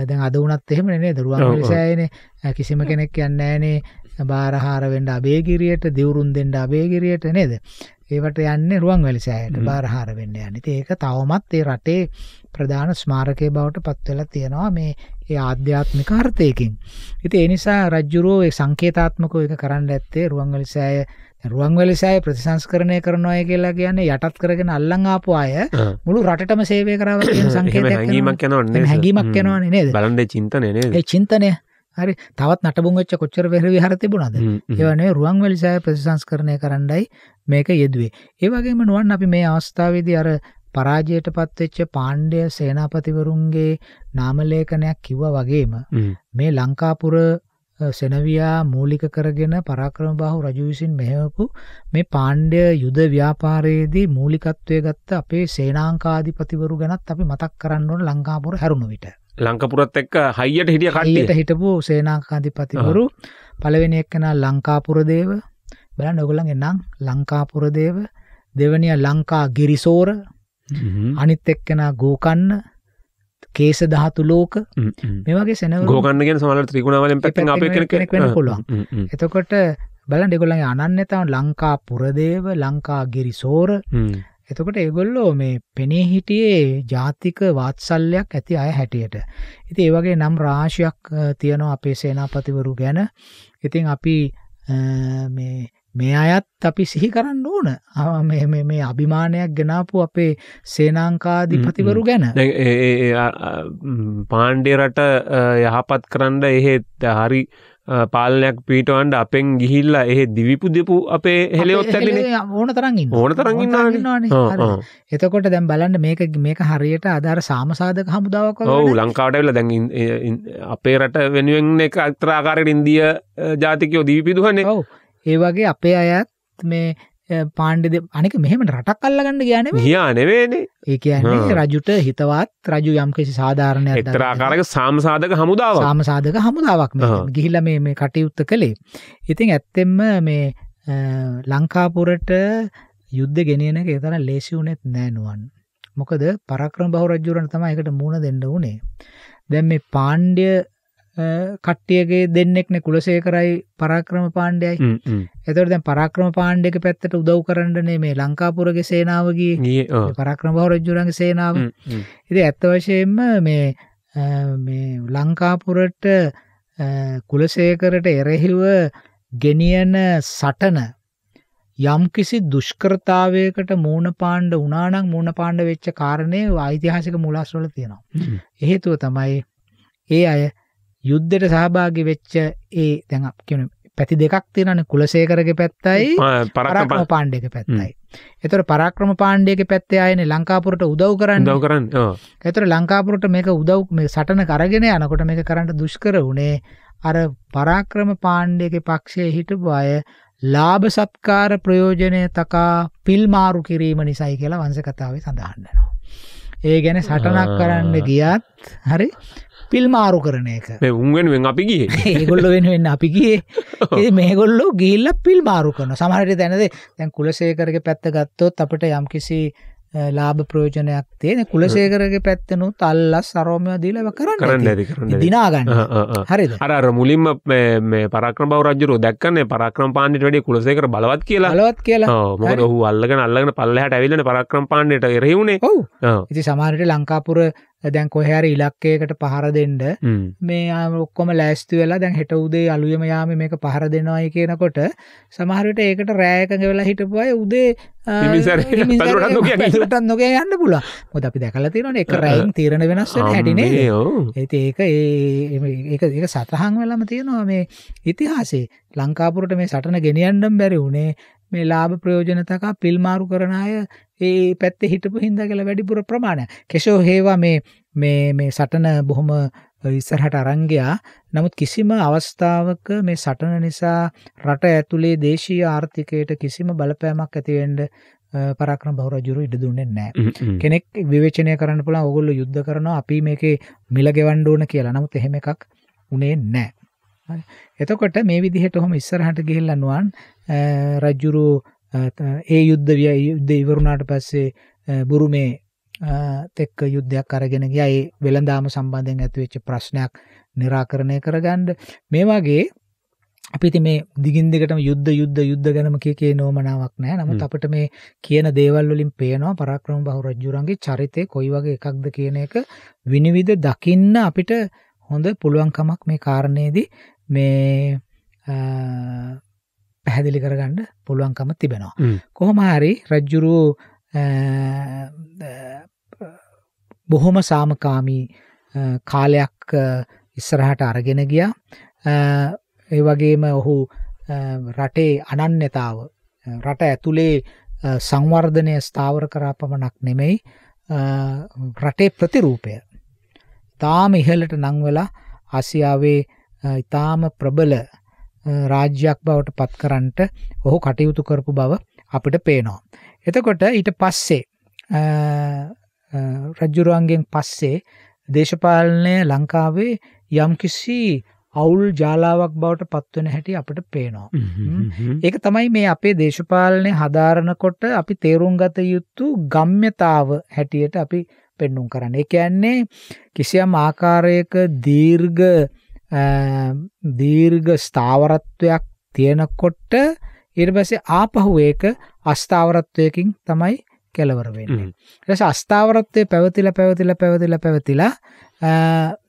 දැන් අද වුණත් එහෙම නේ දරුවන් කිසිම කෙනෙක් යන්නේ නැහනේ බාරහාර වෙන්න අබේගිරියට දිවුරුම් දෙන්න අබේගිරියට නේද? ඒවට යන්නේ රුවන් වැලිසෑයට බාරහාර වෙන්න යන්නේ. ඉතින් ඒක තවමත් ඒ රටේ ප්‍රධාන ස්මාරකයේ බවට පත් වෙලා තියෙනවා මේ ඒ ආධ්‍යාත්මික අර්ථයකින්. ඉතින් ඒ නිසා රජ්ජුරෝ ඒ සංකේතාත්මකව ඒක කරන්න ඇත්තේ රුවන් වැලිසෑය රුවන් වැලිසෑය ප්‍රතිසංස්කරණය කරනවා කියලා කියන්නේ යටත් කරගෙන අල්ලන් ආපු අය මුළු රටටම සේවය කරාව කියන සංකේතයක් හැඟීමක් යනවා හැඟීමක් යනවානේ නේද? බලන්න චින්තනය නේද? ඒ චින්තනය හරි තවත් නටබුන් වෙච්ච කොච්චර වෙර විහාර තිබුණාද? ඒවා නෙවෙයි රුවන්වැලිසෑය ප්‍රතිසංස්කරණය කරන්නයි මේක යෙදුවේ. ඒ වගේම නුවන් අපි මේ අවස්ථාවේදී අර පරාජයට පත්වෙච්ච පාණ්ඩය සේනාපතිවරුන්ගේ නාමලේඛනයක් කිව්වා වගේම මේ ලංකාපුර සෙනවයා මූලික කරගෙන පරාක්‍රම බාහු රජු විසින් මෙහෙවපු මේ පාණ්ඩය යුද ව්‍යාපාරයේදී මූලිකත්වය ගත්ත අපේ සේනාංකාධිපතිවරු ගැනත් අපි මතක් කරන්න ඕන ලංකාපුර හැරුණු විට ලංකපුරත් එක්ක හයියට හිටිය කටියට හිටපු සේනාකාධිපතිවරු පළවෙනි එක්කෙන ලංකාපුරදේව. බලන්න ඔගොල්ලන්ගේ නම් ලංකාපුරදේව. දෙවනිය ලංකා ගිරිසෝර අනිත් එක්කෙන ගෝකන්න. කේස ධාතු ලෝක. මේ වගේ සෙනව ගෝකන්නගෙන සමල ත්‍රිකුණාවලින් පැත්තෙන් අපේ කෙනෙක් වෙන්න පුළුවන්. එතකොට බලන් දෙගොල්ලගේ අනන්නතාව ලංකා පුරදේව ලංකා ගිරිසෝර එතකොට ඒගොල්ලෝ මේ පෙනේ හිටියේ ජාතික වාත්සල්ලයක් ඇති අය හැටියට. ඉති ඒවගේ නම් රාශයක් තියනවා අපේ සේනාපතිවරු ගැන. ඉතින් අපි මේ අයත් අපි සිහි කරන්න ඕන. මේ අභිමානයක් ගෙනාපු අපේ සේනාංකාධිපතිවරු ගැන. පාණ්ඩේ රට යහපත් කරන්න එහෙත් හරි පාලනයක් පීටවන්ඩ අපෙන් ගිහිල්ලා එහ දිවිපු දෙපු අපේ හෙළයොත් ඇතින ඕන තරගින් ඕන තරගින්න එතකොට දැම් බලන්න මේක මේක හරියට අදාර සාමසාධක හමුදාවක් ඔවු ලංකාවටවෙල දැන් අපේ රට වෙනුවෙන් එක අත්‍රාකාරයට ඉන්දිය ජාතිකයෝ දීපිදුහන්නේ ඔව. ඒ වගේ අපේ අයත් මේ පාණ්ඩිද අනික මෙහෙම රටක් අල්ලගන්න කියන හියා නෙවේනේ ඒ කියන්නේ රජුට හිතවත් රජු යම්කිසි සාධාරණයක් එක්තරාකාරක සාමසාධක හමුදාව සාමසාධක හමුදාවක්. ගිහිල මේ. මේ කටයුත්ත කළේ. ඉතින් ඇත්තෙම්ම මේ ලංකාපුරට යුද්ධ ගෙනියන එක එතන ලේසි වුනෙත් නෑනුවන් මොකද පරක්‍රම බහු රජ්ජුරන තමයි එකට මුණ දෙන්න වුණේ දැන් මේ පාණ්ඩ්‍ය කට්ටියගේ දෙන්නෙක්න කුලසේ කරයි පරාක්‍රම පාණ්ඩයයි එතට දැන් පරාක්‍රම පාණ්ඩක පැත්තට උදව් කරන්නනේ මේ ලංකාපුරගේ සේනාවගේ පරාක්‍රම බවරජ්ජුරන්ගේ සේනාව ඉති ඇත්ත වශයෙන්ම මේ මේ ලංකාපුරට කුලසේකරට එරෙහිව ගෙනියන සටන යම්කිසි දුෂ්කරතාවයකට මූුණ පාණ්ඩ උනානක් මූුණ පාණ්ඩ වෙච්ච කාරණය ඓතිහාසික මුලාස්වල තියෙනවා. එහෙතුව තමයි ඒ අය යුද්ධයට සහභාගි වෙච්ච ඒ දැන් කියන පැති දෙකක් තියෙනන කුලසේකරගේ පැත්තයි පරක්‍රම පාණ්ඩයක පැත්තයි. එතර පරක්‍රම පාණ්ඩයක පැත්තේ අයන ලංකාපුරට උදව් කරන්න. දව කරන්න එතර ලංකාපුරට මේක උදව් මේ සටන කරගෙන යනකොට මේක කරන්නට දුෂ්කර වුණේ. අර පරාක්‍රම පාණ්ඩයක පක්ෂය හිටපු අය ලාභ සත්කාර ප්‍රයෝජනය තකා පිල්මාරු කිරීම නිසයි කියලා වංස කතාවේ සඳහන්නවා. ඒ ගැන සටනක් කරන්න ගියත් හරි පිල්මාරු කරන එක. උන්වෙනුවෙන් අපි ගිය. ඒගොල්ල වෙනුවෙන් අපි ගියේ. මේගොල්ලෝ ගිල්ල පිල් මාරු කරන සමහට දැනද දැන් කුලසේකරගේ පැත්ත ගත්තොත් අපට යම්කිසි ලාභ ප්‍රෝජනයක් තියෙන කුලසේකරගේ පැත්තනු තල්ලස් සරෝමය දීලව කරන්න දිනාගන්න හරි අර මුලින්ම මේ පරක්‍රම රජරු දැක්කන්න පරක්‍රම පාණ්ඩට වැඩි කුලසේකර බලවත් කියලා. බලවත් කියලා. මොකද ඔහු අල්ලගෙන අල්ලගෙන පල්ලහට ඇවිලන පරක්‍රම පාණ්ඩට එරෙවුණේ ඉති සමාරයට ලංකාපුර දැන් කොහැර ඉලක්කයකට පහර හ්ම්. මේ ඔක්කොම ලෑස්ති වෙලා දැන් හෙට උදේ අලුයම යාම මේක පහර දෙනවායි කියනකොට සමහරට ඒකට රෑකඟ වෙලා උදේ පැදුරටත් නොකිය ගිහින්. පැදුරටත් නොකිය යන්න පුලා මොද අපි දැකල තිරන එක රැයින් තීරණ වෙනස් වෙන හැටිනේ. ඇති ඒක ඒ ඒක සතහන් වෙලම තියෙනවා මේ ඉතිහාසේ ලංකාපුරට මේ සටන ගෙනියන්ඩම් බැරි වුණේ මේ ලාභ ප්‍රයෝජනතකා පිල්මාරු කරන අය ඒ පැත්තේ හිටපු හින්ද කියලා වැඩිපුර ප්‍රමාණය. කෙෂෝ හේවා මේ මේ මේ සටන බොහොම ඉස්සරහට අරංගයා නමුත් කිසිම අවස්ථාවක මේ සටන නිසා රට ඇතුළේ දේශීය ආර්ථිකයට කිසිම බලපෑමක් ඇතිවෙන්ඩ පරක්‍රම බෞරජුරු ඉඩ දුන්නෙන් නෑ හ්ම්, හ්ම්. කෙනෙක් විවේචනය කරන්න පුළා ඔගොල්ල යුද්ධ කරනවා අපි මේක මිල ගෙවන්ඩෝන කියලා. නමුත් එහෙම එකක් උනේ නෑ හරි. එතකොට මේ විදිහට හොම ඉස්සරහට ගිහිල්ලන්නුවන් රජ්ජුරු ඒ යුද්ධ විය යුද්ධ ඉවරුණාට පස්සේ බුරු මේ තෙක්ක යුද්ධයක් අරගෙන ගිය. ඒ වෙළඳාම සම්බන්ධයෙන් ඇතිවෙච්ච ප්‍රශ්නයක් නිරාකරණය කරගණ්ඩ මේ වගේ අපිති මේ දිගින් දෙකටම යුද්ධ යුද්ධ යුද්ධ ගැනම කියකේ නෝමනාවක් නෑ නමුත්. අපට මේ කියන දේවල් වලින් පේනවා පරක්‍රම බහු රජ්ජුරන්ගේ චරිතය කොයි වගේ එකක්ද කියන එක විනිවිධ දකින්න අපිට හොඳ පුළුවන්කමක් මේ කාරණයේදී මේ පැහැදිලි කරගන්න පුළුවන්කම තිබෙනවා. හ්ම්. කොහොම හරි රජ්ජුරු බොහොම සාමකාමී කාලයක් ඉස්සරහට අරගෙන ගියා ඒ වගේම ඔහු රටේ අනන්‍යතාව රට ඇතුළේ සංවර්ධනය ස්ථාවර කරා පමණක් නෙමෙයි රටේ ප්‍රතිරූපය තාම ඉහලට නංවෙලා ආසියාවේ ඉතාම ප්‍රබල රාජ්‍යයක් බවට පත් කරන්නට ඔහු කටයුතු කරපු බව අපිට පේනවා. එතකොට ඊට පස්සේ රජ්ජුරුවන්ගෙන් පස්සේ දේශපාලනය ලංකාවේ යම්කිසි අවුල් ජාලාවක් බවට පත්වන හැටි අපට පේනවා. ඒක තමයි මේ අපේ දේශපාලනය හදාරනකොට අපි තේරුම් ගත යුතු ගම්්‍යතාව හැටියට අපි පෙන්නුම් කරන්න. එක ඇන්නේ කිසියම් ආකාරයක දීර්ග දීර්ග ස්ථාවරත්වයක් තියෙනකොට ඉර්බසේ ආපහු ඒක අස්ථාවරත්වයකින් තමයි කෙලවරවෙන්න. හ්ම්. රස අස්ථාවරත්වය පැවතිල පැවතිල පැවතිල පැවතිලා අ,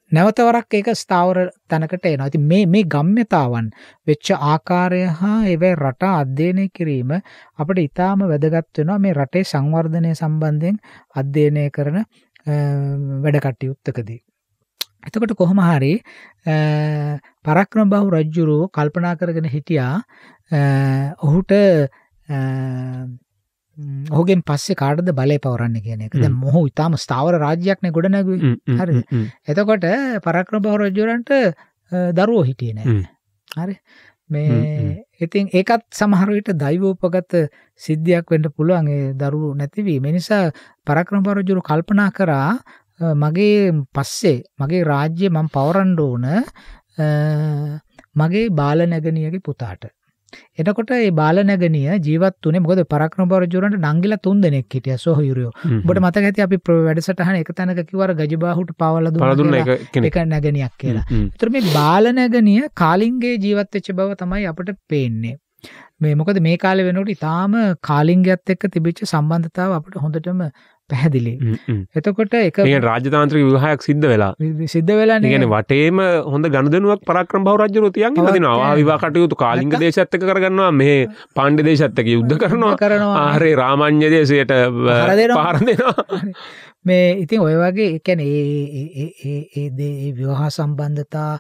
නැවතවරක් ඒක ස්ථාවර තැනකට එන ඇති මේ මේ ගම්්‍යතාවන් වෙච්ච ආකාරය හා එවැ රට අධ්‍යයනය කිරීම අපට ඉතාම වැදගත් වෙනවා මේ රටේ සංවර්ධනය සම්බන්ධයෙන් අධ්‍යයනය කරන අ, වැඩකටයුත්තකදී. එතකොට කොහොම හරි පරක්‍රම බහු රජ්ජුරුව කල්පනා කරගෙන හිටියා ඔහුට ඔහුගෙන් පස්සේ කාටද බලය පවරන්න කියන එක දැන්. මොහු ඉතාම ස්ථාවර රාජ්‍යයක්න ගොඩ නැගුවේ හ්ම්, හ්ම්, හරිද? එතකොට පරක්‍රම බහු රජ්ජුරන්ට දරුවෝ හිටිය නෑ හ්ම්. හරි මේ. ඉතින් ඒකත් සමහරවිට දෛවෝපගත සිද්ධියක් වෙන්ට පුළුවන් ඒ දරු නැතිවී මිනිසා පරක්‍රම පරජුරු කල්පනා කරා මගේ පස්සේ මගේ රාජ්‍ය මං පවරන්ඩ ඕන මගේ බාල නැගනියගේ පුතාට එනකොට ඒ බාල නැගනිය ජීවත් වනේ මොකද පරක්‍රම පරජුරන්ට නංගිල තුන් දෙනෙක් හිටිය සොහයුරයෝ හ්ම්. බට මත ඇති අපි වැඩසටහන එක තැනක කිවර ගජබාහුට පවල පලදුන්න එක නැගනයක් කියලා හ්ම්, හ්ම්. තර මේ බාලනැගනිය කාලින්ගේ ජීවත්වෙච්ච බව තමයි අපට පේන්නේ. මේ මොකද මේ කාල වෙනට ඉතාම කාලිංගත් එක්ක තිබිච්ච සම්බන්ධතාව අපට හොඳටම පැහැදිලි. එතකොට එක ඒ රාජතාන්ත්‍රික විවාහයක් සිද්ධ වෙලා. සිද්ධ වෙලා ගැන වටේම හොඳ ගණදනුවක් පරක්‍රම බව රජ්ජරු තියන්. තින වා විවා කටයුතු කාලිංග දේශත්තක කරගන්නවා. මේ පණ්ඩ දේශත්තක යුද්ධ කරනවා. කරනවා. ආරේ රාමං්්‍ය දේශයට පහර දෙනවා. මේ ඉතින් ඔය වගේ එකැන ඒ විවාහ සම්බන්ධතා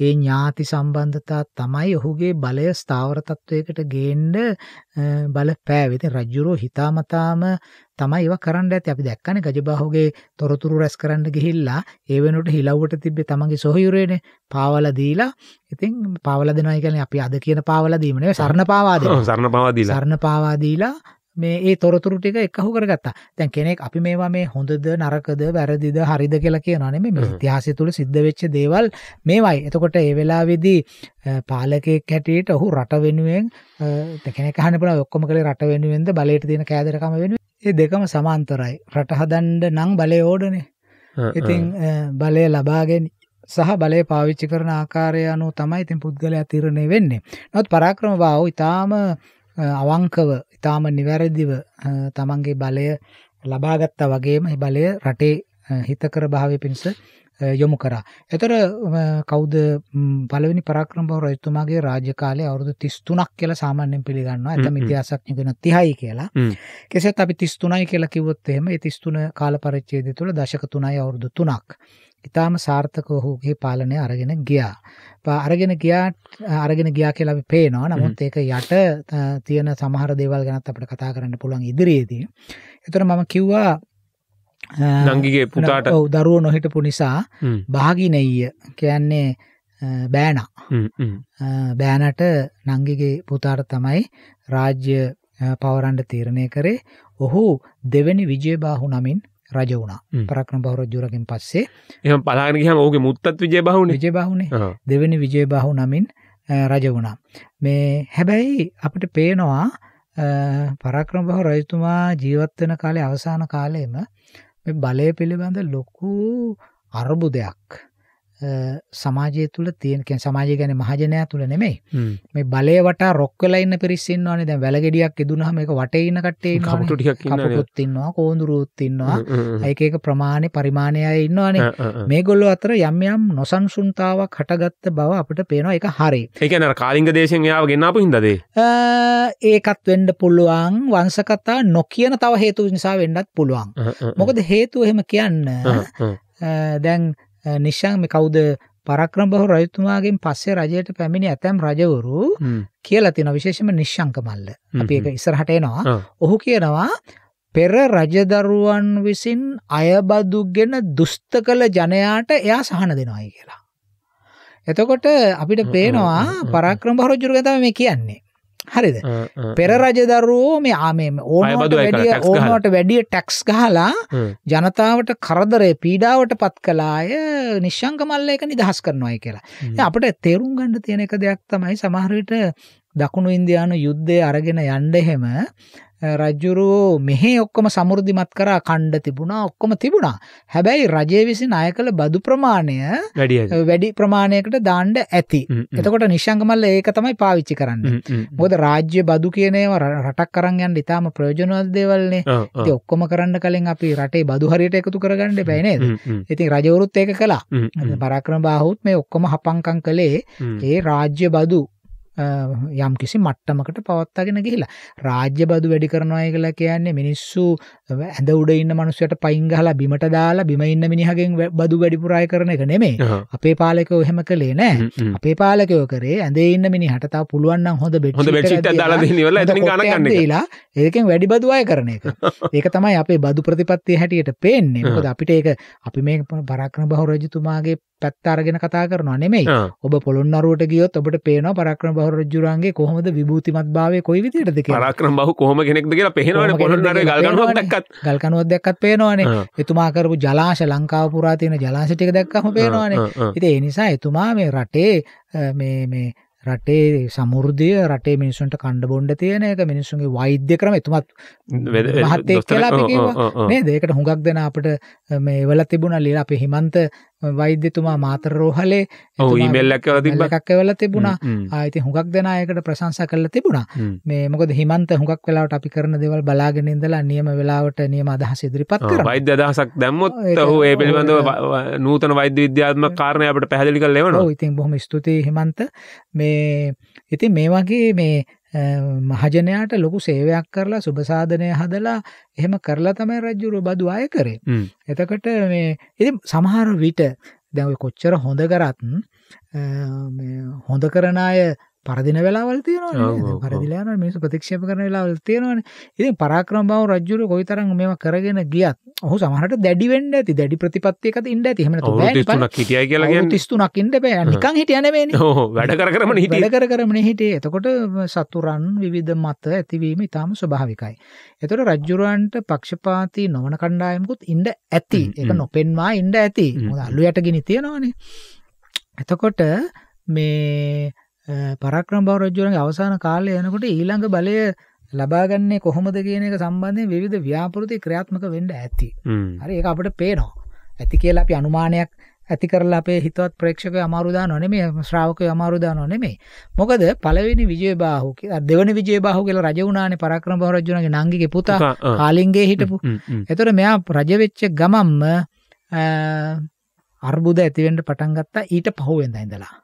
ඒ ඥාති සම්බන්ධතා තමයි ඔහුගේ බලය ස්ථාවරතත්වයකට ගේන්ඩ බල පෑවිති රජ්ජුරෝ හිතාමතාම තමයි ඒව කරන්න ඇති අපි දැක්කන ගජබාහුගේ තොරතුරු රැස් කරන්න ගිහිල්ලා ඒ වෙනට හිලව්වට තිබෙ තමගේ සොහයුරේන. පාවල දීලා. ඉතින් පාවල දෙනයි කන අපි අද කියන පාවල දීමනේ සරණ පාවාද සරණ පවාදීලා සරණ පාවාදීලා මේ ඒ තොරතුරු ටික එකහු කරගත්තා. දැන් කෙනෙක් අපි මේවා මේ හොඳද නරකද වැරදිද හරිද කියලා කියනනේ මේ හ්ම්. ඉතිහාසය තුළ සිද්ධ වෙච්ච දේවල් මේවයි. එතකොට ඒ වෙලාවෙදී පාලකෙක් හැටියට ඔහු රට වෙනුවෙන් තැකෙනෙක හනපල ඔක්කොම කළ රට වෙනුවෙන්ද බලයට තියෙන කෑදරකම වෙන ඒ දෙකම සමාන්තරයි. රට හදන්ඩ නං බලය ඕඩනේ. ඉතින් බලය ලබාගෙන සහ බලය පාවිච්චි කරන ආකාරය අනු තමයි ඉතින් පුද්ගලයා තිරණය වෙන්නේ. නොත් පරාක්‍රම ඉතාම අ, අවංකව ඉතාම නිවැරදිව තමන්ගේ බලය ලබාගත්තා වගේම බලය රටේ හිතකර භාවය පිණිස යොමු කරා. එතොර කෞද පලවෙනි පරක්‍රම බව රජතුමාගේ රාජ්‍ය කාලය අවුරුදු තිස්තුනක් කියල සාමාන්‍යෙන් පිළිගන්නවා ඇත හ්ම් හ්ම්. ඉතිහාසක්ඥගෙන තිහයි කියලා. කෙසෙත් අපි තිස්තුනයි කියලා කිවොත්තේම තිස්තුන කාල පරිච්චේද තුළ දශක තුනයි අවුරුදු තුනක්. ඉතාම සාර්ථක ඔහුගේ පාලනය අරගෙන ගියා. අරගෙන ගියා අරගෙන ගියා කියලා අපි පේනවා නමුත් ඒක යට තියෙන සමහර දේවල් ගැනත් අපට කතා කරන්න පුළුවන් ඉදිරියේදී. එතන මම කිව්වා නංගිගේ පුතාට ඔව්, දරුවෝ නොහිටපු නිසා. භාගිනෙయ్య කියන්නේ බෑනා බෑනට නංගිගේ පුතාට තමයි රාජ්‍ය පවරන්ඩ තීරණය කරේ ඔහු දෙවැනි විජයබාහු නමින් රජ වුණා. පරක්‍රම බහරජ්ජුරකින් පස්සේ එහෙම පලාගෙන ගියාම ඕකේ මුත්තත් විජය බහුනේ විජයබාහුනේ ආ. දෙවැනි විජයබාහු නමින් රජ වුණා මේ හැබැයි අපිට පේනවා පරක්‍රම බහු රජතුමා ජීවත්වෙන කාලේ අවසාන කාලයේම මේ බලය පිළිබඳ ලොකු අරබුදයක් සමාජය තුළ තියෙන සමාජය ගැන මහජනයා තුළ නෙමෙයි. මේ බලය වටා රොක්වෙලා ඉන්න පිරිස්සන්නවානේ දැන් වැලගෙඩියක් ඉදුනහම එක වටේ ඉන්න කට්ටේ කපුටු ටිකක් ඉන්නවනේ. කපුටුත් ඉන්නවා කෝඳුරුත් ඉන්නවා හ්ම් හ්ම් හ්ම්. ඒක ඒක ප්‍රමාණි පරිමාණයයි ඉන්නවානේ ආ. මේගොල්ලෝ අතර යම් යම් නොසන්සුන්තාවක් හටගත්ත බව අපිට පේනවා එක හරි ඒ කියන්නේ අර කාලිංග ගෙනාපු හින්දාද ඒ? ඒකත් වෙන්ඩ පුළුවන් වංසකතා නොකියන තව හේතු නිසා වෙන්නත් පුළුවන්. මොකද හේතුව එහෙම කියන්න දැන් නිශ්ෂං මේ කවුද පරක්‍රම බහු රජතුමාගෙන් පස්සේ රජයට පැමිණි ඇතැම් රජවරු. කියලා තියෙන විශේෂම නිශ්ශංක මල්ල අපි. එක ඉස්සරහට එනවා. ඔහු කියනවා පෙර රජදරුවන් විසින් අයබදුගෙන දුස්ත කළ ජනයාට එයා සහන දෙනවායි කියලා. එතකොට අපිට පේනවා. පරක්‍රම බහරජුරු තම මේ කියන්නේ. හරිද පෙර. රජදරුවෝ මේ ආමේ ඕනට වැඩිය. ඕනට වැඩිය ටැක්ස් ගහලා. ජනතාවට කරදරේ පීඩාවට පත් කලාය නිශ්ශංක මල්ල එක නිදහස් කරනවායි කියලා. අපිට තේරුම් ගන්න තියෙන එක දෙයක් තමයි සමහරවිට දකුණු ඉන්දයානු යුද්ධය අරගෙන යන්ඩ එහෙම රජ්ජුරුවෝ මෙහේ ඔක්කොම සමුෘධිමත් කරා කණ්ඩ තිබුණා ඔක්කොම තිබුණා හැබැයි රජය විසින් අය කළ බදු ප්‍රමාණය වැඩි ප්‍රමාණයකට දාණ්ඩ ඇති. එතකොට නිශ්ංගමල්ල ඒක තමයි පාවිච්චි කරන්න. මොද රාජ්‍ය බදු කියනේව ර- රටක් කරන්න යන්න ඉතාම ප්‍රයෝජනවල් දේවල්නේ. ඉතින් ඔක්කොම කරන්න කලින් අපි රටේ බදු හරියට එකතු කරගන්න හ්ම්, හ්ම්. ඉතින් රජවරුත් ඒක හ්ම්. පරක්‍රම බාහුත් මේ ඔක්කොම හපංකං කළේ. ඒ රාජ්‍ය බදු යම් කිසි මට්ටමකට පවත්තාගෙන ගිහිලා රාජ්‍ය බදු වැඩි කරනවාය කියලා කියන්නේ මිනිස්සු ඇඳ උඩ ඉන්න මනුස්සයට පයිංගහලා බිමට දාලා බිම ඉන්න මිනිහගෙන් බදු වැඩිපුරාය කරන එක නෙමේ ආ. අපේ පාලකයෝ එහෙම කළේ නෑ. අපේ පාලකයෝ කරේ ඇඳේ ඉන්න මිනිහට තව පුළුවන් නම් හොඳ බෙඩ් එකක් දාලා දෙන්න ඉවරලා එතනින් ගණන් ගන්න එක. ඒකෙන් වැඩි බදු අය කරන එක ඒක තමයි අපේ බදු ප්‍රතිපත්තිය හැටියට පේන්නේ මොකද අපිට ඒක අපි මේ පරක්‍රම බහු රජතුමාගේ පැත්ත අරගෙන කතා කරනවා නෙමෙයි. ඔබ පොළොන්නරුවට ගියොත් ඔබට පේනවා පරක්‍රම බහු රජුරන්ගේ කොහොමද විභූතිමත් භාවය කොයි විදිහටද කියලා පරාක්‍රම බහු කොහොම කෙනෙක්ද කියලා පේනවනේ පොළොන්නරුවේ ගල් පේනවනේ. දැක්කත් ගල්කනුවක් දැක්කත් පේනවනේ. එතුමා කරපු ජලාශ ලංකාව පුරා තියෙන ජලාශ ටික දැක්කම පේනවනේ. ඉතින් ඒ නිසා එතුමා මේ රටේ මේ මේ රටේ සමුෘද්ධිය රටේ මිනිසුන්ට කණ්ඩ බොන්්ඩ තියෙන එක මිනිස්සුන්ගේ වෛද්‍ය ක්‍රම එතුමත් මහත්තයෙක් කියලා අපි කිව්වා. මේ දෙකට හුඟක් දෙන අපට මේ එවල තිබුණ ලිලා අපේ හිමන්ත වෛද්‍යතුමා මාතර රෝහලේ ඔව් එතුමා ඊමේල් එකක් කරලා තිබ්බා. email එකක් එවලා තිබුණා. ආයිති හුඟක් දෙනායකට ප්‍රශංසා කරලා තිබුණා. මේ මොකද හිමන්ත හුඟක් වෙලාවට අපි කරන දේවල් බලාගෙන ඉඳලා නියම වෙලාවට නියම අදහස් ඉදිරිපත් කරනවා. වෛද්‍ය අදහසක් දැම්මොත් ඔහු ඒ පිළිබඳව නූතන වෛද්‍ය විද්‍යාත්මක කාරණය අපිට පැහැදිලි කරලා එවනවා. ඔව් ඉතින් බොහොම ස්තුතියි හිමන්ත. මේ ඉතින් මේ වගේ මේ මහජනයාට ලොකු සේවයක් කරලා සුභසාධනය හදලා එහෙම කරලා තමයි රජ්ජුරුව බදු අය කරේ. එතකට මේ ඉති සමහර විට දැව කොච්චර හොඳ කරත් හොඳ කරන අය පරදින වෙලාවල් ඔව්, ඔව්, තියෙනවා ඔව්. පරදිලාන මිනිසු ප්‍රතික්ෂප කරන වෙලාවල් තියෙනවන. ඉතින් පරාක්‍රම බව රජ්ජුර කොයි තරම් මෙම කරගෙන ගියත් ඔහු සමහට දැඩිවෙන්ඩ ඇති දැඩි ප්‍රතිපත්තියකත ඉන්ඩ ඇති. හෙමට අවුරුදු 33ක් හිටියයි කියලා කියන්නේ. තිස්තුනක් ඉන්ඩ බෑ. නිකං හිටියනවෙන ඔව් වැඩ කර කරම හිටියේ. වැඩ කර කරමන හිටේ එතකොට සතුරන් විවිධ මත ඇතිවීම ඉතාම ස්වභාවිකයි. එතොට රජ්ජුරුවන්ට පක්ෂපාති නොවන කණ්ඩායමකුත් ඉන්ඩ ඇති. හ්ම්. නොපෙන්වා ඉන්ඩ ඇති. හ්ම්, මොද අල්ලු යට ගෙන තියෙනවානේ. එතකොට මේ පරක්‍රම බව රජ්ජුවරගේ අවසාන කාලය යනකොට ඊළඟ බලය ලබාගන්නේ කොහොමද කියන එක සම්බන්ධය විවිධ ව්‍යාපෘති ක්‍රියාත්මක වෙන්ඩ ඇති. හරි ඒ අපට පේනවා ඇති කියලා අපි අනුමානයක් ඇති කරලා අපේ හිතවත් ප්‍රේක්ෂක අමාරුදා නොනෙමේ ශ්‍රාවක අමාරුදා නොනෙමේ මොකද පලවෙනි විජයබාහු දෙවන විජයබාහු කියල රජවුණනේ පරක්‍රම බහරජුණගේ නංගිගේ පුතා. කාලින්ගේ හිටපු. එතොට මෙයා රජවෙච්ච ගමම්ම අර්බුද ඇතිවෙන්ට පටන් ගත්තා ඊට පහුවෙන්ද ඉඳලා.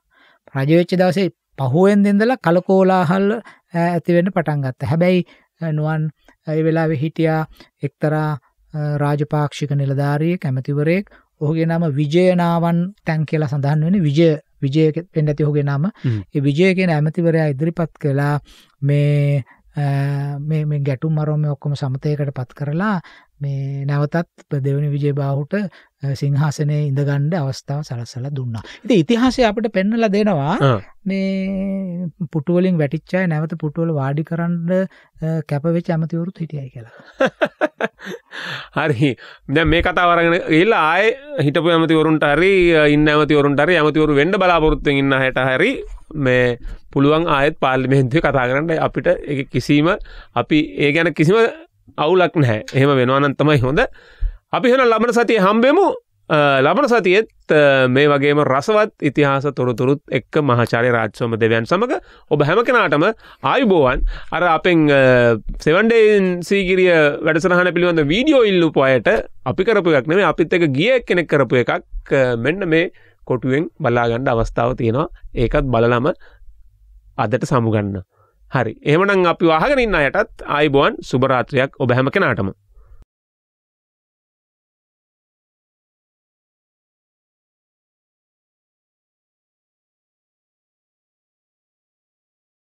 රජවෙච්ච දවසේ පහුවෙන් දෙදලා කලකෝලාහල් ඇතිවෙන්න පටන් ගත්ත. හැබැයි නුවන් ඇයි වෙලා හිටියා එක්තරා රාජපාක්ෂික නිලධාරිය කැමතිවරයෙක් ඔහුගේ නම විජයනාවන් තැන් කියලා සඳහන් වෙන විජය විජය පෙන් ඇති හොගේ නම. ඒ විජය කියෙන ඇමතිවරයා ඉදිරිපත් කලා මේ මේ ගැටුම් මරෝම ඔක්කොම සමතයකට පත් කරලා මේ නැවතත් දෙවනි විජය බාහුට සිංහාසනය ඉඳගණ්ඩ අවස්ථාව සලසල දුන්න. ඉති ඉතිහාසය අපට පෙන්නල දෙනවා. මේ පුටුවලින් වැටිච්චාය නැවත පුටුවල වාඩි කරන්න කැපවෙච ඇමතිවරුත් හිටියයි කියලා. හරි. දැ මේ කතාවරගෙන ඒල්ලා ආය හිටපු ඇමතිවරුන්ට හරි ඉන්න ඇමතිවරුන්ට හරි ඇමතිවරු වෙන්ඩ බලාපොරොත්තු ඉන්න හැට හරි මේ පුළුවන් ආයත් පාර්ලිමෙන්න්තුව කතා කරන්න අපිට කිසිීම අපි ඒ ගැන කිසිම අවුලක් නැහැ. එහෙම වෙනවානන් තමයි හොඳ අපි හන ලබන සතිය හම්බෙමු. ලබන සතියෙත් මේ වගේම රසවත් ඉතිහාස තොරතුරුත් එක්ක මහාචාරය රාජ්සෝම දෙවයන් සමඟ ඔබ හැම කෙනාටම ආයුබෝවන්. අර අපෙන් සෙවන්ඩේන් සීගිරිය වැඩසරහන පිළිබඳ වීඩියෝ ඉල්ලුපු අයට අපි කරපු එකක් නෙමේ අපිත් එක ගිය කෙනෙක් කරපු එකක්. මෙන්න මේ කොටුවෙන් බලාගණ්ඩ අවස්ථාව තියෙනවා. ඒකත් බලලම අදට සමුගන්න. හරි. එහමනං අපි වාහගෙනන්න අයටත් ආයිබෝවන්. සුභරාත්‍රයක් ඔබ හැම කෙනාටම.